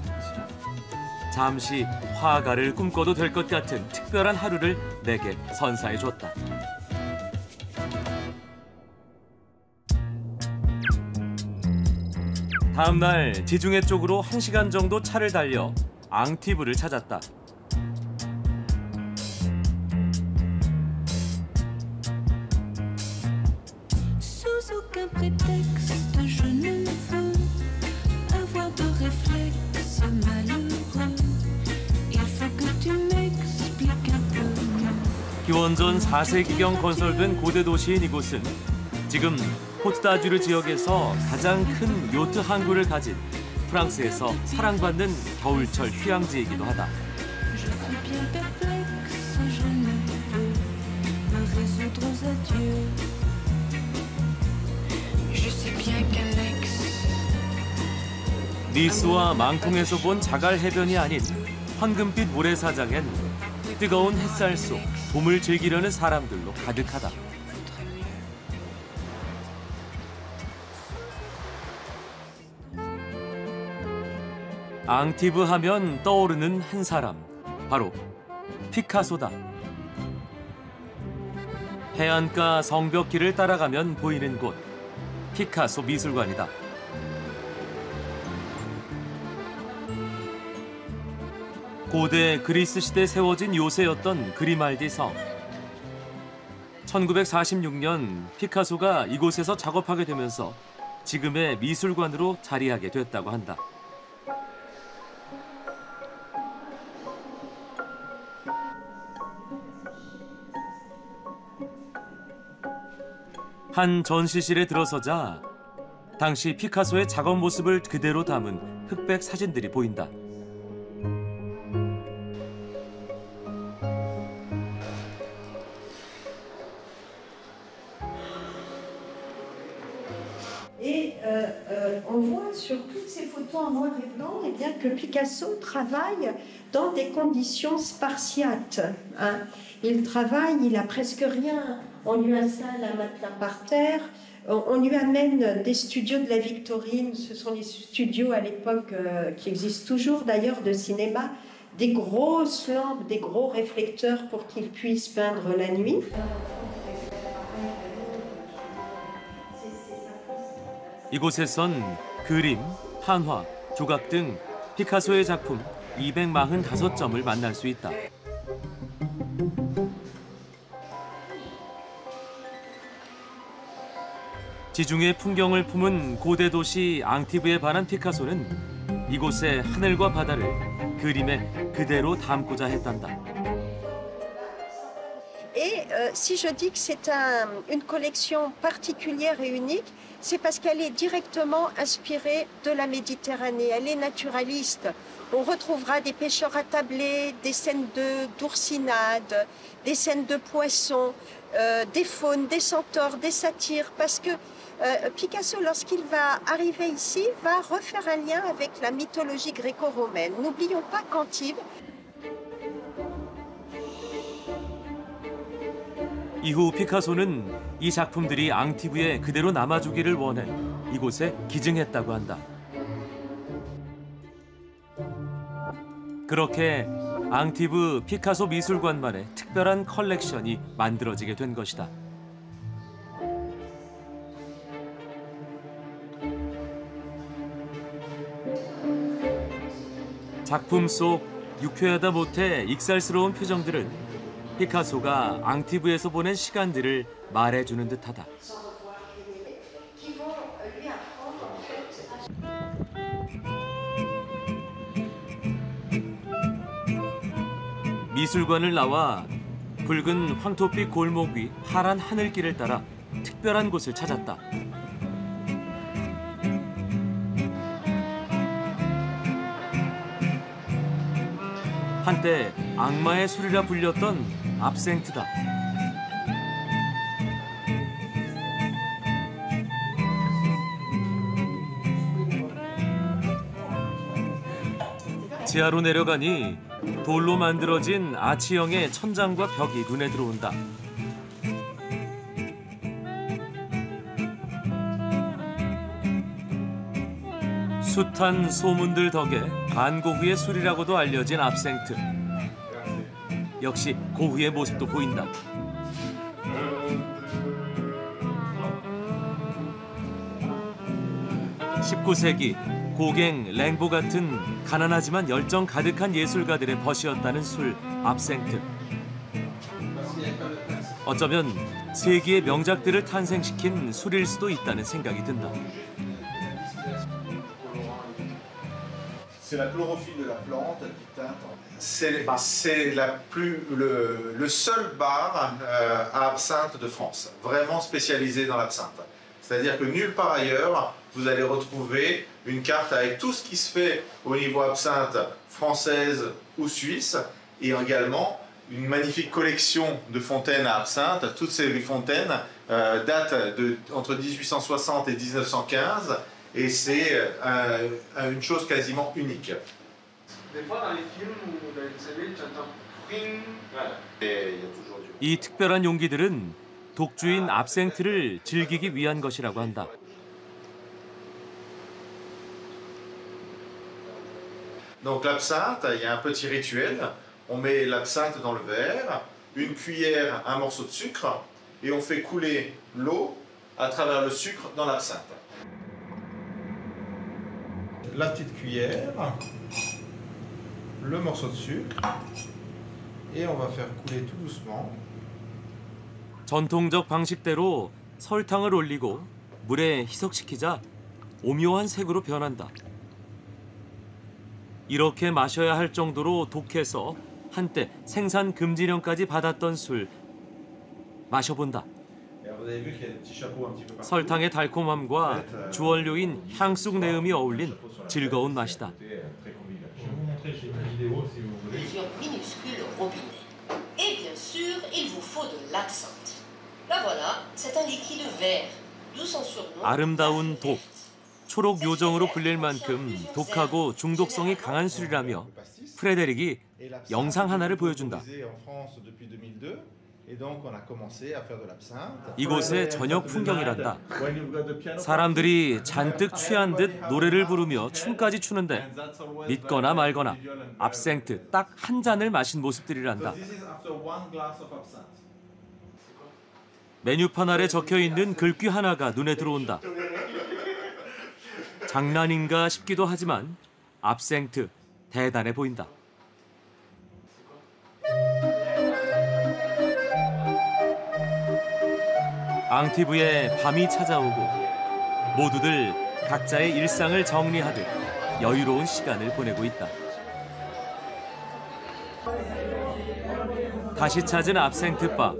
잠시 화가를 꿈꿔도 될 것 같은 특별한 하루를 내게 선사해 줬다. 다음 날 지중해 쪽으로 1시간 정도 차를 달려 앙티브를 찾았다. 기원전 4세기경 건설된 고대 도시인 이곳은 지금 코트다주르 지역에서 가장 큰 요트 항구를 가진 프랑스에서 사랑받는 겨울철 휴양지이기도 하다. 니스와 망통에서 본 자갈 해변이 아닌 황금빛 모래사장엔 뜨거운 햇살 속 봄을 즐기려는 사람들로 가득하다. 앙티브 하면 떠오르는 한 사람, 바로 피카소다. 해안가 성벽길을 따라가면 보이는 곳, 피카소 미술관이다. 고대 그리스 시대 세워진 요새였던 그리말디 성. 1946년 피카소가 이곳에서 작업하게 되면서 지금의 미술관으로 자리하게 됐다고 한다. 한 전시실에 들어서자 당시 피카소의 작업 모습을 그대로 담은 흑백 사진들이 보인다.
Et euh, euh, on voit sur toutes ces photos en noir et blanc eh bien, que Picasso travaille dans des conditions spartiates. hein. Il travaille, il a presque rien. On lui installe un matelas par terre. On lui amène des studios de la Victorine. Ce sont les studios à l'époque euh, qui existent toujours d'ailleurs de cinéma. Des grosses lampes, des gros réflecteurs pour qu'il puisse peindre la nuit.
이곳에선 그림, 한화, 조각 등 피카소의 작품 245점을 만날 수 있다. 지중해 풍경을 품은 고대 도시 앙티브에 반한 피카소는 이곳의 하늘과 바다를 그림에 그대로 담고자 했단다.
Et euh, si je dis que c'est un- une collection particulière et unique, c'est parce qu'elle est directement inspirée de la Méditerranée. Elle est naturaliste. On retrouvera des pêcheurs attablés, des scènes de d'oursinades, des scènes de poissons, euh, des faunes, des centaures, des satyres, parce que euh, Picasso, lorsqu'il va arriver ici, va refaire un lien avec la mythologie gréco-romaine. N'oublions pas qu'Antibes
이후 피카소는 이 작품들이 앙티브에 그대로 남아주기를 원해 이곳에 기증했다고 한다. 그렇게 앙티브 피카소 미술관만의 특별한 컬렉션이 만들어지게 된 것이다. 작품 속 유쾌하다 못해 익살스러운 표정들은 피카소가 앙티브에서 보낸 시간들을 말해주는 듯하다. 미술관을 나와 붉은 황토빛 골목 위 파란 하늘길을 따라 특별한 곳을 찾았다. 한때 악마의 술이라 불렸던 압생트다. 지하로 내려가니 돌로 만들어진 아치형의 천장과 벽이 눈에 들어온다. 숱한 소문들 덕에 반고흐의 술이라고도 알려진 압생트. 역시 고흐의 모습도 보인다. 19세기 고갱, 랭보 같은 가난하지만 열정 가득한 예술가들의 벗이었다는 술 압생트. 어쩌면 세기의 명작들을 탄생시킨 술일 수도 있다는 생각이 든다.
C'est la chlorophylle de la plante qui teinte. C'est c'est le, le seul bar euh, à absinthe de France, vraiment spécialisé dans l'absinthe. C'est-à-dire que nulle part ailleurs, vous allez retrouver une carte avec tout ce qui se fait au niveau absinthe française ou suisse, et également une magnifique collection de fontaines à absinthe. Toutes ces fontaines euh, datent de, entre 1860 et 1915, et c'est euh, un- une chose quasiment unique.
Des fois, dans les films ou dans les séries, tu entends pring.
Et il y a toujours du
이 특별한 용기들은 독주인 압생트를 즐기기 위한 것이라고 한다.
Donc l'absinthe, il y a un petit rituel. On met l'absinthe dans le verre, une cuillère, un morceau de sucre, et on fait couler l'eau à travers le sucre dans l'absinthe. La petite cuillère, le morceau de sucre, et on va faire couler tout doucement.
전통적 방식대로 설탕을 올리고 물에 희석시키자 오묘한 색으로 변한다. 이렇게 마셔야 할 정도로 독해서 한때 생산 금지령까지 받았던 술 마셔본다. 설탕의 달콤함과 주원료인 향쑥 내음이 어울린 즐거운 맛이다.
plusieurs minuscules robinets. Et bien sûr, il vous faut de l'absinthe. Là voilà, c'est un liquide vert, d'où son surnom.
아름다운 독, 초록 요정으로 불릴 만큼 독하고 중독성이 강한 술이라며 프레데릭이 영상 하나를 보여준다. 이곳의 저녁 풍경이란다. 사람들이 잔뜩 취한 듯 노래를 부르며 춤까지 추는데 믿거나 말거나 압생트 딱 한 잔을 마신 모습들이란다. 메뉴판 아래 적혀 있는 글귀 하나가 눈에 들어온다. 장난인가 싶기도 하지만 압생트 대단해 보인다. 앙티브에 밤이 찾아오고 모두들 각자의 일상을 정리하듯 여유로운 시간을 보내고 있다. 다시 찾은 압생트바.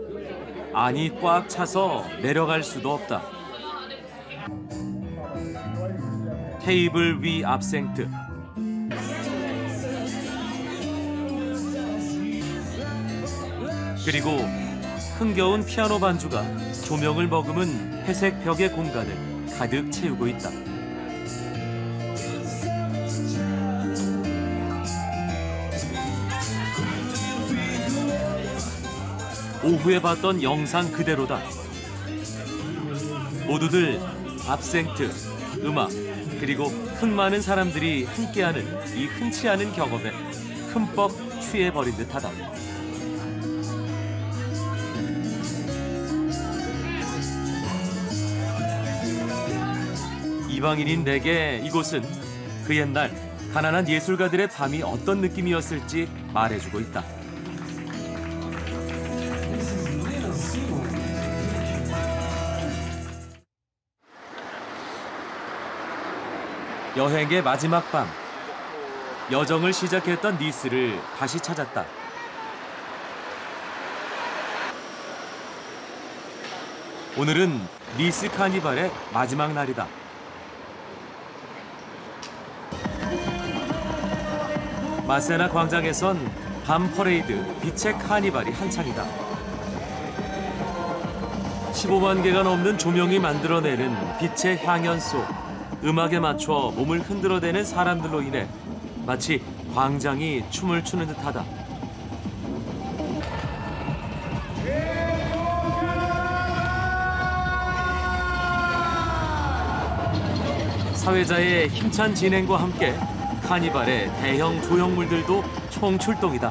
안이 꽉 차서 내려갈 수도 없다. 테이블 위 압생트. 그리고 흥겨운 피아노 반주가 조명을 머금은 회색 벽의 공간을 가득 채우고 있다. 오후에 봤던 영상 그대로다. 모두들 압생트, 음악, 그리고 흥 많은 사람들이 함께하는 이 흔치 않은 경험에 흠뻑 취해버린 듯하다. 이방인인 내게 이곳은 그 옛날 가난한 예술가들의 밤이 어떤 느낌이었을지 말해주고 있다. 여행의 마지막 밤 여정을 시작했던 니스를 다시 찾았다. 오늘은 니스 카니발의 마지막 날이다. 마세나 광장에선 밤 퍼레이드 빛의 카니발이 한창이다. 15만 개가 넘는 조명이 만들어내는 빛의 향연 속, 음악에 맞춰 몸을 흔들어대는 사람들로 인해 마치 광장이 춤을 추는 듯하다. 사회자의 힘찬 진행과 함께 카니발의 대형 조형물들도 총출동이다.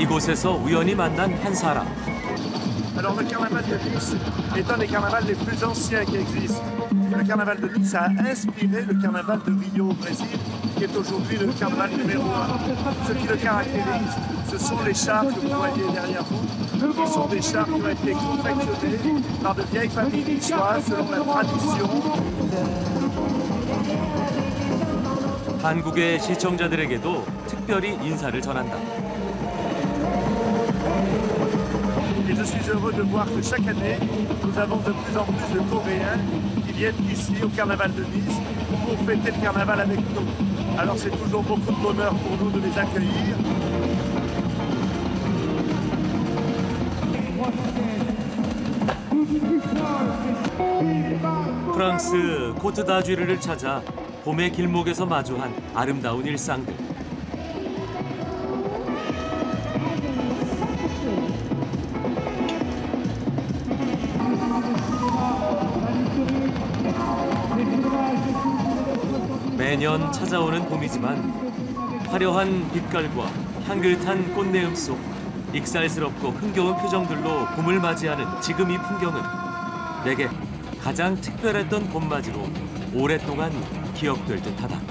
이곳에서 우연히 만난 한 사람.
qui est aujourd'hui le carnaval numéro un. Ce qui le caractérise, ce sont les chars que vous voyez derrière vous, qui sont des chars qui ont été confectionnés par de vieilles familles niçoises selon la tradition.
한국의 시청자들에게도 특별히 인사를 전한다.
Et je suis heureux de voir que chaque année, nous avons de plus en plus de Coréens qui viennent ici au carnaval de Nice pour fêter le carnaval avec nous. Alors c'est toujours beaucoup de bonheur pour nous de les accueillir.
프랑스 코트다쥐르를 찾아 봄의 길목에서 마주한 아름다운 일상들. 매년 찾아오는 봄이지만 화려한 빛깔과 향긋한 꽃내음 속 익살스럽고 흥겨운 표정들로 봄을 맞이하는 지금 이 풍경은 내게 가장 특별했던 봄맞이로 오랫동안 기억될 듯하다.